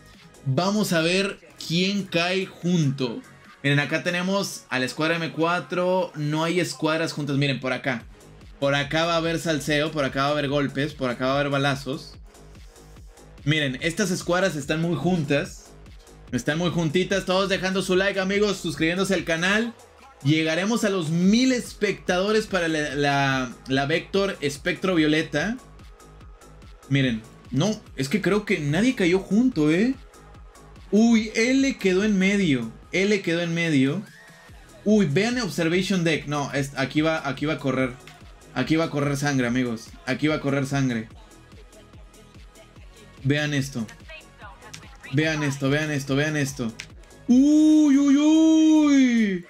Vamos a ver quién cae junto. Miren, acá tenemos a la escuadra M4. No hay escuadras juntas. Miren, por acá. Por acá va a haber salseo. Por acá va a haber golpes. Por acá va a haber balazos. Miren, estas escuadras están muy juntas. Están muy juntitas. Todos dejando su like, amigos. Suscribiéndose al canal. Llegaremos a los mil espectadores para la, la, Vector Espectro Violeta. Miren, no, es que creo que nadie cayó junto, ¿eh? Uy, le quedó en medio. Le quedó en medio. Uy, vean Observation Deck. No, aquí, va, aquí va a correr. Aquí va a correr sangre, amigos. Aquí va a correr sangre. Vean esto. Vean esto, vean esto, vean esto. Uy, uy, uy.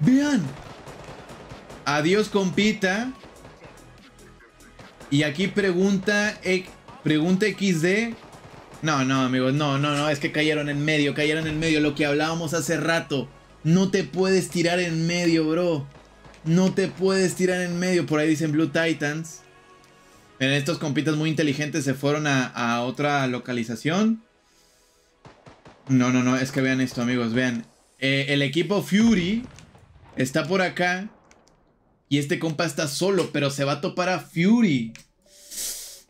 Vean. Adiós, compita. Y aquí pregunta, pregunta XD. No, no, amigos, no, no, no, es que cayeron en medio, cayeron en medio, lo que hablábamos hace rato. No te puedes tirar en medio, bro. No te puedes tirar en medio, por ahí dicen Blue Titans. En estos compitas muy inteligentes se fueron a, otra localización. No, no, no, es que vean esto, amigos, vean. Eh, el equipo Fury Está por acá. Y este compa está solo, pero se va a topar a Fury.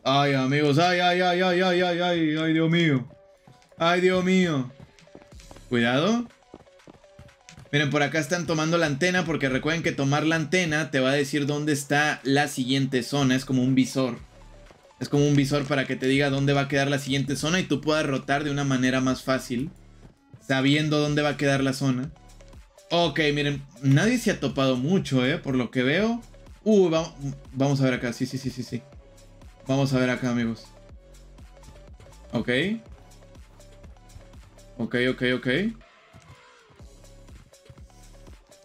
Ay, amigos. Ay, ay, ay, ay, ay, ay, ay, ay, Dios mío. Ay, Dios mío. Cuidado. Miren, por acá están tomando la antena porque recuerden que tomar la antena te va a decir dónde está la siguiente zona. Es como un visor. Es como un visor para que te diga dónde va a quedar la siguiente zona y tú puedas rotar de una manera más fácil. Sabiendo dónde va a quedar la zona. Ok, miren, nadie se ha topado mucho, ¿eh? Por lo que veo. Uh, vamos, a ver acá. Sí, sí, sí, sí, sí. Vamos a ver acá, amigos. Ok. Ok, ok, ok.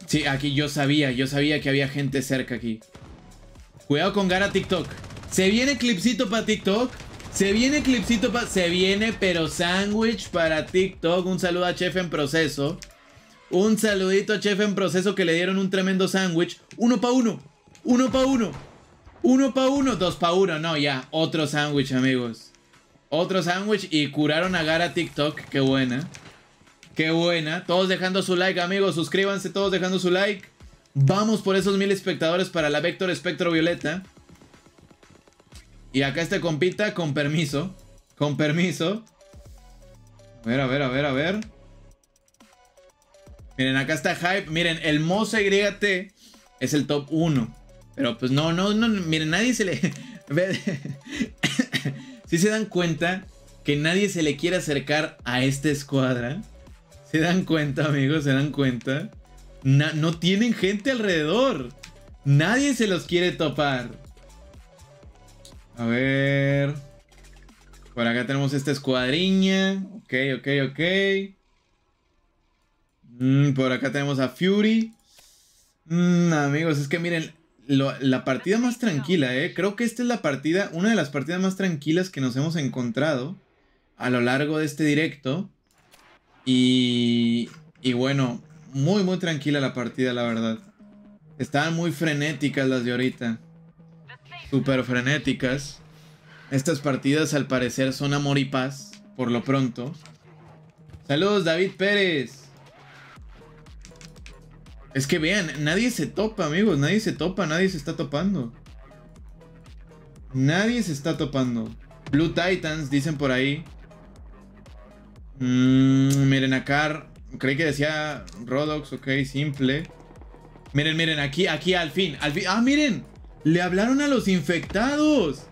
Sí, aquí yo sabía, yo sabía que había gente cerca aquí. Cuidado con Gara TikTok. Se viene clipcito para TikTok. Se viene clipcito para... Se viene, pero sándwich para TikTok. Un saludo a Chef en proceso. Un saludito a Chef en proceso que le dieron un tremendo sándwich. Uno para uno. Uno para uno. Uno pa' uno, dos pa' uno. No, ya. Otro sándwich, amigos. Otro sándwich y curaron a Gara TikTok. Qué buena. Qué buena. Todos dejando su like, amigos. Suscríbanse todos dejando su like. Vamos por esos mil espectadores para la Vector Espectro Violeta. Y acá este compita con permiso. Con permiso. A ver, a ver, a ver, a ver. Miren, acá está Hype. Miren, el Moza YT es el top 1. Pero pues no, no, no, miren, nadie se le... si se dan cuenta que nadie se le quiere acercar a esta escuadra. ¿Se dan cuenta, amigos? ¿Se dan cuenta? no tienen gente alrededor. Nadie se los quiere topar. A ver. Por acá tenemos esta escuadriña. Ok, ok, ok. Mm, por acá tenemos a Fury. Mm, amigos, es que miren, la partida más tranquila, ¿eh? Creo que esta es la partida, una de las partidas más tranquilas que nos hemos encontrado a lo largo de este directo. Y, y bueno, muy, muy tranquila la partida, la verdad. Estaban muy frenéticas las de ahorita. Súper frenéticas. Estas partidas al parecer son amor y paz, por lo pronto. Saludos, David Pérez. Es que vean, nadie se topa, amigos. Nadie se topa, nadie se está topando. Nadie se está topando. Blue Titans, dicen por ahí. Mm, miren acá. Creí que decía Rodox, ok, simple. Miren, miren, aquí, aquí al fin, al fin. Ah, miren. Le hablaron a los infectados.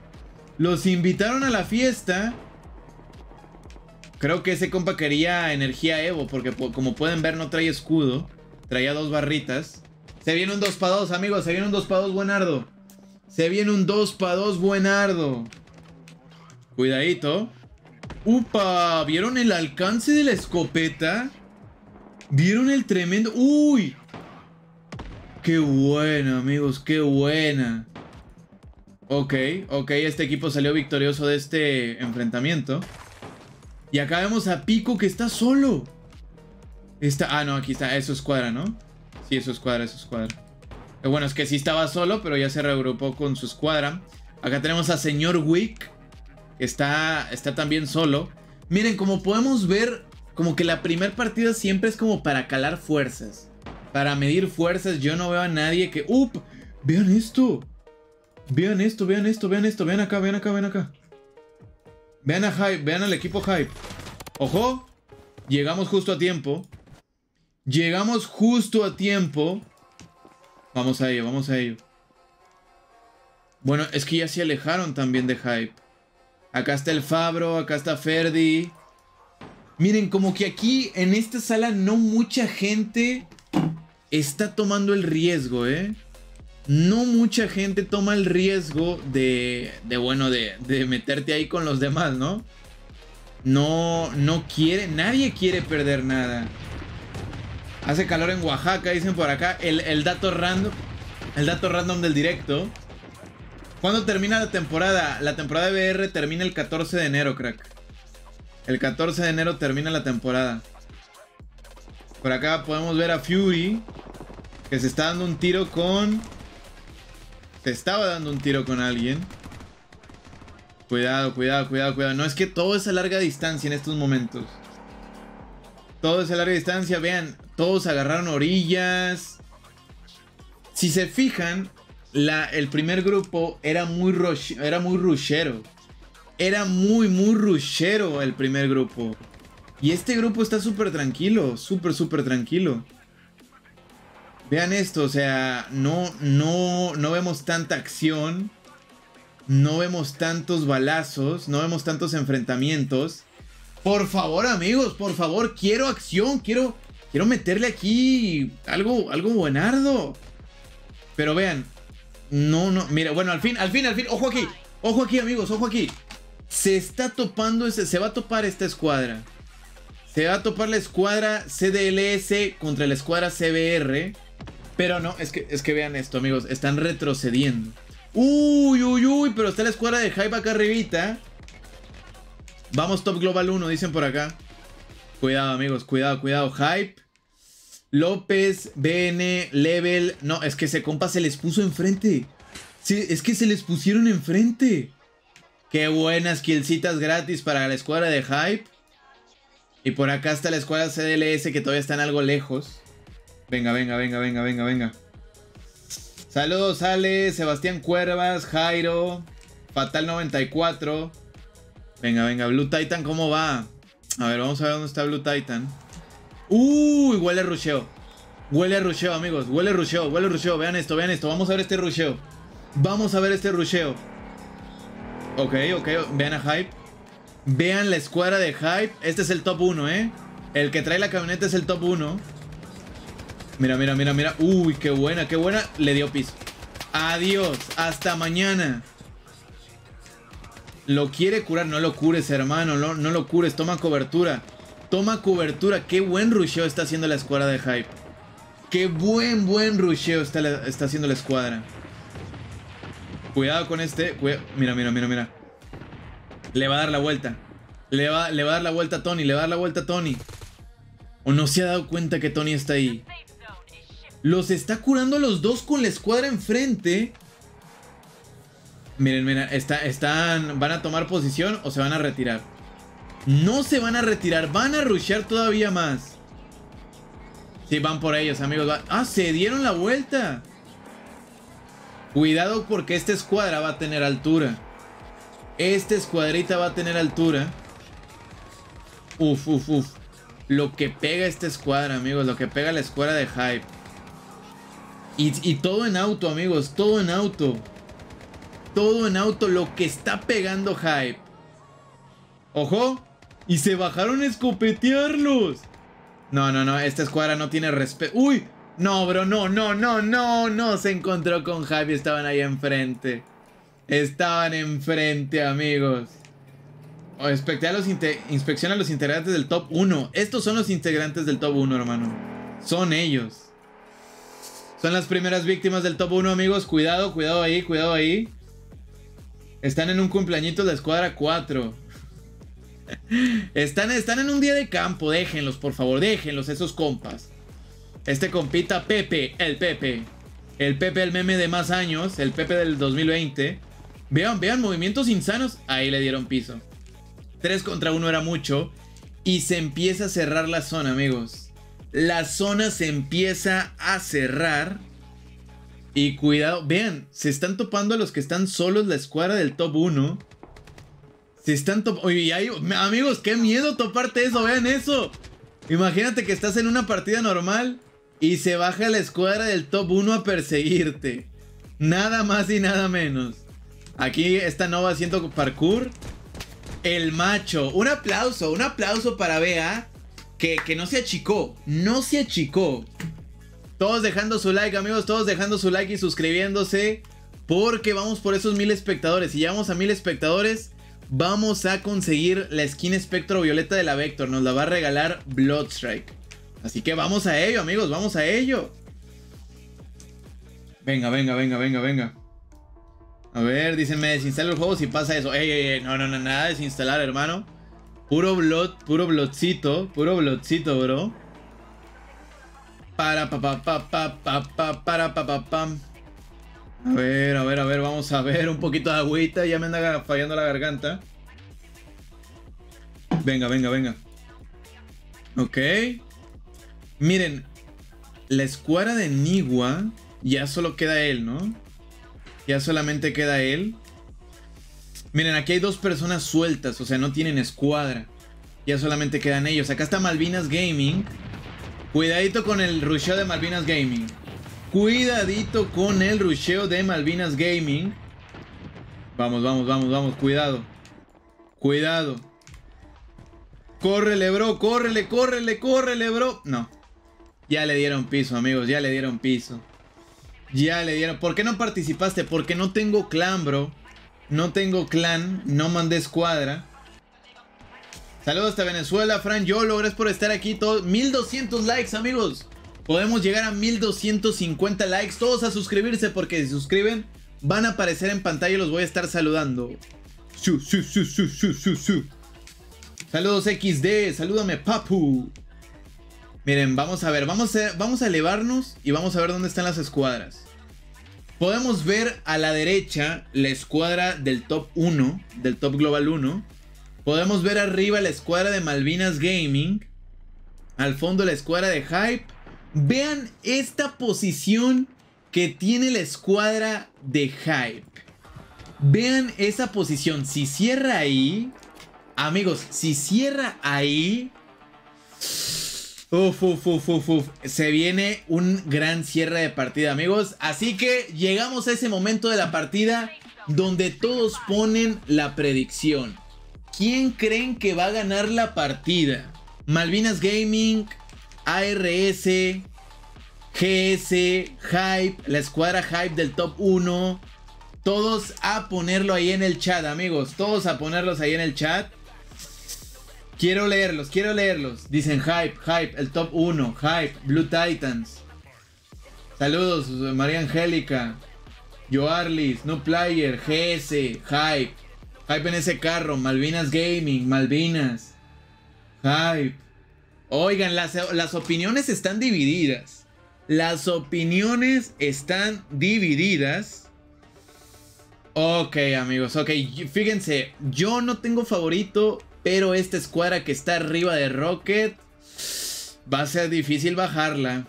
Los invitaron a la fiesta. Creo que ese compa quería energía Evo, porque como pueden ver no trae escudo. Traía dos barritas. Se viene un 2 para 2, amigos. Se viene un 2 para 2 buenardo. Se viene un 2 para 2 buenardo. Cuidadito. Upa, ¿vieron el alcance de la escopeta? ¿Vieron el tremendo? ¡Uy! ¡Qué buena, amigos! ¡Qué buena! Ok, ok, este equipo salió victorioso de este enfrentamiento. Y acá vemos a Pico que está solo. Ah, no, aquí está, eso es cuadra, ¿no? Sí, eso es cuadra, eso es cuadra. Eh, bueno, es que sí estaba solo, pero ya se reagrupó con su escuadra. Acá tenemos a Señor Wick, que está, está también solo. Miren, como podemos ver, como que la primera partida siempre es como para calar fuerzas. Para medir fuerzas, yo no veo a nadie que... ¡Up! Vean esto. Vean esto, vean esto, vean esto. Vean acá, vean acá, vean acá. Vean a Hype, vean al equipo Hype. Ojo. Llegamos justo a tiempo. Llegamos justo a tiempo. Vamos a ello, vamos a ello. Bueno, es que ya se alejaron también de Hype. Acá está el Fabro, acá está Ferdi. Miren, como que aquí en esta sala no mucha gente está tomando el riesgo, ¿eh? no mucha gente toma el riesgo de, de bueno, de, de, meterte ahí con los demás, ¿no? No, no quiere, nadie quiere perder nada. Hace calor en Oaxaca, dicen por acá. El, el dato random, el dato random del directo. ¿Cuándo termina la temporada? La temporada de BR termina el 14 de enero, crack. El 14 de enero termina la temporada. Por acá podemos ver a Fury. Que se está dando un tiro con te estaba dando un tiro con alguien. Cuidado, cuidado, cuidado, cuidado. No es que todo es a larga distancia en estos momentos. Todo es a larga distancia. Vean, todos agarraron orillas. Si se fijan, el primer grupo era muy, era muy rushero. Era muy, muy rushero el primer grupo. Y este grupo está súper tranquilo, súper, súper tranquilo. Vean esto, o sea, no, no, no vemos tanta acción. No vemos tantos balazos. No vemos tantos enfrentamientos. Por favor, amigos, por favor, quiero acción. Quiero, quiero meterle aquí algo, algo buenardo. Pero vean, no, no, mira, bueno, al fin, al fin, al fin, ojo aquí, ojo aquí, amigos, ojo aquí. Se está topando ese, se va a topar esta escuadra. Se va a topar la escuadra CDLS contra la escuadra CBR. Pero no, es que, es que vean esto, amigos. Están retrocediendo. Uy, uy, uy, pero está la escuadra de Hype acá arribita. Vamos Top Global 1, dicen por acá. Cuidado, amigos, cuidado, cuidado. Hype. López, BN, Level. No, es que ese compa se les puso enfrente. Sí, es que se les pusieron enfrente. Qué buenas killcitas gratis para la escuadra de Hype. Y por acá está la escuadra CDLS que todavía están algo lejos. Venga, venga, venga, venga, venga, venga. Saludos, Ale, Sebastián Cuervas, Jairo, Fatal 94. Venga, venga, Blue Titan, ¿cómo va? A ver, vamos a ver dónde está Blue Titan. Uy, huele rusheo. Huele rusheo, amigos. Huele rusheo, huele rusheo. Vean esto, vean esto. Vamos a ver este rusheo. Vamos a ver este rusheo. Ok, ok. Vean a Hype. Vean la escuadra de Hype. Este es el top 1, ¿eh? El que trae la camioneta es el top 1. Mira, mira, mira, mira. Uy, qué buena, qué buena. Le dio piso. Adiós. Hasta mañana. Lo quiere curar. No lo cures, hermano. No, no lo cures. Toma cobertura. Toma cobertura. Qué buen rusheo está haciendo la escuadra de Hype. Qué buen, buen rusheo está, está haciendo la escuadra. Cuidado con este. Mira, mira, mira, mira. Le va a dar la vuelta. Le va, le va a dar la vuelta a Tony. Le va a dar la vuelta a Tony. ¿O no se ha dado cuenta que Tony está ahí? Los está curando a los dos con la escuadra enfrente. Miren, miren, está, están, van a tomar posición o se van a retirar. No se van a retirar, van a rushear todavía más. Sí, van por ellos, amigos. Ah, se dieron la vuelta. Cuidado porque esta escuadra va a tener altura. Esta escuadrita va a tener altura. Uf, uf, uf. Lo que pega esta escuadra, amigos. Lo que pega la escuadra de Hype. Y, todo en auto, amigos. Todo en auto. Todo en auto. Lo que está pegando hype. Ojo. Y se bajaron a escopetearlos. No, no, no. Esta escuadra no tiene respeto. ¡Uy! No, bro, no, no, no, no, no. Se encontró con Javi, estaban ahí enfrente. Estaban enfrente, amigos. Oh, inspecciona a los integrantes del top 1. Estos son los integrantes del top 1, hermano. Son ellos. Son las primeras víctimas del top 1, amigos. Cuidado, cuidado ahí, cuidado ahí. Están en un cumpleañito de la escuadra 4. están, están en un día de campo. Déjenlos, por favor, déjenlos, esos compas. Este compita Pepe, el Pepe. El Pepe, el meme de más años. El Pepe del 2020. Vean, vean, movimientos insanos. Ahí le dieron piso. 3 contra 1 era mucho. Y se empieza a cerrar la zona, amigos. La zona se empieza a cerrar. Y cuidado, vean, se están topando a los que están solos la escuadra del top 1. Se están topando. Oye, amigos, qué miedo toparte eso, vean eso. Imagínate que estás en una partida normal y se baja la escuadra del top 1 a perseguirte. Nada más y nada menos. Aquí está Nova haciendo parkour. El macho. Un aplauso, un aplauso para Bea. Que, que no se achicó. No se achicó. Todos dejando su like, amigos. Todos dejando su like y suscribiéndose. Porque vamos por esos mil espectadores. Si llegamos a mil espectadores, vamos a conseguir la skin espectro violeta de la Vector. Nos la va a regalar Bloodstrike. Así que vamos a ello, amigos, vamos a ello. Venga, venga, venga, venga, venga. A ver, dicen, me desinstalo el juego si pasa eso. Ey, ey, ey, no, no, no, nada de desinstalar, hermano. Puro blood, puro bloodcito, puro bloodcito, bro. Para pa pa pa pa pa pa para pa pa pam. A ver, a ver, a ver, vamos a ver un poquito de agüita, ya me anda fallando la garganta. Venga, venga, venga. Ok. Miren, la escuadra de Niwa ya solo queda él, ¿no? Ya solamente queda él. Miren, aquí hay dos personas sueltas, o sea, no tienen escuadra. Ya solamente quedan ellos. Acá está Malvinas Gaming. Cuidadito con el rusheo de Malvinas Gaming. Cuidadito con el rusheo de Malvinas Gaming. Vamos, vamos, vamos, vamos. Cuidado. Cuidado. Córrele, bro. Córrele, córrele, córrele, bro. No. Ya le dieron piso, amigos, ya le dieron piso. Ya le dieron. ¿Por qué no participaste? Porque no tengo clan, bro. No tengo clan, no mandé escuadra. Saludos hasta Venezuela, Fran Yolo, gracias por estar aquí. Todos, 1200 likes, amigos. Podemos llegar a 1250 likes. Todos a suscribirse porque si suscriben van a aparecer en pantalla y los voy a estar saludando. Saludos XD, salúdame Papu. Miren, vamos a ver, vamos a, vamos a elevarnos y vamos a ver dónde están las escuadras. Podemos ver a la derecha la escuadra del top 1, del top global 1. Podemos ver arriba la escuadra de Malvinas Gaming. Al fondo la escuadra de Hype. Vean esta posición que tiene la escuadra de Hype. Vean esa posición. Si cierra ahí... Amigos, si cierra ahí... Uf, uf, uf, uf, uf. Se viene un gran cierre de partida, amigos. Así que llegamos a ese momento de la partida donde todos ponen la predicción. ¿Quién creen que va a ganar la partida? Malvinas Gaming, ARS, GS, Hype, la escuadra Hype del top 1. Todos a ponerlo ahí en el chat, amigos. Todos a ponerlos ahí en el chat. Quiero leerlos, quiero leerlos. Dicen Hype, Hype, el top 1, Hype, Blue Titans. Saludos, María Angélica, Joarlis, No Player, GS, Hype. Hype en ese carro, Malvinas Gaming, Malvinas. Hype. Oigan, las, las opiniones están divididas. Las opiniones están divididas. Ok, amigos, ok. Fíjense, yo no tengo favorito pero esta escuadra que está arriba de Rocket va a ser difícil bajarla.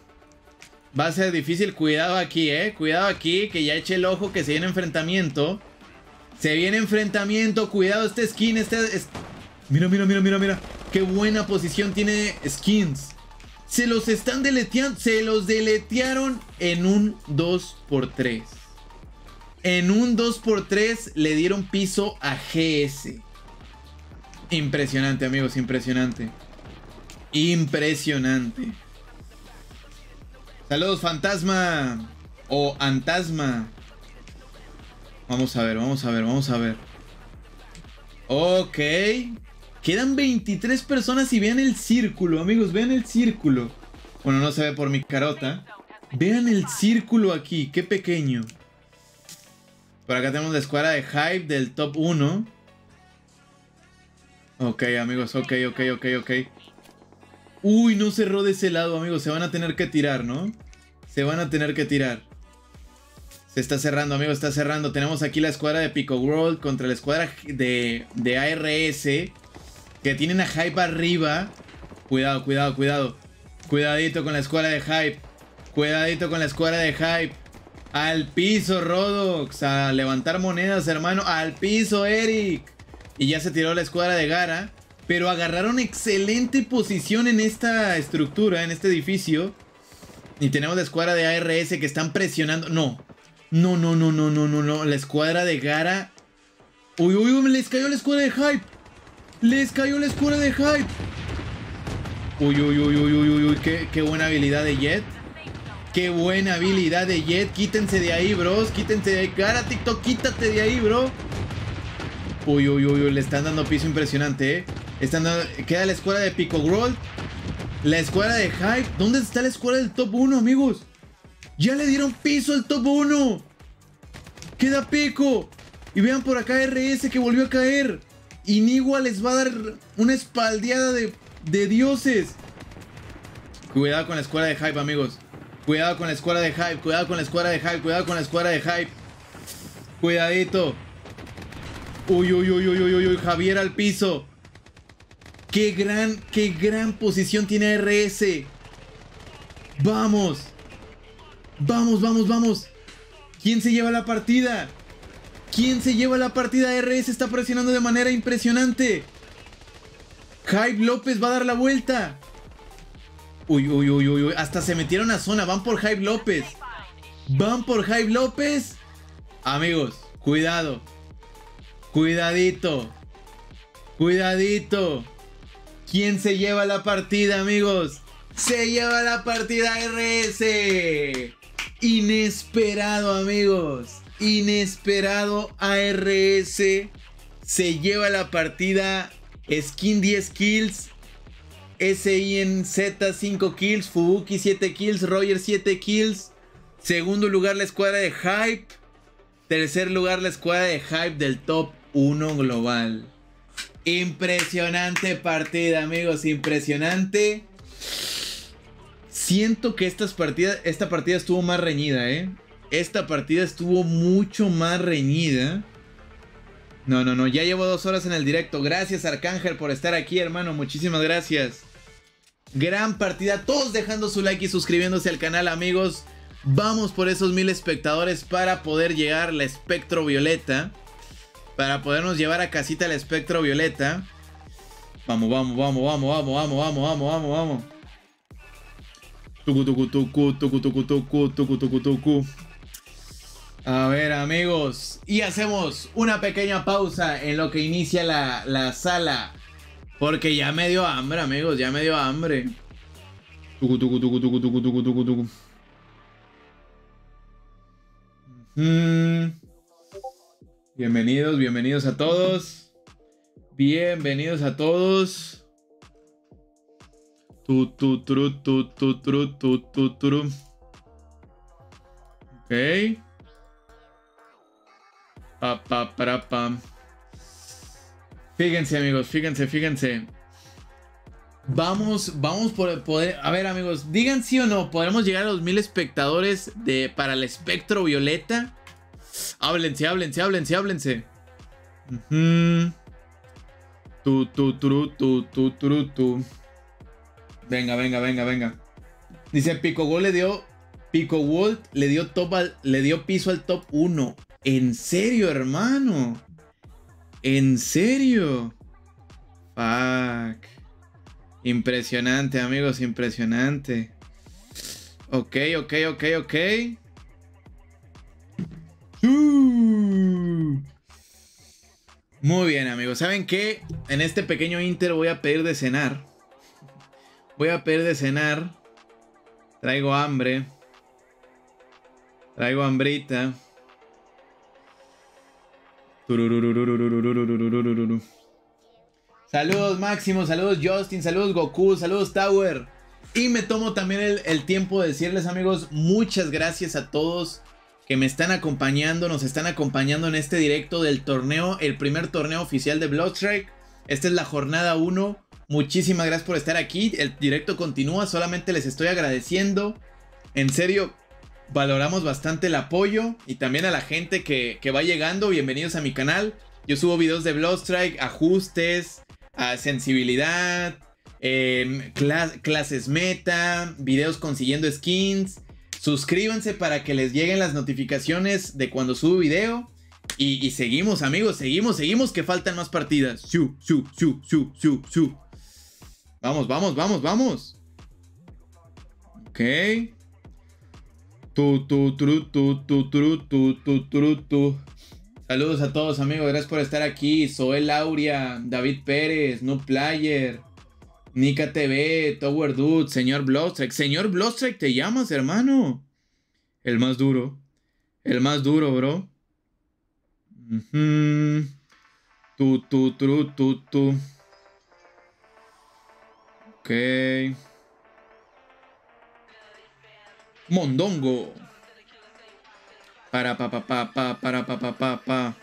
Va a ser difícil. Cuidado aquí, eh. Cuidado aquí, que ya eche el ojo que se viene enfrentamiento. Se viene enfrentamiento. Cuidado este skin. Este, Mira, mira, mira, mira, mira. Qué buena posición tiene Skins. Se los están deleteando. Se los deletearon en un 2x3. En un 2x3 le dieron piso a GS. Impresionante, amigos, impresionante. Impresionante. Saludos, fantasma. O antasma. Vamos a ver, vamos a ver, vamos a ver. Ok. Quedan 23 personas y vean el círculo, amigos. Vean el círculo. Bueno, no se ve por mi carota. Vean el círculo aquí, qué pequeño. Por acá tenemos la escuadra de Hype del top 1. Ok, amigos, ok, ok, ok, ok. Uy, no cerró de ese lado, amigos. Se van a tener que tirar, ¿no? Se van a tener que tirar. Se está cerrando, amigos, está cerrando. Tenemos aquí la escuadra de Pico World contra la escuadra de, de ARS. Que tienen a Hype arriba. Cuidado, cuidado, cuidado. Cuidadito con la escuadra de Hype. Cuidadito con la escuadra de Hype. Al piso, Rodox. A levantar monedas, hermano. Al piso, Eric. Y ya se tiró la escuadra de Gara. Pero agarraron excelente posición en esta estructura, en este edificio. Y tenemos la escuadra de ARS que están presionando. No. No, no, no, no, no, no, no. La escuadra de Gara. Uy, uy, uy, les cayó la escuadra de Hype. Les cayó la escuadra de Hype. Uy, uy, uy, uy, uy, uy, uy. Qué, qué buena habilidad de Jet. Qué buena habilidad de Jet. Quítense de ahí, bros. Quítense de ahí. Gara, TikTok, quítate de ahí, bro. Uy, uy, uy, uy. Le están dando piso impresionante, eh. Están queda la escuadra de Pico World. La escuadra de Hype. ¿Dónde está la escuadra del top 1, amigos? Ya le dieron piso al top 1. Queda Pico. Y vean por acá RS que volvió a caer. Inigua les va a dar una espaldeada de, de dioses. Cuidado con la escuadra de Hype, amigos. Cuidado con la escuadra de Hype. Cuidado con la escuadra de Hype. Cuidado con la escuadra de Hype. Cuidadito. Uy, uy, uy, uy, uy, uy. Javier al piso. Qué gran, qué gran posición tiene RS. Vamos. Vamos, vamos, vamos. ¿Quién se lleva la partida? ¿Quién se lleva la partida? RS está presionando de manera impresionante. Hype López va a dar la vuelta. Uy, uy, uy, uy, uy. Hasta se metieron a zona. Van por Hype López. Van por Hype López. Amigos, cuidado. Cuidadito. Cuidadito. ¿Quién se lleva la partida, amigos? Se lleva la partida RS. Inesperado, amigos. Inesperado ARS. Se lleva la partida. Skin 10 kills. Z 5 kills. Fubuki 7 kills. Roger 7 kills. Segundo lugar la escuadra de Hype. Tercer lugar la escuadra de Hype del top 1 global. Impresionante partida, amigos. Impresionante. Siento que estas partidas, esta partida estuvo más reñida, ¿eh? Esta partida estuvo mucho más reñida. No, no, no. Ya llevo dos horas en el directo. Gracias, Arcángel, por estar aquí, hermano. Muchísimas gracias. Gran partida. Todos dejando su like y suscribiéndose al canal, amigos. Vamos por esos mil espectadores para poder llegar al espectro violeta. Para podernos llevar a casita el espectro violeta. Vamos, vamos, vamos, vamos, vamos, vamos, vamos, vamos, vamos, vamos. Tucu, tucu, tucu, tucu, tucu, tucu, tucu, tucu, tucu. A ver, amigos. Y hacemos una pequeña pausa en lo que inicia la, la sala. Porque ya me dio hambre, amigos. Ya me dio hambre. Tucu, tucu, tucu, tucu, tucu, tucu, tucu, tucu. Mm. Bienvenidos, bienvenidos a todos. Bienvenidos a todos. Tu, tu, tru, tu, tu, tru, tu, tu, tru. Ok. Pa, pa, para, pa. Fíjense, amigos, fíjense, fíjense. Vamos, vamos por poder. A ver, amigos, digan sí o no. ¿Podremos llegar a los mil espectadores de, para el espectro violeta? Háblense, háblense, háblense, háblense. Tu, tu, tu, tu, tu, tu, tu. Venga, venga, venga, venga. Dice Pico Gold le dio. Pico Gold le dio top le dio piso al top 1. ¿En serio, hermano? ¿En serio? Fuck. Impresionante, amigos, impresionante. Ok, ok, ok, ok. Muy bien, amigos. ¿Saben qué? En este pequeño inter voy a pedir de cenar. Voy a pedir de cenar. Traigo hambre. Traigo hambrita. Saludos Máximo, saludos Justin, saludos Goku, saludos Tower. Y me tomo también el, tiempo de decirles amigos, muchas gracias a todos que me están acompañando, nos están acompañando en este directo del torneo, el primer torneo oficial de Bloodstrike. Esta es la jornada 1. Muchísimas gracias por estar aquí. El directo continúa, solamente les estoy agradeciendo. En serio, valoramos bastante el apoyo y también a la gente que, va llegando. Bienvenidos a mi canal. Yo subo videos de Bloodstrike, ajustes, a sensibilidad, em, clases meta, videos consiguiendo skins. Suscríbanse para que les lleguen las notificaciones de cuando subo video. Y, seguimos, amigos, seguimos, seguimos, que faltan más partidas. Vamos, vamos, vamos, vamos. Ok. Tu, tu, tu, tu, tu, tu, tu, tu, tu, tu. Saludos a todos, amigos. Gracias por estar aquí. Zoel Lauria, David Pérez, No Player, Nika TV, Tower Dude, Señor Bloodstrike. Señor Bloodstrike, ¿te llamas, hermano? El más duro. El más duro, bro. Tu, tu, tu, tu, tu. Ok. Mondongo. Para pa pa pa pa para pa pa pa pa.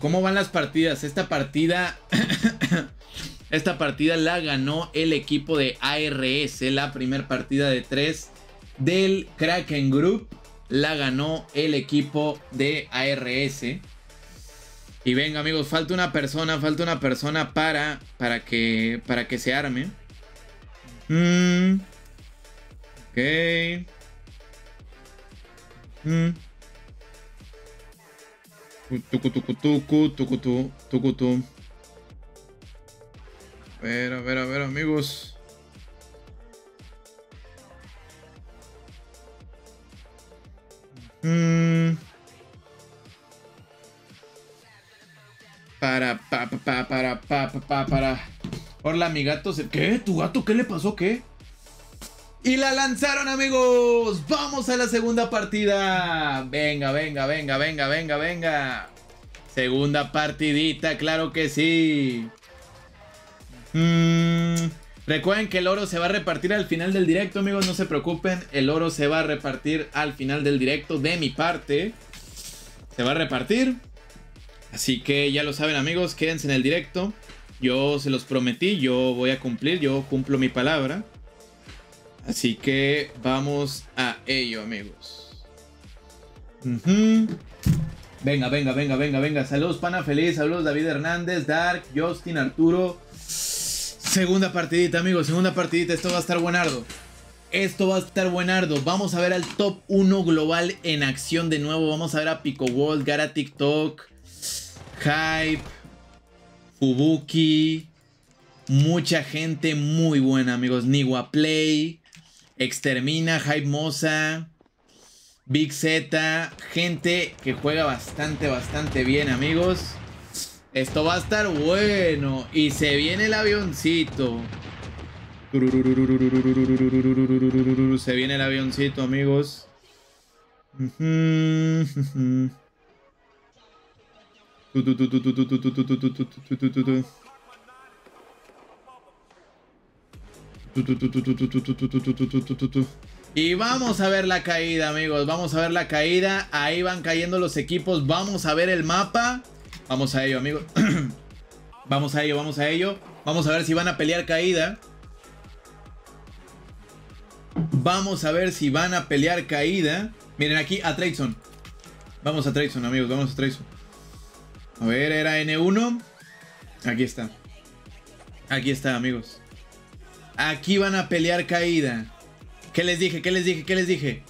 ¿Cómo van las partidas? Esta partida. esta partida la ganó el equipo de ARS. La primera partida de 3 del Kraken Group. La ganó el equipo de ARS. Y venga, amigos, falta una persona, falta una persona para, para, que, para que se arme. Mm. Ok. Mm. Tucu, tucu, tucu, tucu, tucu, tucu. A ver, a ver, a ver, amigos. Mm. Para, pa, pa, para, pa, pa, para. Hola, mi gato. ¿Qué? ¿Tu gato qué le pasó? ¿Qué? Y la lanzaron, amigos. Vamos a la segunda partida. Venga, venga, venga, venga, venga, venga. Segunda partidita, claro que sí. Mm, recuerden que el oro se va a repartir al final del directo, amigos. No se preocupen. El oro se va a repartir al final del directo. De mi parte. Se va a repartir. Así que ya lo saben amigos, quédense en el directo. Yo se los prometí, yo voy a cumplir, yo cumplo mi palabra. Así que vamos a ello amigos. Venga, venga, venga, venga, venga. Saludos, pana feliz. Saludos, David Hernández, Dark, Justin, Arturo. Segunda partidita, amigos. Segunda partidita. Esto va a estar buenardo. Esto va a estar buenardo. Vamos a ver al top 1 global en acción de nuevo. Vamos a ver a Pico World, Gara TikTok. Hype, Fubuki, mucha gente muy buena, amigos. Niwa Play, Extermina, Hype Mosa, Big Z, gente que juega bastante, bastante bien, amigos. Esto va a estar bueno. Y se viene el avioncito. Se viene el avioncito, amigos. Y vamos a ver la caída, amigos. Vamos a ver la caída. Ahí van cayendo los equipos. Vamos a ver el mapa. Vamos a ello, amigos. vamos a ello, vamos a ello. Vamos a ver si van a pelear caída. Vamos a ver si van a pelear caída. Miren aquí a Trayson. Vamos a Trayson, amigos. Vamos a Trayson. A ver, era N1. Aquí está. Aquí está, amigos. Aquí van a pelear caída. ¿Qué les dije? ¿Qué les dije? ¿Qué les dije?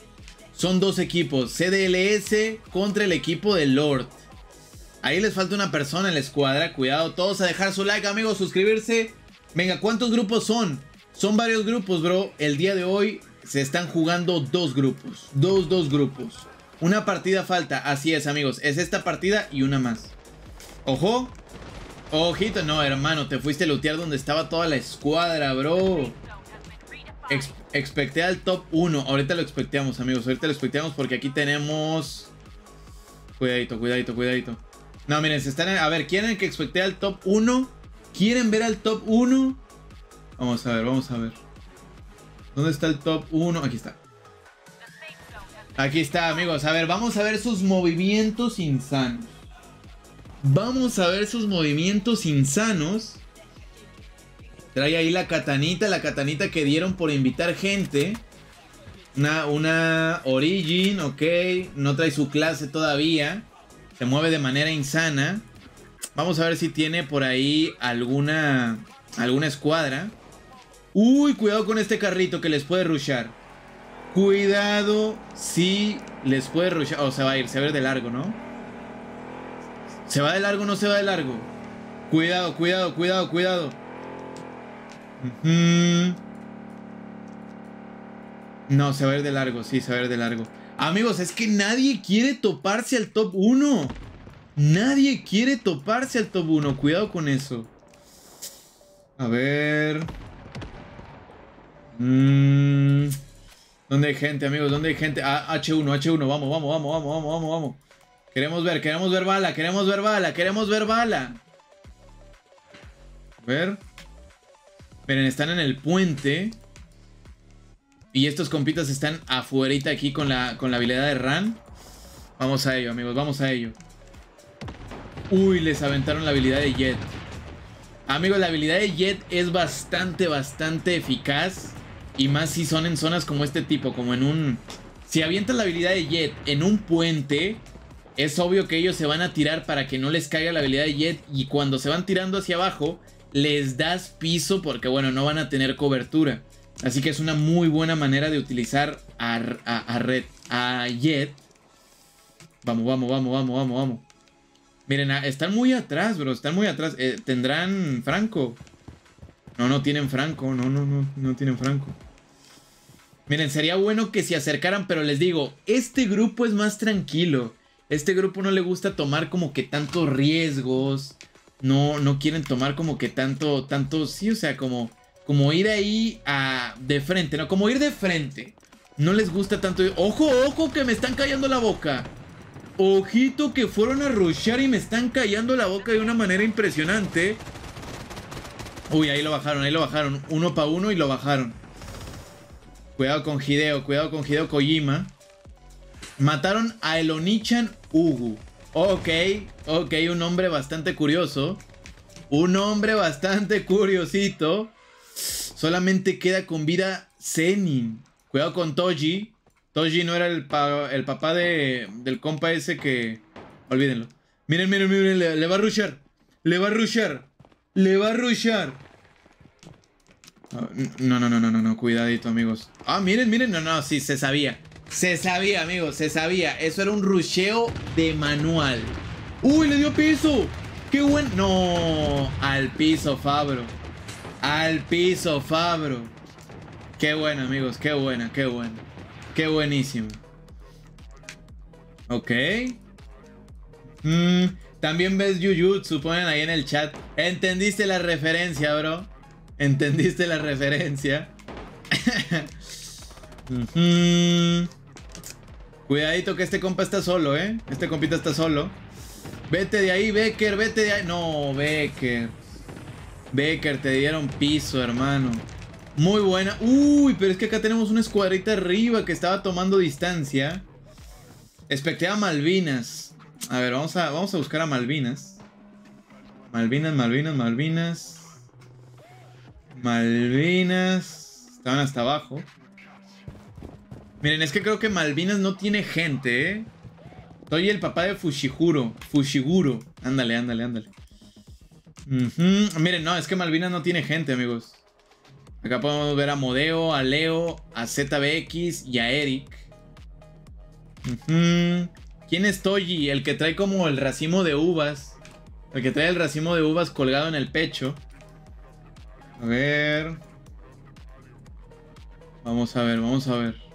Son dos equipos. CDLS contra el equipo de Lord. Ahí les falta una persona en la escuadra. Cuidado, todos a dejar su like, amigos. Suscribirse. Venga, ¿cuántos grupos son? Son varios grupos, bro. El día de hoy se están jugando dos grupos. Dos, dos grupos. Una partida falta. Así es, amigos. Es esta partida y una más. Ojo. Ojito, no, hermano, te fuiste a lootear donde estaba toda la escuadra, bro. expecté al top 1. Ahorita lo expecteamos, amigos. Ahorita lo expecteamos porque aquí tenemos... Cuidadito, cuidadito, cuidadito. No, miren, se están... A ver, ¿quieren que expecte al top 1? ¿Quieren ver al top 1? Vamos a ver, vamos a ver. ¿Dónde está el top 1? Aquí está. Aquí está, amigos. A ver, vamos a ver sus movimientos insanos. Vamos a ver sus movimientos insanos. Trae ahí la katanita, la katanita que dieron por invitar gente. Una, una Origin, ok. No trae su clase todavía. Se mueve de manera insana. Vamos a ver si tiene por ahí alguna, alguna escuadra. Uy, cuidado con este carrito que les puede rushar. Cuidado si les puede rushar. O se va a ir, se va a ir de largo, ¿no? ¿Se va de largo o no se va de largo? Cuidado, cuidado, cuidado, cuidado. No, se va a ir de largo, sí, se va a ir de largo. Amigos, es que nadie quiere toparse al top 1. Nadie quiere toparse al top 1. Cuidado con eso. A ver. Mm. ¿Dónde hay gente, amigos? ¿Dónde hay gente? Ah, H1, H1. Vamos, vamos, vamos, vamos, vamos, vamos, vamos. Queremos ver, queremos ver bala, queremos ver bala, queremos ver bala. A ver. Miren, están en el puente. Y estos compitas están afuerita aquí con la, con la habilidad de Ran. Vamos a ello, amigos, vamos a ello. Uy, les aventaron la habilidad de Jet. Amigos, la habilidad de Jet es bastante, bastante eficaz. Y más si son en zonas como este tipo, como en un... Si avientas la habilidad de Jet en un puente, es obvio que ellos se van a tirar para que no les caiga la habilidad de Jet. Y cuando se van tirando hacia abajo, les das piso porque, bueno, no van a tener cobertura. Así que es una muy buena manera de utilizar a, a, Red, a Jet. Vamos, vamos, vamos, vamos, vamos, vamos. Miren, están muy atrás, bro. Están muy atrás. Eh, ¿Tendrán Franco? No, no tienen Franco. No, no, no. No tienen Franco. Miren, sería bueno que se acercaran, pero les digo, este grupo es más tranquilo. Este grupo no le gusta tomar como que tantos riesgos. No, no quieren tomar como que tanto, tanto, sí, o sea, como, como ir ahí a, de frente, ¿no? Como ir de frente. No les gusta tanto. Ojo, ojo, que me están callando la boca. Ojito que fueron a rushear y me están callando la boca de una manera impresionante. Uy, ahí lo bajaron, ahí lo bajaron. Uno para uno y lo bajaron. Cuidado con Hideo, cuidado con Hideo Kojima. Mataron a Elonichan Ugu. Ok, ok, un hombre bastante curioso. Un hombre bastante curiosito. Solamente queda con vida Zenin. Cuidado con Toji. Toji no era el, papá de, del compa ese que... Olvídenlo. Miren, miren, miren, le, va a rushar. Le va a rushar. Le va a rushar. No, no, no, no, no, no, cuidadito, amigos. Ah, miren, miren, no, no, sí, se sabía. Se sabía, amigos, se sabía. Eso era un rusheo de manual. ¡Uy, le dio piso! ¡Qué buen! No, al piso, Fabro. Al piso, Fabro. Qué bueno, amigos, qué buena, qué bueno. Qué buenísimo. Ok. Mm, también ves Jujutsu, ponen ahí en el chat. ¿Entendiste la referencia, bro? ¿Entendiste la referencia? Cuidadito que este compa está solo, ¿eh? Este compita está solo. Vete de ahí, Becker, vete de ahí. No, Becker. Becker, te dieron piso, hermano. Muy buena. Uy, pero es que acá tenemos una escuadrita arriba que estaba tomando distancia. Expecté a Malvinas. A ver, vamos a, vamos a buscar a Malvinas. Malvinas, Malvinas, Malvinas. Malvinas. Estaban hasta abajo. Miren, es que creo que Malvinas no tiene gente, ¿eh? Soy el papá de Fushiguro. Fushiguro. Ándale, ándale, ándale. Miren, no, es que Malvinas no tiene gente, amigos. Acá podemos ver a Modeo, a Leo, a ZBX y a Eric. ¿Quién es Toji? El que trae como el racimo de uvas. El que trae el racimo de uvas colgado en el pecho. A ver. Vamos a ver, vamos a ver.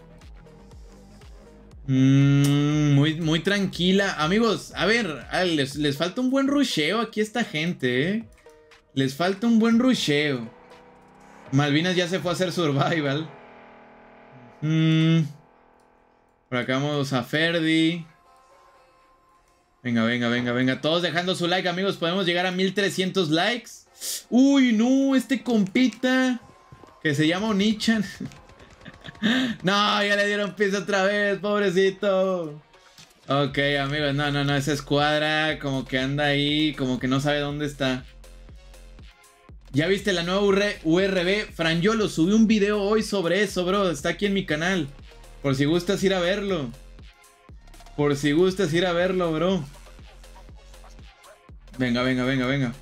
Mm, muy, muy tranquila. Amigos, a ver, les, les, falta un buen rusheo aquí a esta gente, ¿eh? Les falta un buen rusheo. Malvinas ya se fue a hacer survival. Mm. Por acá vamos a Ferdi. Venga, venga, venga, venga. Todos dejando su like, amigos. Podemos llegar a 1300 likes. Uy, no, este compita. Que se llama Onichan. no, ya le dieron piso otra vez, pobrecito. Ok, amigos, no, no, no, esa escuadra como que anda ahí, como que no sabe dónde está. ¿Ya viste la nueva URB? Fran Yolo, subí un video hoy sobre eso, bro. Está aquí en mi canal. Por si gustas ir a verlo. Por si gustas ir a verlo, bro. Venga, venga, venga, venga.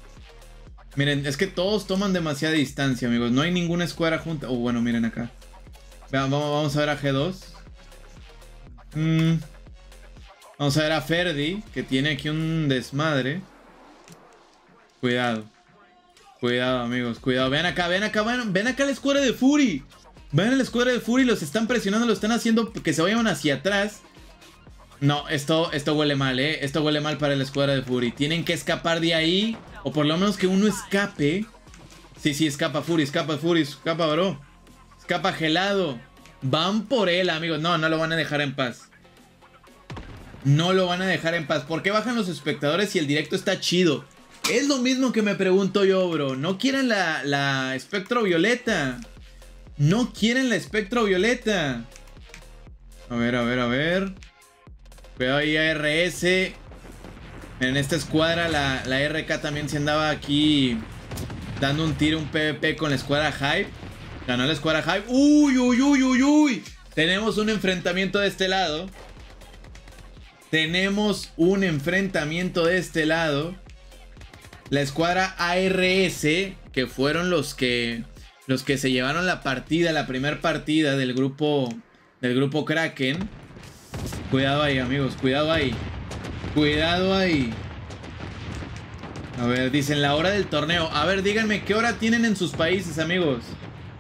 Miren, es que todos toman demasiada distancia, amigos. No hay ninguna escuadra junta. Oh, bueno, miren acá. Vamos, vamos a ver a G2. Mm. Vamos a ver a Ferdi, que tiene aquí un desmadre. Cuidado. Cuidado, amigos, cuidado. Ven acá, ven acá, ven, ven acá la escuadra de Fury. Ven a la escuadra de Fury, los están presionando, lo están haciendo que se vayan hacia atrás. No, esto, esto huele mal, ¿eh? Esto huele mal para la escuadra de Fury. Tienen que escapar de ahí. O por lo menos que uno escape. Sí, sí, escapa Fury, escapa Fury, escapa, bro. Escapa gelado. Van por él, amigos. No, no lo van a dejar en paz. No lo van a dejar en paz. ¿Por qué bajan los espectadores si el directo está chido? Es lo mismo que me pregunto yo, bro. No quieren la, la espectro violeta. No quieren la espectro violeta. A ver, a ver, a ver. Veo ahí a RS. En esta escuadra la, la RK también se andaba aquí dando un tiro, un PvP con la escuadra Hype. Ganó la escuadra Hype. Uy, uy, uy, uy, uy. Tenemos un enfrentamiento de este lado. Tenemos un enfrentamiento de este lado. La escuadra ARS, que fueron los que los que se llevaron la partida, la primera partida del grupo del grupo Kraken. Cuidado ahí, amigos, cuidado ahí. Cuidado ahí. A ver, dicen la hora del torneo. A ver, díganme qué hora tienen en sus países, amigos.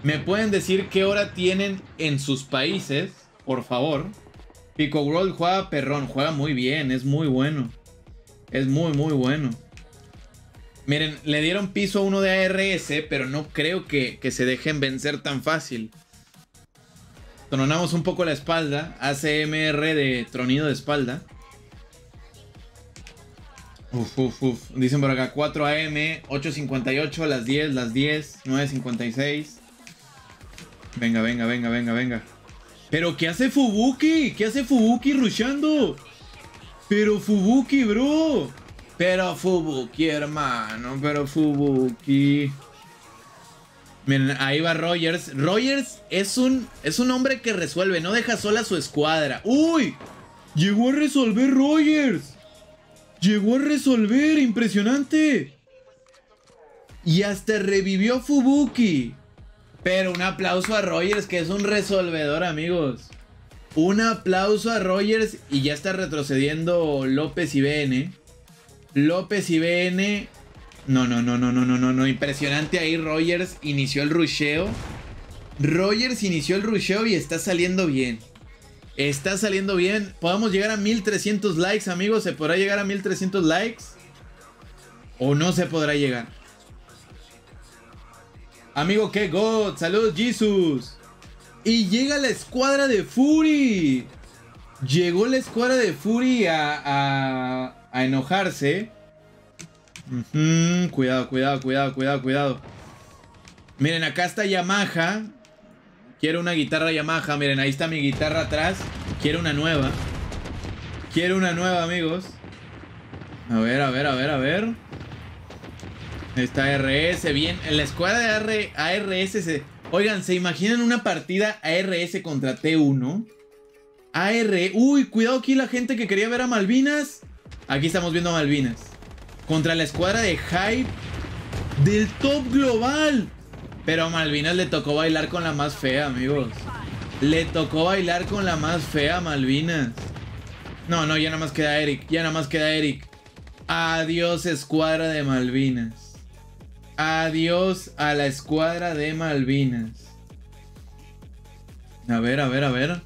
¿Me pueden decir qué hora tienen en sus países? Por favor. Pico World juega perrón, juega muy bien, es muy bueno. Es muy, muy bueno. Miren, le dieron piso a uno de ARS, pero no creo que, que se dejen vencer tan fácil. Tronamos un poco la espalda. ACMR de tronido de espalda. Uf, uf, uf. Dicen por acá 4 AM, 8.58, las 10, las 10, 9.56. Venga, venga, venga, venga, venga. Pero ¿qué hace Fubuki? ¿Qué hace Fubuki rushando? Pero Fubuki, bro. Pero Fubuki, hermano. Pero Fubuki. Miren, ahí va Rogers. Rogers es un, es un hombre que resuelve, no deja sola su escuadra. ¡Uy! Llegó a resolver Rogers. Llegó a resolver, impresionante. Y hasta revivió Fubuki. Pero un aplauso a Rogers, que es un resolvedor, amigos. Un aplauso a Rogers y ya está retrocediendo López y BN. López y BN. No, no, no, no, no, no, no, no. Impresionante ahí. Rogers inició el rusheo. Rogers inició el rusheo y está saliendo bien. Está saliendo bien. Podemos llegar a 1300 likes, amigos. ¿Se podrá llegar a 1300 likes? ¿O no se podrá llegar? Amigo, qué God. Saludos, Jesus. Y llega la escuadra de Fury. Llegó la escuadra de Fury a, a, a enojarse. Cuidado, cuidado, cuidado, cuidado, cuidado. Miren, acá está Yamaha. Quiero una guitarra Yamaha. Miren, ahí está mi guitarra atrás. Quiero una nueva. Quiero una nueva, amigos. A ver, a ver, a ver, a ver. Está RS, bien. En la escuadra de ARS. Oigan, ¿se imaginan una partida ARS contra T1? AR... Uy, cuidado aquí la gente que quería ver a Malvinas. Aquí estamos viendo a Malvinas. Contra la escuadra de Hype del top global. Pero a Malvinas le tocó bailar con la más fea, amigos. Le tocó bailar con la más fea, Malvinas. No, no, ya nada más queda Eric. Ya nada más queda Eric. Adiós, escuadra de Malvinas. Adiós a la escuadra de Malvinas. A ver, a ver, a ver.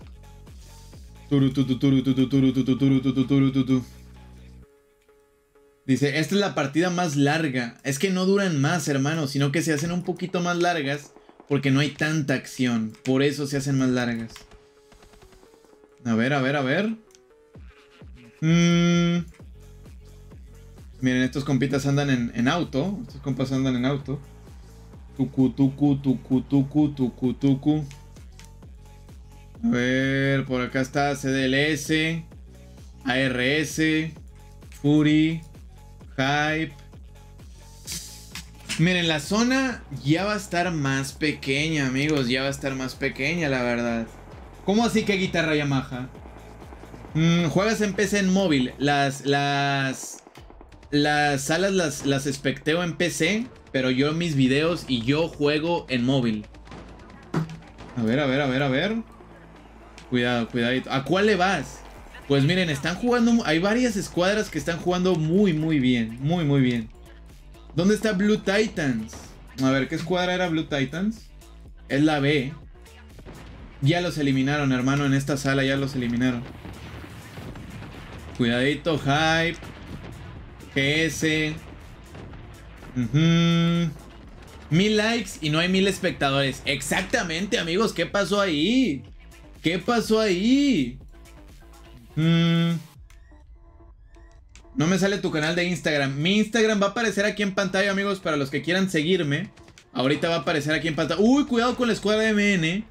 Dice, esta es la partida más larga. Es que no duran más, hermano, sino que se hacen un poquito más largas porque no hay tanta acción. Por eso se hacen más largas. A ver, a ver, a ver. Mm. Miren, estos compitas andan en, en, auto. Estos compas andan en auto. Tucu, tucu, tucu, tucu, tucu, tucu. A ver, por acá está CDLS, ARS, Fury, Hype. Miren, la zona ya va a estar más pequeña, amigos. Ya va a estar más pequeña, la verdad. ¿Cómo así que guitarra Yamaha? Mm, juegas en PC en móvil. Las, las, las salas las, las especteo en PC, pero yo mis videos y yo juego en móvil. A ver, a ver, a ver, a ver. Cuidado, cuidadito. ¿A cuál le vas? Pues miren, están jugando... Hay varias escuadras que están jugando muy, muy bien. Muy, muy bien. ¿Dónde está Blue Titans? A ver, ¿qué escuadra era Blue Titans? Es la B. Ya los eliminaron, hermano. En esta sala ya los eliminaron. Cuidadito, Hype. GS. Mil likes y no hay mil espectadores. Exactamente, amigos. ¿Qué pasó ahí? ¿Qué pasó ahí? No me sale tu canal de Instagram. Mi Instagram va a aparecer aquí en pantalla, amigos, para los que quieran seguirme. Ahorita va a aparecer aquí en pantalla. Uy, cuidado con la escuadra de MN.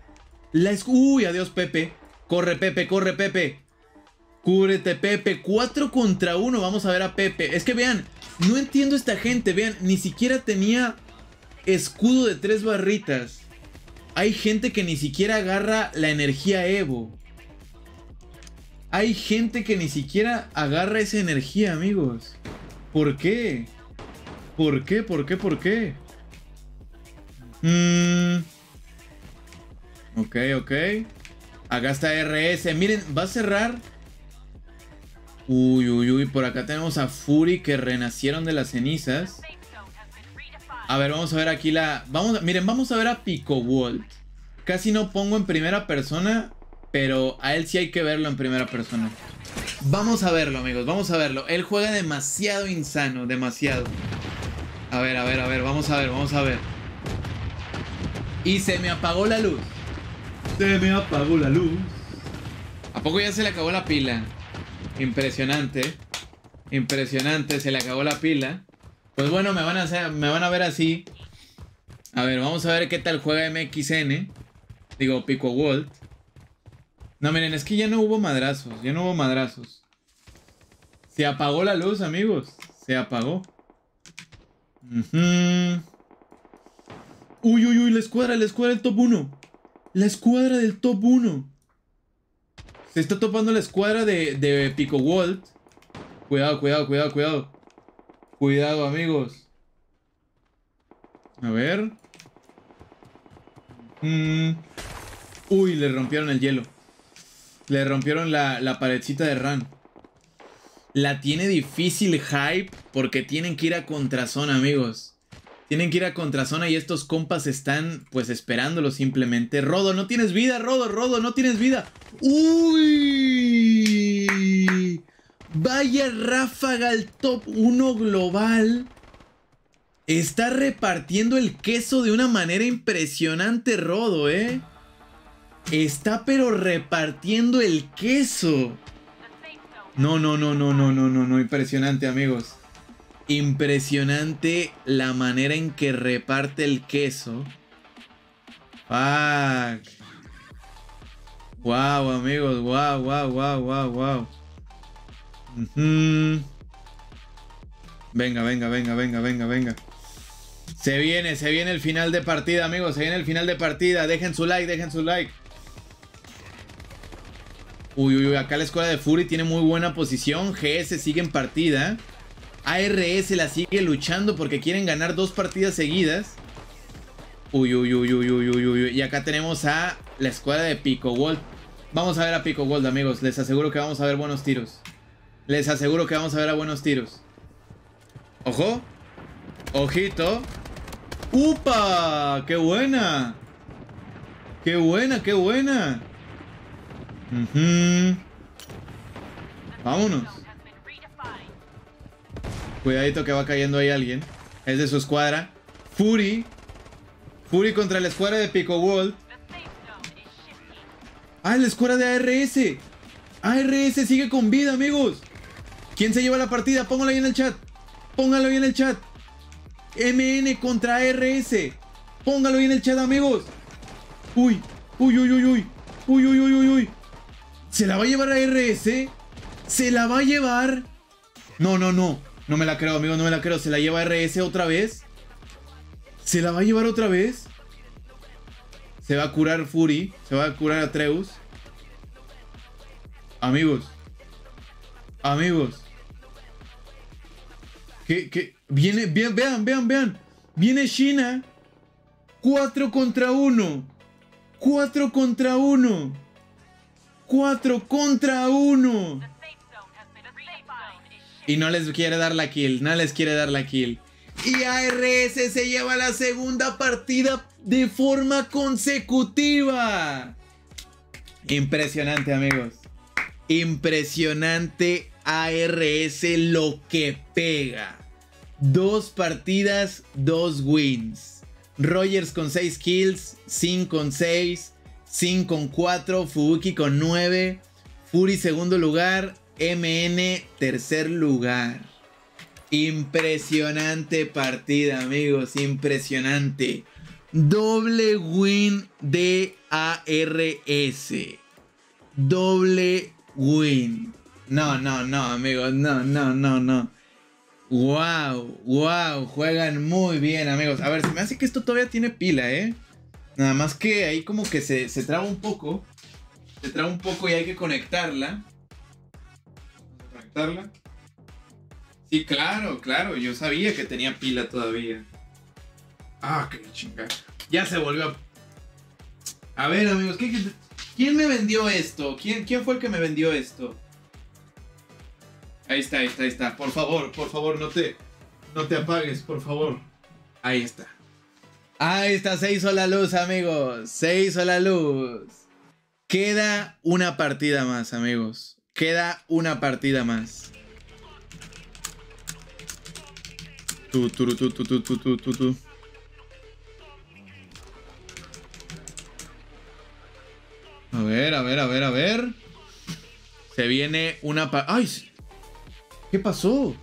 La Uy, adiós, Pepe. Corre, Pepe, corre, Pepe. Cúbrete, Pepe. 4 contra 1. Vamos a ver a Pepe. Es que vean, no entiendo esta gente. Vean, ni siquiera tenía escudo de tres barritas. Hay gente que ni siquiera agarra la energía Evo. Hay gente que ni siquiera agarra esa energía, amigos. ¿Por qué? ¿Por qué? ¿Por qué? ¿Por qué? Mmm. Ok, ok. Acá RS. Miren, va a cerrar. Uy, uy, uy. Por acá tenemos a Fury que renacieron de las cenizas. A ver, vamos a ver aquí la... Vamos, miren, vamos a ver a Pico Walt. Casi no pongo en primera persona pero a él sí hay que verlo en primera persona. Vamos a verlo, amigos, vamos a verlo. Él juega demasiado insano, demasiado. A ver, a ver, a ver, vamos a ver, vamos a ver. Y se me apagó la luz. Se me apagó la luz. ¿A poco ya se le acabó la pila? Impresionante. Impresionante, se le acabó la pila. Pues bueno, me van a, hacer, me van a ver así. A ver, vamos a ver qué tal juega MXN. Digo, Pico Walt. No, miren, es que ya no hubo madrazos. Ya no hubo madrazos. Se apagó la luz, amigos. Se apagó. Uy, uy, uy, la escuadra, la escuadra del top 1. La escuadra del top 1. Se está topando la escuadra de, Pico Walt. Cuidado, cuidado, cuidado, cuidado. Cuidado, amigos. A ver. Uy, le rompieron el hielo. Le rompieron la, paredcita de Ran. La tiene difícil Hype porque tienen que ir a contrazona, amigos. Tienen que ir a contrazona y estos compas están pues esperándolo simplemente. Rodo, no tienes vida, Rodo, Rodo, no tienes vida. ¡Uy! Vaya ráfaga al top 1 global. Está repartiendo el queso de una manera impresionante, Rodo, ¿eh? Está pero repartiendo el queso. No, no, no, no, no, no, no, no. Impresionante, amigos. Impresionante la manera en que reparte el queso. Fuck. Wow, amigos. Wow, wow, wow, wow, wow. Venga, venga, venga, venga, venga, venga. Se viene, se viene el final de partida, amigos. Se viene el final de partida. Dejen su like, dejen su like. Uy, uy, uy, acá la escuela de Fury tiene muy buena posición. GS sigue en partida. ARS la sigue luchando porque quieren ganar dos partidas seguidas. Uy, uy, uy, uy, uy, uy, uy. Y acá tenemos a la escuadra de Pico Gold. Vamos a ver a Pico Gold, amigos. Les aseguro que vamos a ver buenos tiros. Les aseguro que vamos a ver a buenos tiros. Ojo. Ojito. ¡Upa! ¡Qué buena! ¡Qué buena, qué buena! Vámonos. Cuidadito que va cayendo ahí alguien. Es de su escuadra. Fury. Fury contra la escuadra de Pico Wall. Ah, la escuadra de ARS. ARS sigue con vida, amigos. ¿Quién se lleva la partida? Póngalo ahí en el chat. Póngalo ahí en el chat. MN contra ARS. Póngalo ahí en el chat, amigos. Uy, uy, uy, uy, uy. Uy, uy, uy, uy, uy. ¿Se la va a llevar ARS? ¿Se la va a llevar? No, no, no. No me la creo, amigos, no me la creo. ¿Se la lleva RS otra vez? ¿Se la va a llevar otra vez? Se va a curar Fury. Se va a curar Atreus. Amigos. Amigos. ¿Qué, qué? Viene, vean, vean, vean, vean. Viene China. 4 contra 1. 4 contra 1. 4 contra 1. Y no les quiere dar la kill. No les quiere dar la kill. Y ARS se lleva la segunda partida de forma consecutiva. Impresionante, amigos. Impresionante ARS lo que pega. Dos partidas, dos wins. Rogers con 6 kills, Sin con 6, Sin con 4, Fubuki con 9, Fury segundo lugar, MN tercer lugar. Impresionante partida, amigos, impresionante. Doble win de ARS. Doble win. No, no, no, amigos, no, no, no, no. Wow, wow, juegan muy bien, amigos. A ver, se me hace que esto todavía tiene pila, ¿eh? Nada más que ahí como que se, se traba un poco. Se traba un poco y hay que conectarla. Sí, claro, claro. Yo sabía que tenía pila todavía. Ah, qué chingada. Ya se volvió a... A ver, amigos, quién me vendió esto? ¿Quién, ¿Quién fue el que me vendió esto? Ahí está, ahí está, ahí está. Por favor, por favor, no te, no te apagues, por favor. Ahí está. Ahí está, se hizo la luz, amigos. Se hizo la luz. Queda una partida más, amigos. Queda una partida más. Tu, tu, tu, tu, tu, tu, tu, tu. A ver, a ver, a ver, a ver. Se viene una... ¡Ay! ¿Qué pasó?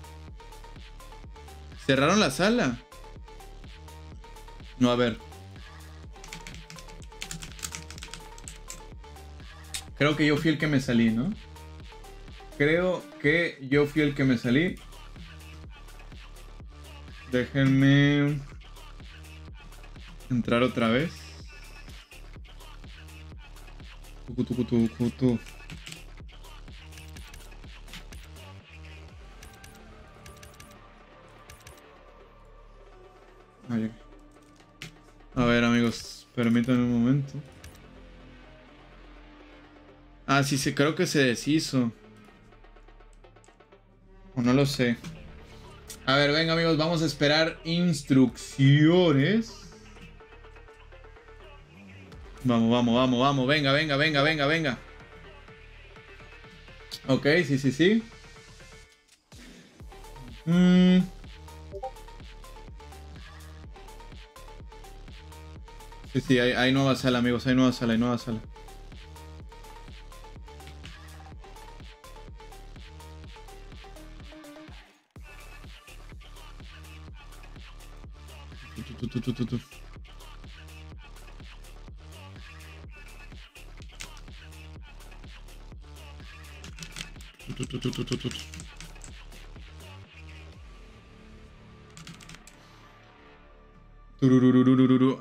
Cerraron la sala. No, a ver. Creo que yo fui el que me salí, ¿no? Creo que yo fui el que me salí. Déjenme entrar otra vez. A ver, amigos, permítanme un momento. Ah, sí, sí, creo que se deshizo. O no lo sé. A ver, venga, amigos, vamos a esperar instrucciones. Vamos, vamos, vamos, vamos. Venga, venga, venga, venga, venga. Ok, sí, sí, sí. Mmm... Sí, sí, hay, nueva sala, amigos. Hay nueva sala, hay nueva sala.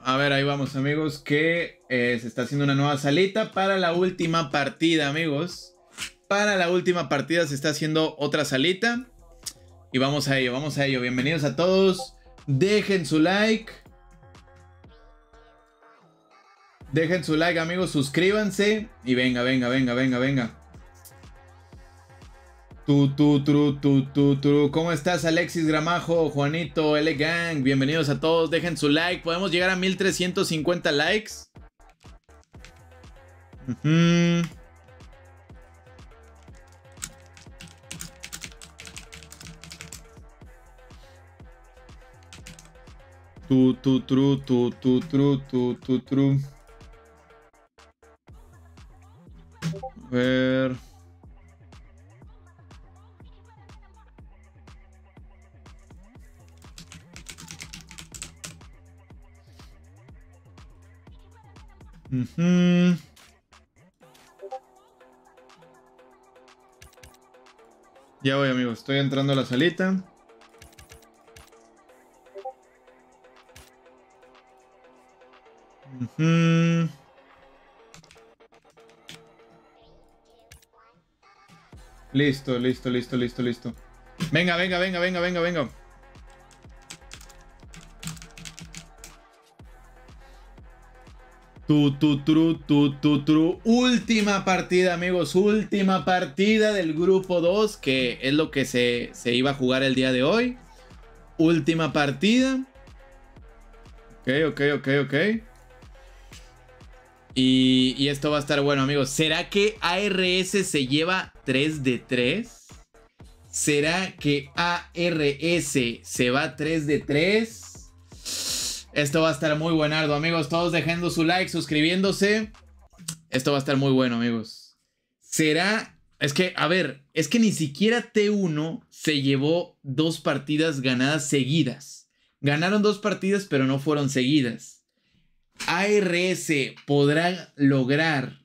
A ver, ahí vamos amigos, que eh, se está haciendo una nueva salita para la última partida, amigos. Para la última partida se está haciendo otra salita. Y vamos a ello, vamos a ello. Bienvenidos a todos. Dejen su like. Dejen su like, amigos. Suscríbanse. Y venga, venga, venga, venga, venga. Tu, tu, tu, tu, tu, tu. ¿Cómo estás, Alexis Gramajo, Juanito, L Gang? Bienvenidos a todos. Dejen su like. Podemos llegar a 1350 likes. Tu, tu, tru, tu, tu, tru, tu, tu, tru. ver. Uh -huh. Ya voy, amigos. Estoy entrando a la salita. Uh -huh. Listo, listo, listo, listo, listo. Venga, venga, venga, venga, venga, venga. Tu, tu, tru, tu, tu, tru. Última partida, amigos. Última partida del grupo 2, que es lo que se, se iba a jugar el día de hoy. Última partida. Ok, ok, ok, ok. Y, esto va a estar bueno, amigos. ¿Será que ARS se lleva 3 de 3? ¿Será que ARS se va 3 de 3? Esto va a estar muy buenardo, amigos. Todos dejando su like, suscribiéndose. Esto va a estar muy bueno, amigos. ¿Será? Es que, a ver, es que ni siquiera T1 se llevó dos partidas ganadas seguidas. Ganaron dos partidas, pero no fueron seguidas. ARS podrá lograr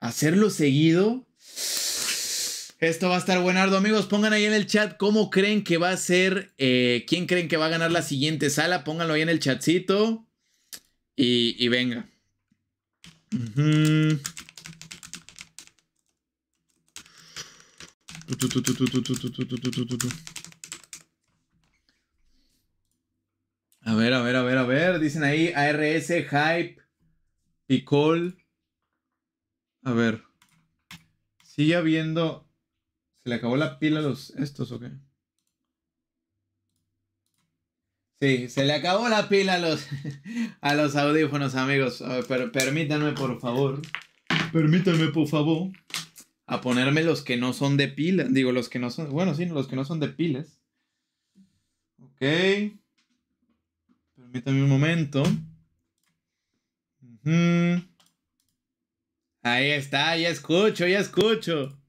hacerlo seguido. Esto va a estar buenardo, amigos. Pongan ahí en el chat cómo creen que va a ser, eh, quién creen que va a ganar la siguiente sala. Pónganlo ahí en el chatcito. Y, venga. A ver, a ver, a ver, a ver. Dicen ahí ARS, Hype, Picol. A ver. Sigue habiendo. ¿Se le acabó la pila a los estos o qué? Sí, se le acabó la pila a los, a los audífonos, amigos. pero permítanme, por favor. Permítanme, por favor. A ponerme los que no son de pila. Digo, los que no son. Bueno, sí, los que no son de pilas. Ok. Permítame un momento. Ahí está, ya escucho, ya escucho.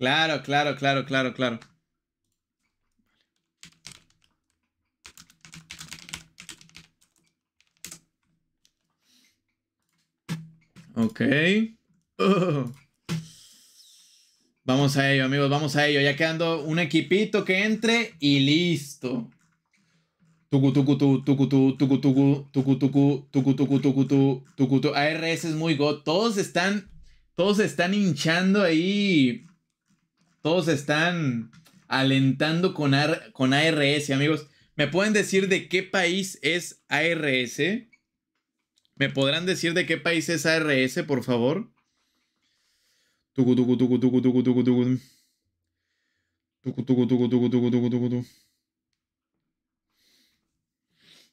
Claro, claro, claro, claro, claro. Ok. Vamos a ello, amigos, vamos a ello. Ya quedando un equipito que entre y listo. Tucu, tucu, tu, tucu, tu, tucu, tucu, tucu, tucu, tucu, tucu, tucu, tu, tucu, tu. ARS es muy god. Todos están, todos están hinchando ahí. Todos están alentando con, con ARS, amigos. ¿Me pueden decir de qué país es ARS? ¿Me podrán decir de qué país es ARS, por favor?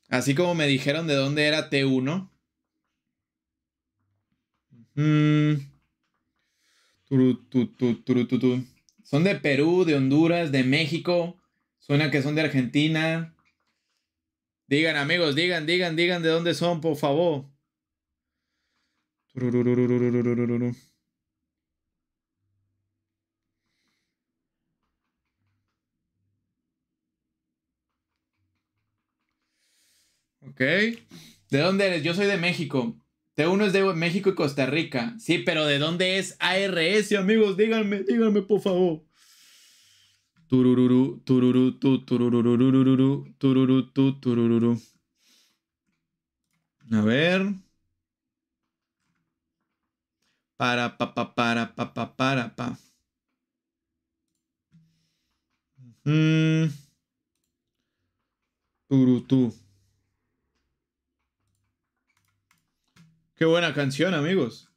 Así como me dijeron de dónde era T1. Son de Perú, de Honduras, de México. Suena que son de Argentina. Digan, amigos, digan, digan, digan de dónde son, por favor. Ok. ¿De dónde eres? Yo soy de México. T1 es de México y Costa Rica. Sí, pero ¿de dónde es ARS, amigos? Díganme, díganme, por favor. Turururu, tururu, tu, turururu, tururu, tu, turururu. A ver. Para, pa, pa, para, pa, pa, para, pa. Mm. Turutu. Qué buena canción, amigos.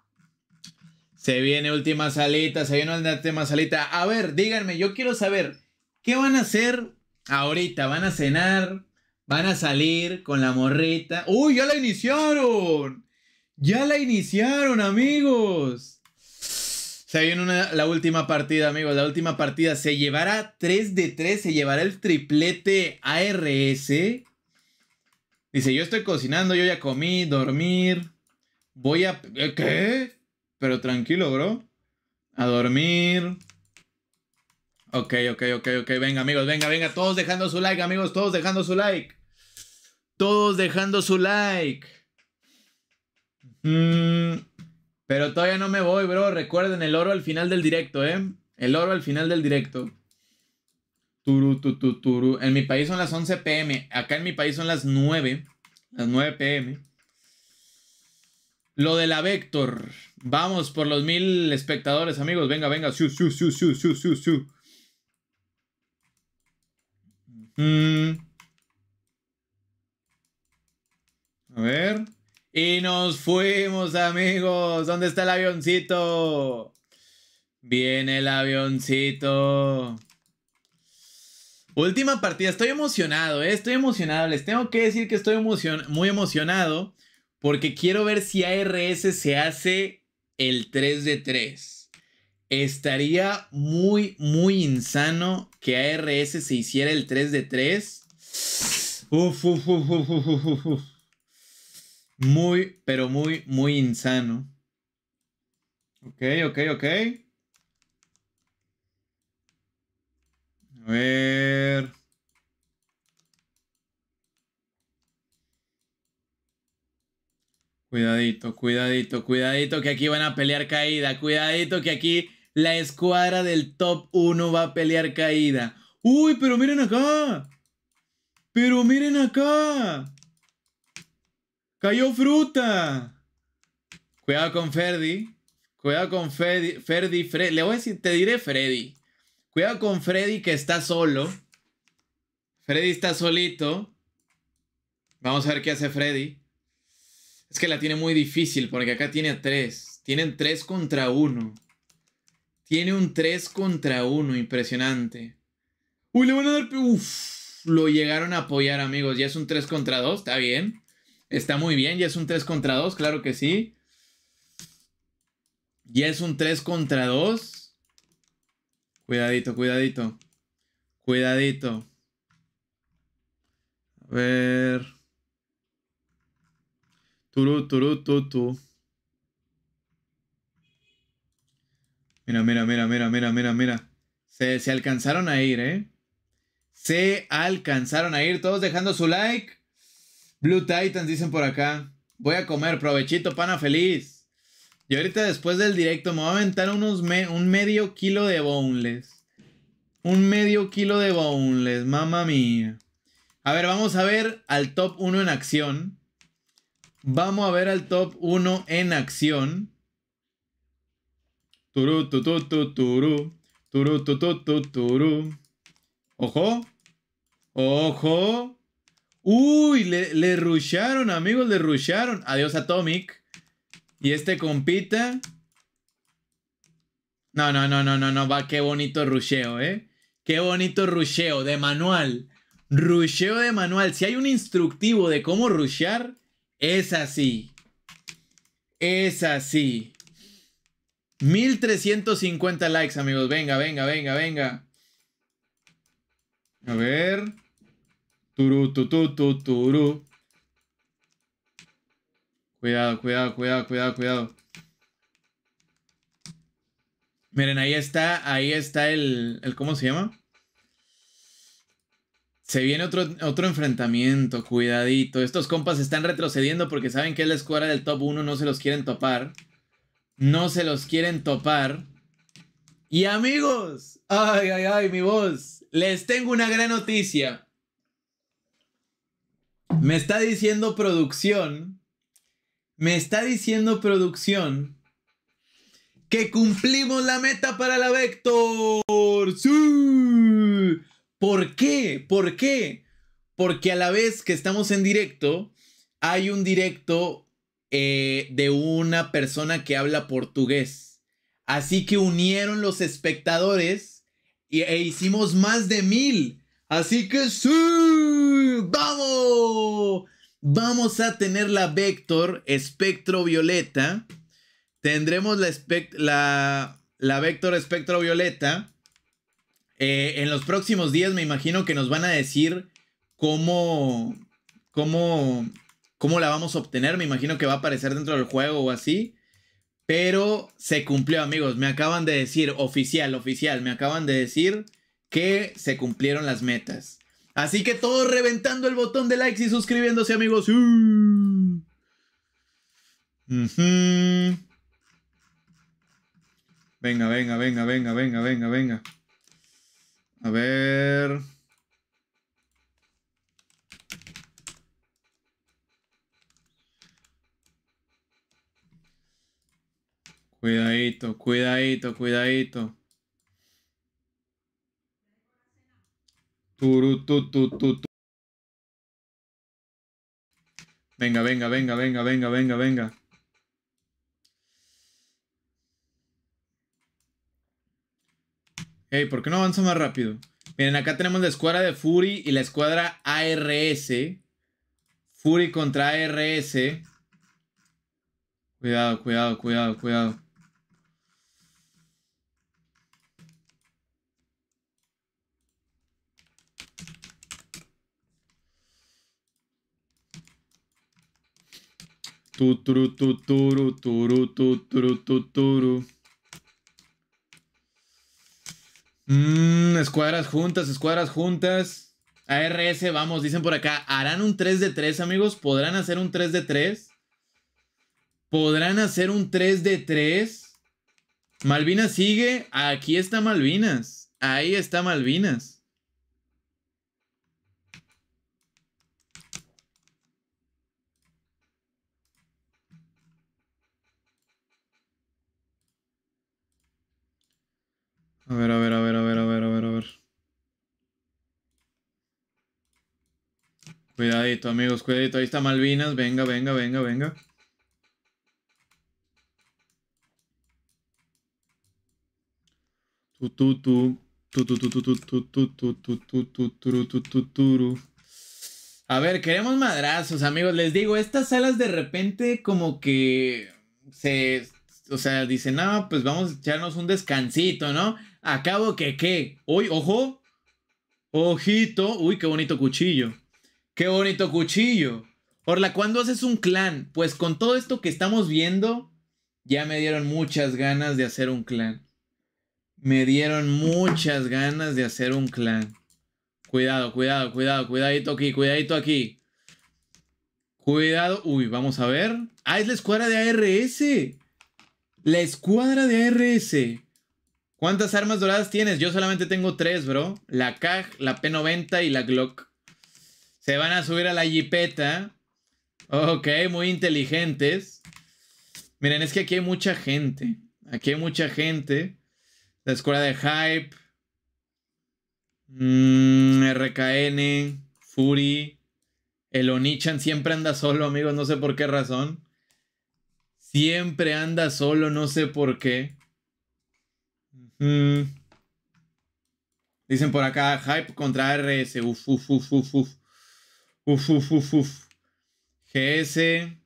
Se viene última salita, se viene última salita. A ver, díganme, yo quiero saber, ¿qué van a hacer ahorita? ¿Van a cenar? ¿Van a salir con la morrita? ¡Uy, ya la iniciaron! ¡Ya la iniciaron, amigos! Se viene la última partida, amigos. La última partida. Se llevará 3 de 3. Se llevará el triplete ARS. Dice, yo estoy cocinando, yo ya comí, dormir. Voy a... ¿eh, ¿Qué? Pero tranquilo, bro. A dormir. Ok, ok, ok, ok. Venga, amigos, venga, venga. Todos dejando su like, amigos. Todos dejando su like. Todos dejando su like. Mm, pero todavía no me voy, bro. Recuerden el oro al final del directo, ¿eh? El oro al final del directo. Turu, tu, tu, turu. En mi país son las 11 pm. Acá en mi país son las 9. Las 9 pm. Lo de la Vector. Vamos por los mil espectadores, amigos. Venga, venga. Mm. A ver. Y nos fuimos, amigos. ¿Dónde está el avioncito? Viene el avioncito. Última partida. Estoy emocionado, ¿eh? Estoy emocionado. Les tengo que decir que estoy muy emocionado porque quiero ver si ARS se hace el 3 de 3. Estaría muy, muy insano que ARS se hiciera el 3 de 3. Uf, uf, uf, uf, uf. Muy, pero muy, muy insano. Ok, ok, ok. A ver. Cuidadito, cuidadito, cuidadito que aquí van a pelear caída. Cuidadito que aquí la escuadra del top 1 va a pelear caída. Uy, pero miren acá. Pero miren acá. Cayó fruta. Cuidado con Ferdi. Cuidado con Ferdi. Ferdi, Freddy. Le voy a decir, te diré Freddy. Cuidado con Freddy que está solo. Freddy está solito. Vamos a ver qué hace Freddy. Es que la tiene muy difícil porque acá tiene a tres. Tienen tres contra uno. Tiene un tres contra uno. Impresionante. Uy, le van a dar... Uf, lo llegaron a apoyar amigos. Ya es un 3 contra 2. Está bien. Está muy bien, ya es un 3 contra 2, claro que sí. Ya es un 3 contra 2. Cuidadito, cuidadito. Cuidadito. A ver. Turu, turu, tu, Mira, mira, mira, mira, mira, mira, mira. Se, se alcanzaron a ir, ¿eh? Se alcanzaron a ir. Todos dejando su like. Blue Titans dicen por acá. Voy a comer, provechito, pana feliz. Y ahorita después del directo me voy a aventar unos un medio kilo de boneless. Un medio kilo de boneless, mamá mía. A ver, vamos a ver al top 1 en acción. Vamos a ver al top 1 en acción. Turu, tu, tu, tu, turu. Turu, tu, tu, tu, turu. Ojo. Ojo. Uy, le, le rusharon, amigos, le rusharon. Adiós Atomic. Y este compita. No, no, no, no, no, no, va, qué bonito rusheo, ¿eh? Qué bonito rusheo de manual. Rusheo de manual. Si hay un instructivo de cómo rushear, es así. Es así. 1350 likes, amigos. Venga, venga, venga, venga. A ver. Turu, tu, tu, tu, turu. Cuidado, cuidado, cuidado, cuidado, cuidado. Miren, ahí está, ahí está el, el ¿cómo se llama? Se viene otro, otro enfrentamiento, cuidadito. Estos compas están retrocediendo porque saben que es la escuadra del top 1, no se los quieren topar. No se los quieren topar. Y amigos, ay, ay, ay, mi voz, les tengo una gran noticia. Me está diciendo producción. Me está diciendo producción. Que cumplimos la meta para la Vector. ¡Sí! ¿Por qué? ¿Por qué? Porque a la vez que estamos en directo, hay un directo eh, de una persona que habla portugués. Así que unieron los espectadores e hicimos más de mil. Así que sí, vamos. Vamos a tener la Vector espectro violeta. Tendremos la, la, la Vector espectro violeta. Eh, en los próximos días me imagino que nos van a decir cómo, cómo, cómo la vamos a obtener. Me imagino que va a aparecer dentro del juego o así. Pero se cumplió, amigos. Me acaban de decir, oficial, oficial, me acaban de decir que se cumplieron las metas. Así que todos reventando el botón de likes y suscribiéndose, amigos. Venga, venga, venga, venga, venga, venga, venga. A ver. Cuidadito, cuidadito, cuidadito. Turu, tu, tu, tu, Venga, venga, venga, venga, venga, venga, venga. Hey, ¿por qué no avanza más rápido? Miren, acá tenemos la escuadra de Fury y la escuadra ARS. Fury contra ARS. Cuidado, cuidado, cuidado, cuidado. Tuturu, tuturu, turu, tuturu, tuturu. Mmm, escuadras juntas, escuadras juntas. ARS, vamos, dicen por acá. ¿Harán un 3 de 3, amigos? ¿Podrán hacer un 3 de 3? ¿Podrán hacer un 3 de 3? Malvinas sigue. Aquí está Malvinas. Ahí está Malvinas. A ver, a ver, a ver, a ver, a ver, a ver, a ver. Cuidadito, amigos, cuidadito. Ahí está Malvinas. Venga, venga, venga, venga. A ver, queremos madrazos, amigos. Les digo, estas salas de repente como que se... O sea, dicen, no, pues vamos a echarnos un descansito, ¿no? Acabo que qué. Uy, ojo. Ojito. Uy, qué bonito cuchillo. Qué bonito cuchillo. Orla, ¿cuándo haces un clan? Pues con todo esto que estamos viendo, ya me dieron muchas ganas de hacer un clan. Me dieron muchas ganas de hacer un clan. Cuidado, cuidado, cuidado, cuidadito aquí, cuidadito aquí. Cuidado. Uy, vamos a ver. Ah, es la escuadra de ARS. La escuadra de ARS. ¿Cuántas armas doradas tienes? Yo solamente tengo tres, bro. La CAG, la P90 y la Glock. Se van a subir a la Jeepeta. Ok, muy inteligentes. Miren, es que aquí hay mucha gente. Aquí hay mucha gente. La escuela de Hype. Mm, RKN. Fury. El Onichan siempre anda solo, amigos. No sé por qué razón. Siempre anda solo, no sé por qué. Mm. Dicen por acá, hype contra RS. Uf, uf, uf, uf, uf. Uf, uf, uf, uf. GS.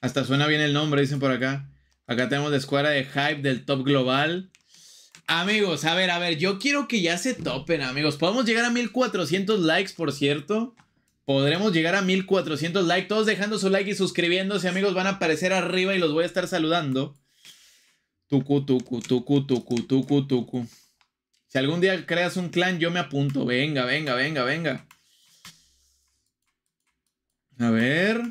Hasta suena bien el nombre, dicen por acá. Acá tenemos la escuadra de hype del top global. Amigos, a ver, a ver, yo quiero que ya se topen, amigos. Podemos llegar a 1400 likes, por cierto. Podremos llegar a 1400 likes. Todos dejando su like y suscribiéndose, amigos. Van a aparecer arriba y los voy a estar saludando. Tucu, tucu, tucu, tucu, tucu, tucu. Si algún día creas un clan, yo me apunto. Venga, venga, venga, venga. A ver.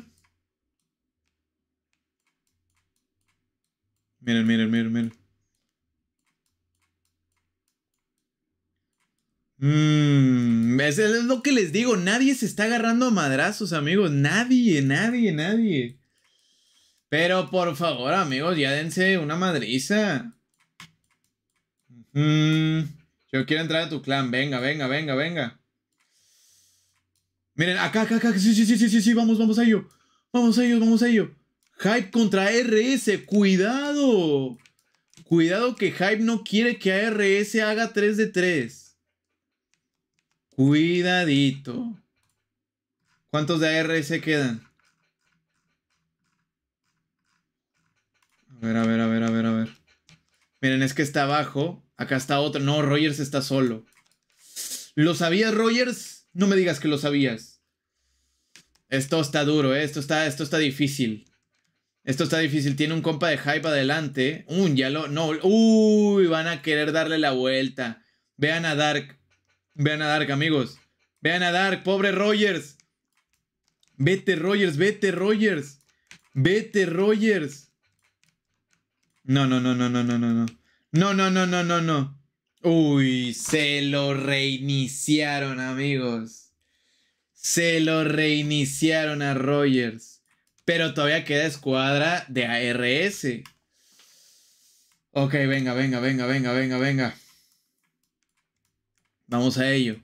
Miren, miren, miren, miren. Mmm, es, lo que les digo, nadie se está agarrando a madrazos, amigos. Nadie, nadie, nadie. Pero por favor, amigos, ya dense una madriza. yo quiero entrar a tu clan. Venga, venga, venga, venga. Miren, acá, acá, acá. Sí, sí, sí, sí, sí, sí. Vamos, vamos a ello. Vamos a ello, vamos a ello. Hype contra RS. Cuidado. Cuidado que Hype no quiere que ARS haga 3 de 3. Cuidadito. ¿Cuántos de ARS quedan? A ver, a ver, a ver, a ver, a ver. Miren, es que está abajo. Acá está otro. No, Rogers está solo. ¿Lo sabías, Rogers? No me digas que lo sabías. Esto está duro, ¿eh? Esto está, esto está difícil. Esto está difícil. Tiene un compa de hype adelante. Un ya lo. No. Uy, van a querer darle la vuelta. Vean a Dark. Vean a Dark, amigos. Vean a Dark, pobre Rogers. Vete, Rogers, vete, Rogers. Vete, Rogers. No, no, no, no, no, no, no, no. No, no, no, no, no, no. Uy, se lo reiniciaron, amigos. Se lo reiniciaron a Rogers. Pero todavía queda escuadra de ARS. Ok, venga, venga, venga, venga, venga, venga. Vamos a ello.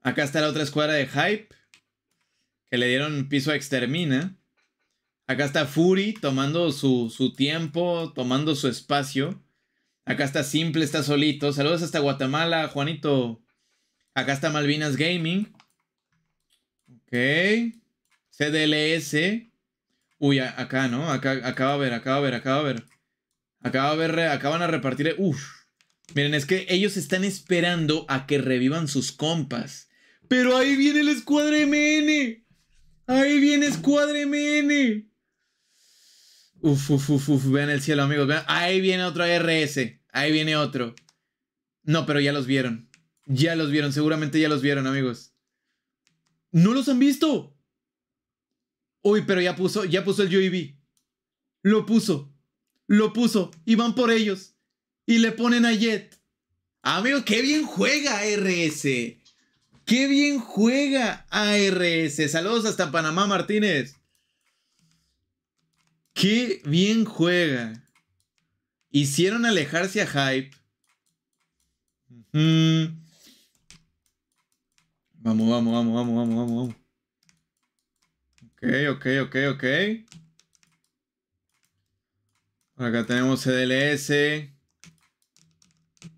Acá está la otra escuadra de Hype. Que le dieron piso a Extermina. Acá está Fury tomando su, su tiempo, tomando su espacio. Acá está Simple, está solito. Saludos hasta Guatemala, Juanito. Acá está Malvinas Gaming. Ok. CDLS. Uy, acá, ¿no? Acá, acá a ver, acá va a ver, acá va a ver. Acá va a ver, acá van a repartir. Uf. Miren, es que ellos están esperando a que revivan sus compas. Pero ahí viene el escuadra MN. Ahí viene escuadra MN. Uf, uf, uf, uf. Vean el cielo, amigos. Ahí viene otro RS. Ahí viene otro. No, pero ya los vieron. Ya los vieron. Seguramente ya los vieron, amigos. ¿No los han visto? Uy, pero ya puso, ya puso el UAV. Lo puso. Lo puso. Y van por ellos. Y le ponen a Jet. Amigo, qué bien juega ARS. Qué bien juega ARS. Saludos hasta Panamá, Martínez. Qué bien juega. Hicieron alejarse a Hype. Vamos, vamos, vamos, vamos, vamos, vamos, Ok, ok, ok, ok. Acá tenemos CDLS.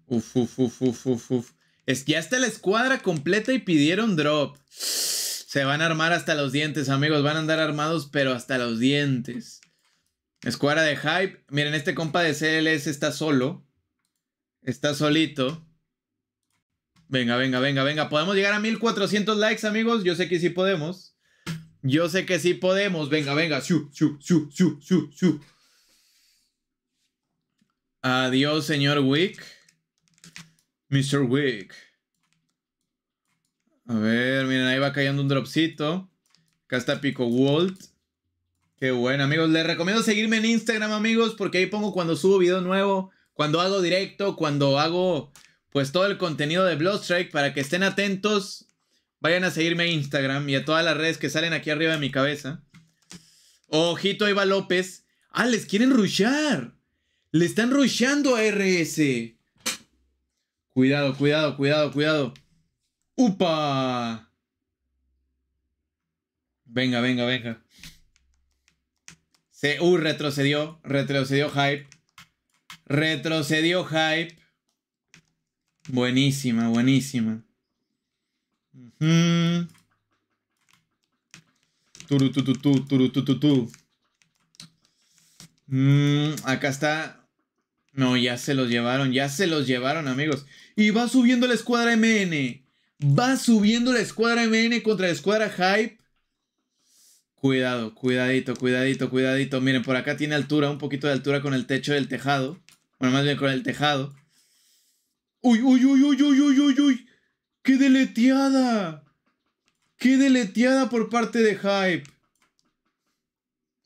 Uf, uf, uf, uf, uf, uf. Es, ya está la escuadra completa y pidieron drop. Se van a armar hasta los dientes, amigos. Van a andar armados, pero hasta los dientes. Escuadra de hype. Miren, este compa de CLS está solo. Está solito. Venga, venga, venga, venga. ¿Podemos llegar a 1400 likes, amigos? Yo sé que sí podemos. Yo sé que sí podemos. Venga, venga. Adiós, señor Wick. Mr. Wick. A ver, miren, ahí va cayendo un dropcito. Acá está Pico Walt. Qué bueno, amigos. Les recomiendo seguirme en Instagram, amigos, porque ahí pongo cuando subo video nuevo, cuando hago directo, cuando hago pues todo el contenido de Bloodstrike para que estén atentos. Vayan a seguirme a Instagram y a todas las redes que salen aquí arriba de mi cabeza. Ojito, Eva López. Ah, les quieren rushar. Le están rushando a RS. Cuidado, cuidado, cuidado, cuidado. ¡Upa! Venga, venga, venga. Se, uh, retrocedió. Retrocedió Hype. Retrocedió Hype. Buenísima, buenísima. Mm. acá está. No, ya se los llevaron, ya se los llevaron, amigos. Y va subiendo la escuadra MN. Va subiendo la escuadra MN contra la escuadra Hype. Cuidado, cuidadito, cuidadito, cuidadito. Miren, por acá tiene altura, un poquito de altura con el techo del tejado. Bueno, más bien con el tejado. ¡Uy, uy, uy, uy, uy, uy, uy, uy! ¡Qué deleteada! ¡Qué deleteada por parte de Hype!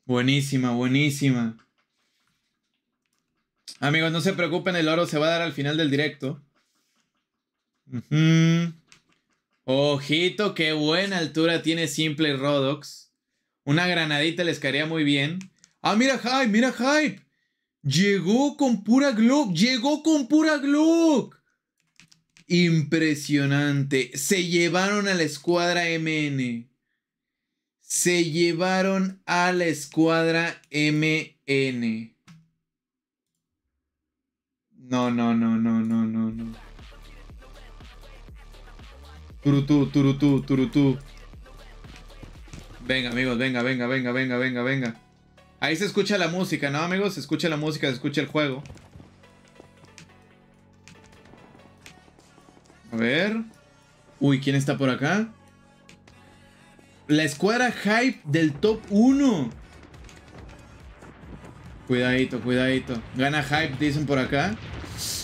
Buenísima, buenísima. Amigos, no se preocupen, el oro se va a dar al final del directo. Ojito, qué buena altura tiene Simple Rodox. Una granadita les caería muy bien. Ah, mira Hype, mira Hype. Llegó con pura Glock. Llegó con pura Glock. Impresionante. Se llevaron a la escuadra MN. Se llevaron a la escuadra MN. No, no, no, no, no, no, no. Turutú, turutú, turutú. Venga, amigos, venga, venga, venga, venga, venga, venga. Ahí se escucha la música, ¿no, amigos? Se escucha la música, se escucha el juego. A ver. Uy, ¿quién está por acá? La escuadra hype del top 1. Cuidadito, cuidadito. Gana hype, dicen por acá.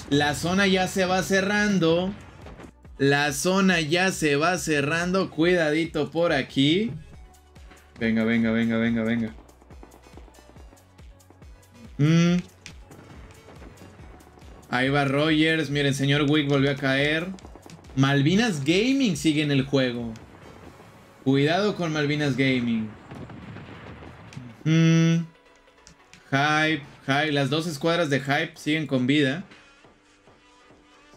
La zona ya se va cerrando. La zona ya se va cerrando. Cuidadito por aquí. Venga, venga, venga, venga, venga. Mm. Ahí va Rogers. Miren, señor Wick volvió a caer. Malvinas Gaming sigue en el juego. Cuidado con Malvinas Gaming. Mm. Hype, Hype. Las dos escuadras de Hype siguen con vida.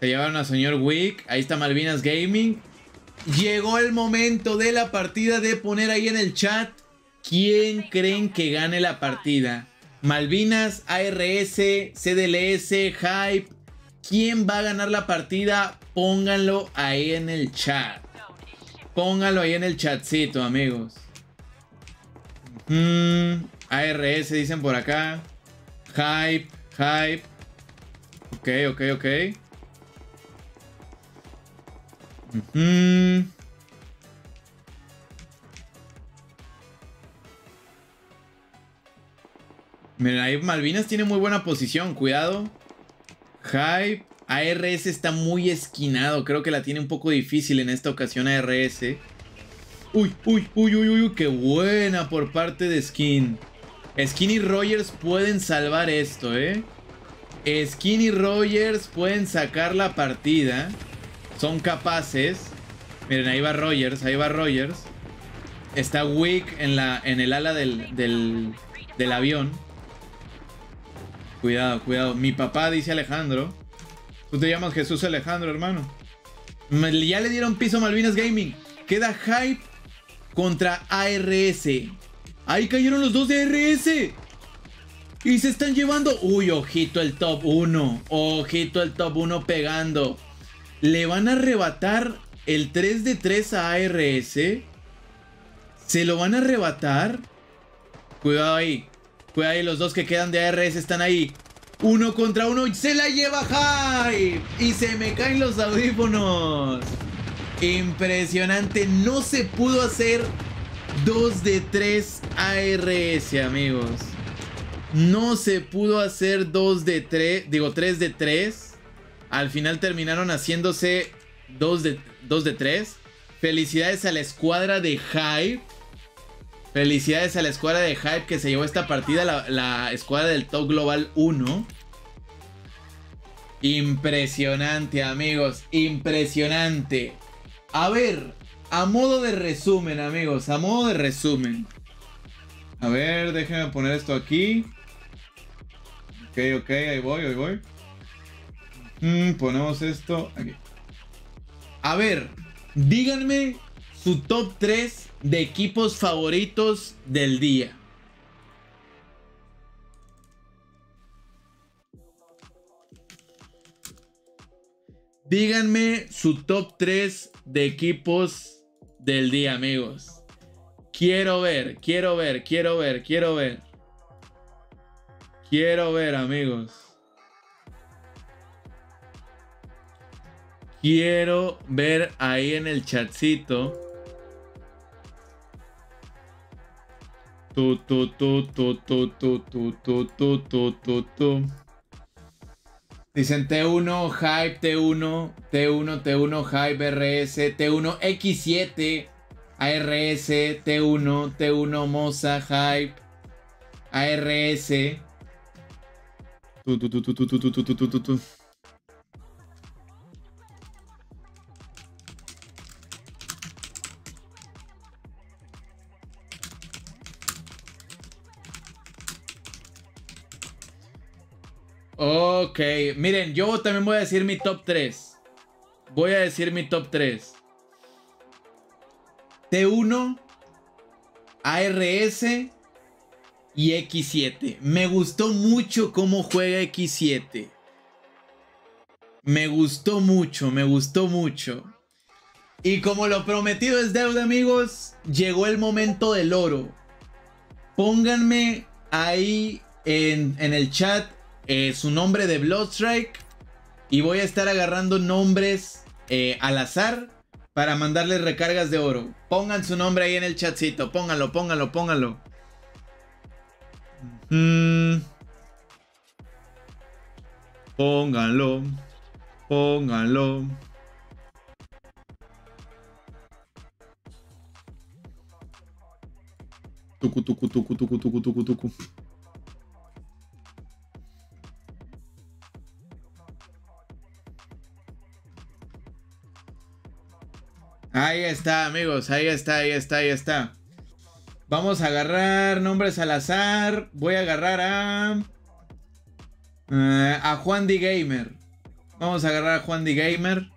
Se llevaron a señor Wick. Ahí está Malvinas Gaming. Llegó el momento de la partida de poner ahí en el chat. ¿Quién creen que gane la partida? Malvinas, ARS, CDLS, Hype. ¿Quién va a ganar la partida? Pónganlo ahí en el chat. Pónganlo ahí en el chatcito, amigos. Mm, ARS dicen por acá. Hype, hype. Ok, ok, ok. Mira, ahí Malvinas tiene muy buena posición, cuidado. Hype. ARS está muy esquinado, creo que la tiene un poco difícil en esta ocasión ARS. Uy, uy, uy, uy, uy, qué buena por parte de Skin. Skin y Rogers pueden salvar esto, ¿eh? Skin y Rogers pueden sacar la partida. Son capaces. Miren, ahí va Rogers, ahí va Rogers. Está Wick en, la, en el ala del, del, del avión. Cuidado, cuidado. Mi papá dice Alejandro. Tú te llamas Jesús Alejandro, hermano. Ya le dieron piso a Malvinas Gaming. Queda Hype contra ARS. Ahí cayeron los dos de ARS. Y se están llevando. Uy, ojito el top 1. Ojito el top 1 pegando. Le van a arrebatar el 3 de 3 a ARS. Se lo van a arrebatar. Cuidado ahí. Cuidado ahí, los dos que quedan de ARS están ahí. Uno contra uno se la lleva Hype. Y se me caen los audífonos. Impresionante. No se pudo hacer 2 de 3 ARS, amigos. No se pudo hacer 2 de 3. Digo, 3 de 3. Al final terminaron haciéndose 2 de, 2 de 3. Felicidades a la escuadra de Hype. Felicidades a la escuadra de Hype que se llevó esta partida, la, escuadra del Top Global 1. Impresionante, amigos, impresionante. A ver, a modo de resumen, amigos, a modo de resumen. A ver, déjenme poner esto aquí. Ok, ok, ahí voy, ahí voy. Mm, ponemos esto aquí. A ver, díganme su top 3 de equipos favoritos del día. Díganme su top 3 de equipos del día, amigos. Quiero ver, quiero ver, quiero ver, quiero ver. Quiero ver, amigos. Quiero ver ahí en el chatcito. Tu, tu, tu, tu, tu, tu, tu, tu, tu, tu, tu, tu. Dicen T1, Hype, T1, T1, T1, Hype, RS, T1, X7, ARS, T1, T1, Moza, Hype, ARS. Tu, tu, tu, tu, tu, tu, tu, tu, tu, tu, tu. Ok, miren, yo también voy a decir mi top 3. Voy a decir mi top 3. T1, ARS y X7. Me gustó mucho cómo juega X7. Me gustó mucho, me gustó mucho. Y como lo prometido es deuda, amigos, llegó el momento del oro. Pónganme ahí en, en el chat eh, su nombre de Bloodstrike. Y voy a estar agarrando nombres eh, al azar para mandarles recargas de oro. Pongan su nombre ahí en el chatcito. Pónganlo, pónganlo, pónganlo. Mm. Pónganlo. Pónganlo. Tucu, tucu, tucu, tucu, tucu, tucu, tucu. Ahí está, amigos. Ahí está, ahí está, ahí está. Vamos a agarrar nombres al azar. Voy a agarrar a. Eh, a Juan D. Gamer. Vamos a agarrar a Juan D. Gamer.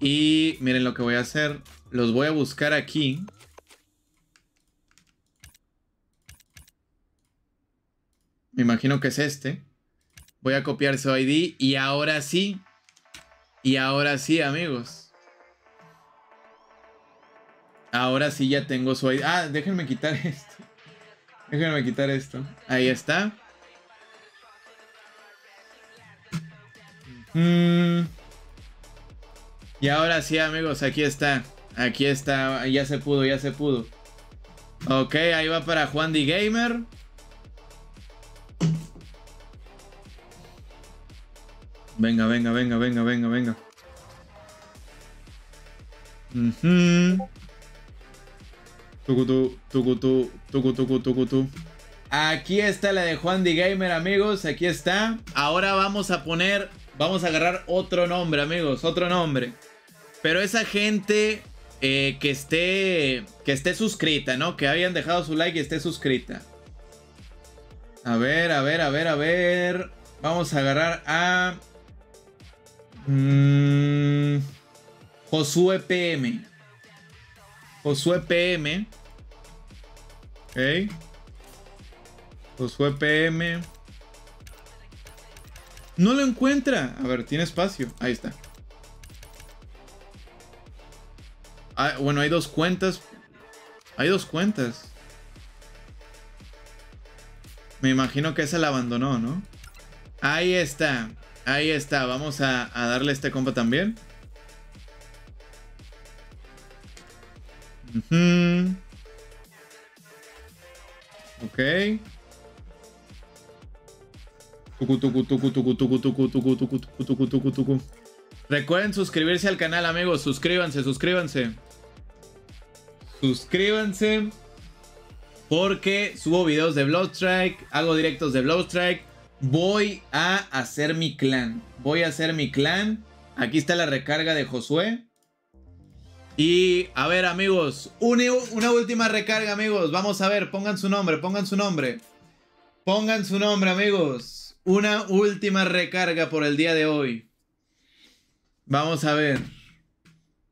Y miren lo que voy a hacer. Los voy a buscar aquí. Me imagino que es este. Voy a copiar su ID. Y ahora sí. Y ahora sí, amigos. Ahora sí ya tengo su ID. Ah, déjenme quitar esto. Déjenme quitar esto. Ahí está. Mm. Y ahora sí, amigos, aquí está. Aquí está. Ya se pudo, ya se pudo. Ok, ahí va para Juan D. Gamer. Venga, venga, venga, venga, venga, venga. Tucutu, tucutu, tucutu, tucutu. Aquí está la de Juan D. Gamer, amigos. Aquí está. Ahora vamos a poner. Vamos a agarrar otro nombre, amigos. Otro nombre. Pero esa gente eh, que esté. Que esté suscrita, ¿no? Que hayan dejado su like y esté suscrita. A ver, a ver, a ver, a ver. Vamos a agarrar a. Mmm, Josué PM. Josué PM. Ok. Josué PM. No lo encuentra. A ver, tiene espacio. Ahí está. Ah, bueno, hay dos cuentas. Hay dos cuentas. Me imagino que esa la abandonó, ¿no? Ahí está. Ahí está. Vamos a, darle a este compa también. Ok. Recuerden suscribirse al canal, amigos. Suscríbanse, suscríbanse. Suscríbanse. Porque subo videos de Bloodstrike. Hago directos de Bloodstrike. Voy a hacer mi clan. Voy a hacer mi clan. Aquí está la recarga de Josué. Y a ver, amigos, una, una, última recarga, amigos. Vamos a ver, pongan su nombre, pongan su nombre. Pongan su nombre, amigos. Una última recarga por el día de hoy. Vamos a ver.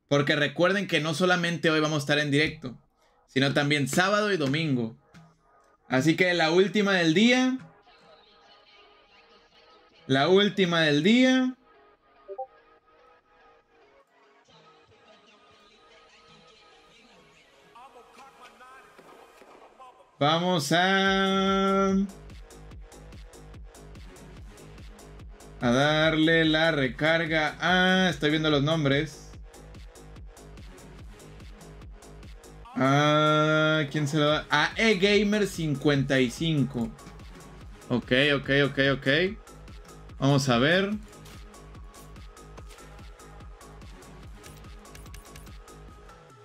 Porque recuerden que no solamente hoy vamos a estar en directo, sino también sábado y domingo. Así que la última del día. La última del día. Vamos a... A darle la recarga Ah, Estoy viendo los nombres. Ah, ¿quién se lo da? A eGamer55. Ok, ok, ok, ok. Vamos a ver.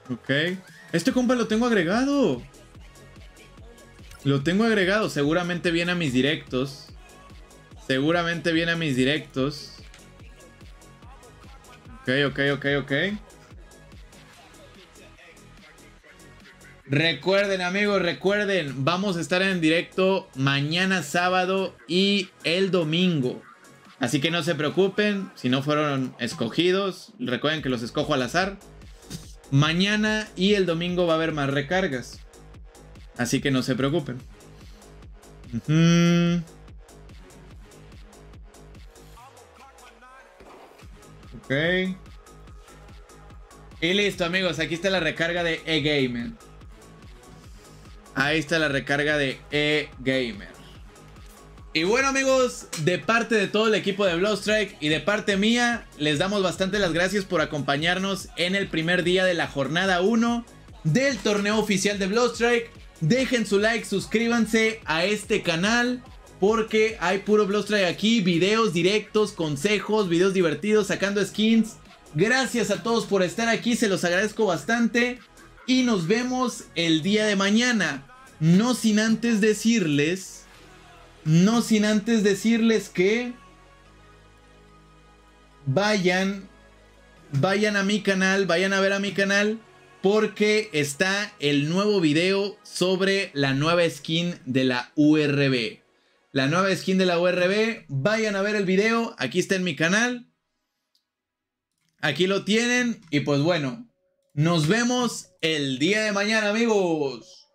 Ok. Este compa lo tengo agregado. Lo tengo agregado, seguramente viene a mis directos. Seguramente viene a mis directos. Ok, ok, ok, ok. Recuerden amigos, recuerden, vamos a estar en directo mañana sábado y el domingo. Así que no se preocupen si no fueron escogidos. Recuerden que los escojo al azar. Mañana y el domingo va a haber más recargas. Así que no se preocupen. Ok. Y listo, amigos. Aquí está la recarga de E-Gamer. Ahí está la recarga de E-Gamer. Y bueno amigos, de parte de todo el equipo de Bloodstrike y de parte mía, les damos bastante las gracias por acompañarnos en el primer día de la jornada 1 del torneo oficial de Bloodstrike. Dejen su like, suscríbanse a este canal. Porque hay puro Bloodstrike aquí, videos directos, consejos, videos divertidos, sacando skins. Gracias a todos por estar aquí, se los agradezco bastante. Y nos vemos el día de mañana. No sin antes decirles. No sin antes decirles que. Vayan. Vayan a mi canal. Vayan a ver a mi canal. Porque está el nuevo video sobre la nueva skin de la URB. La nueva skin de la URB. Vayan a ver el video. Aquí está en mi canal. Aquí lo tienen. Y pues bueno. Nos vemos el día de mañana, amigos.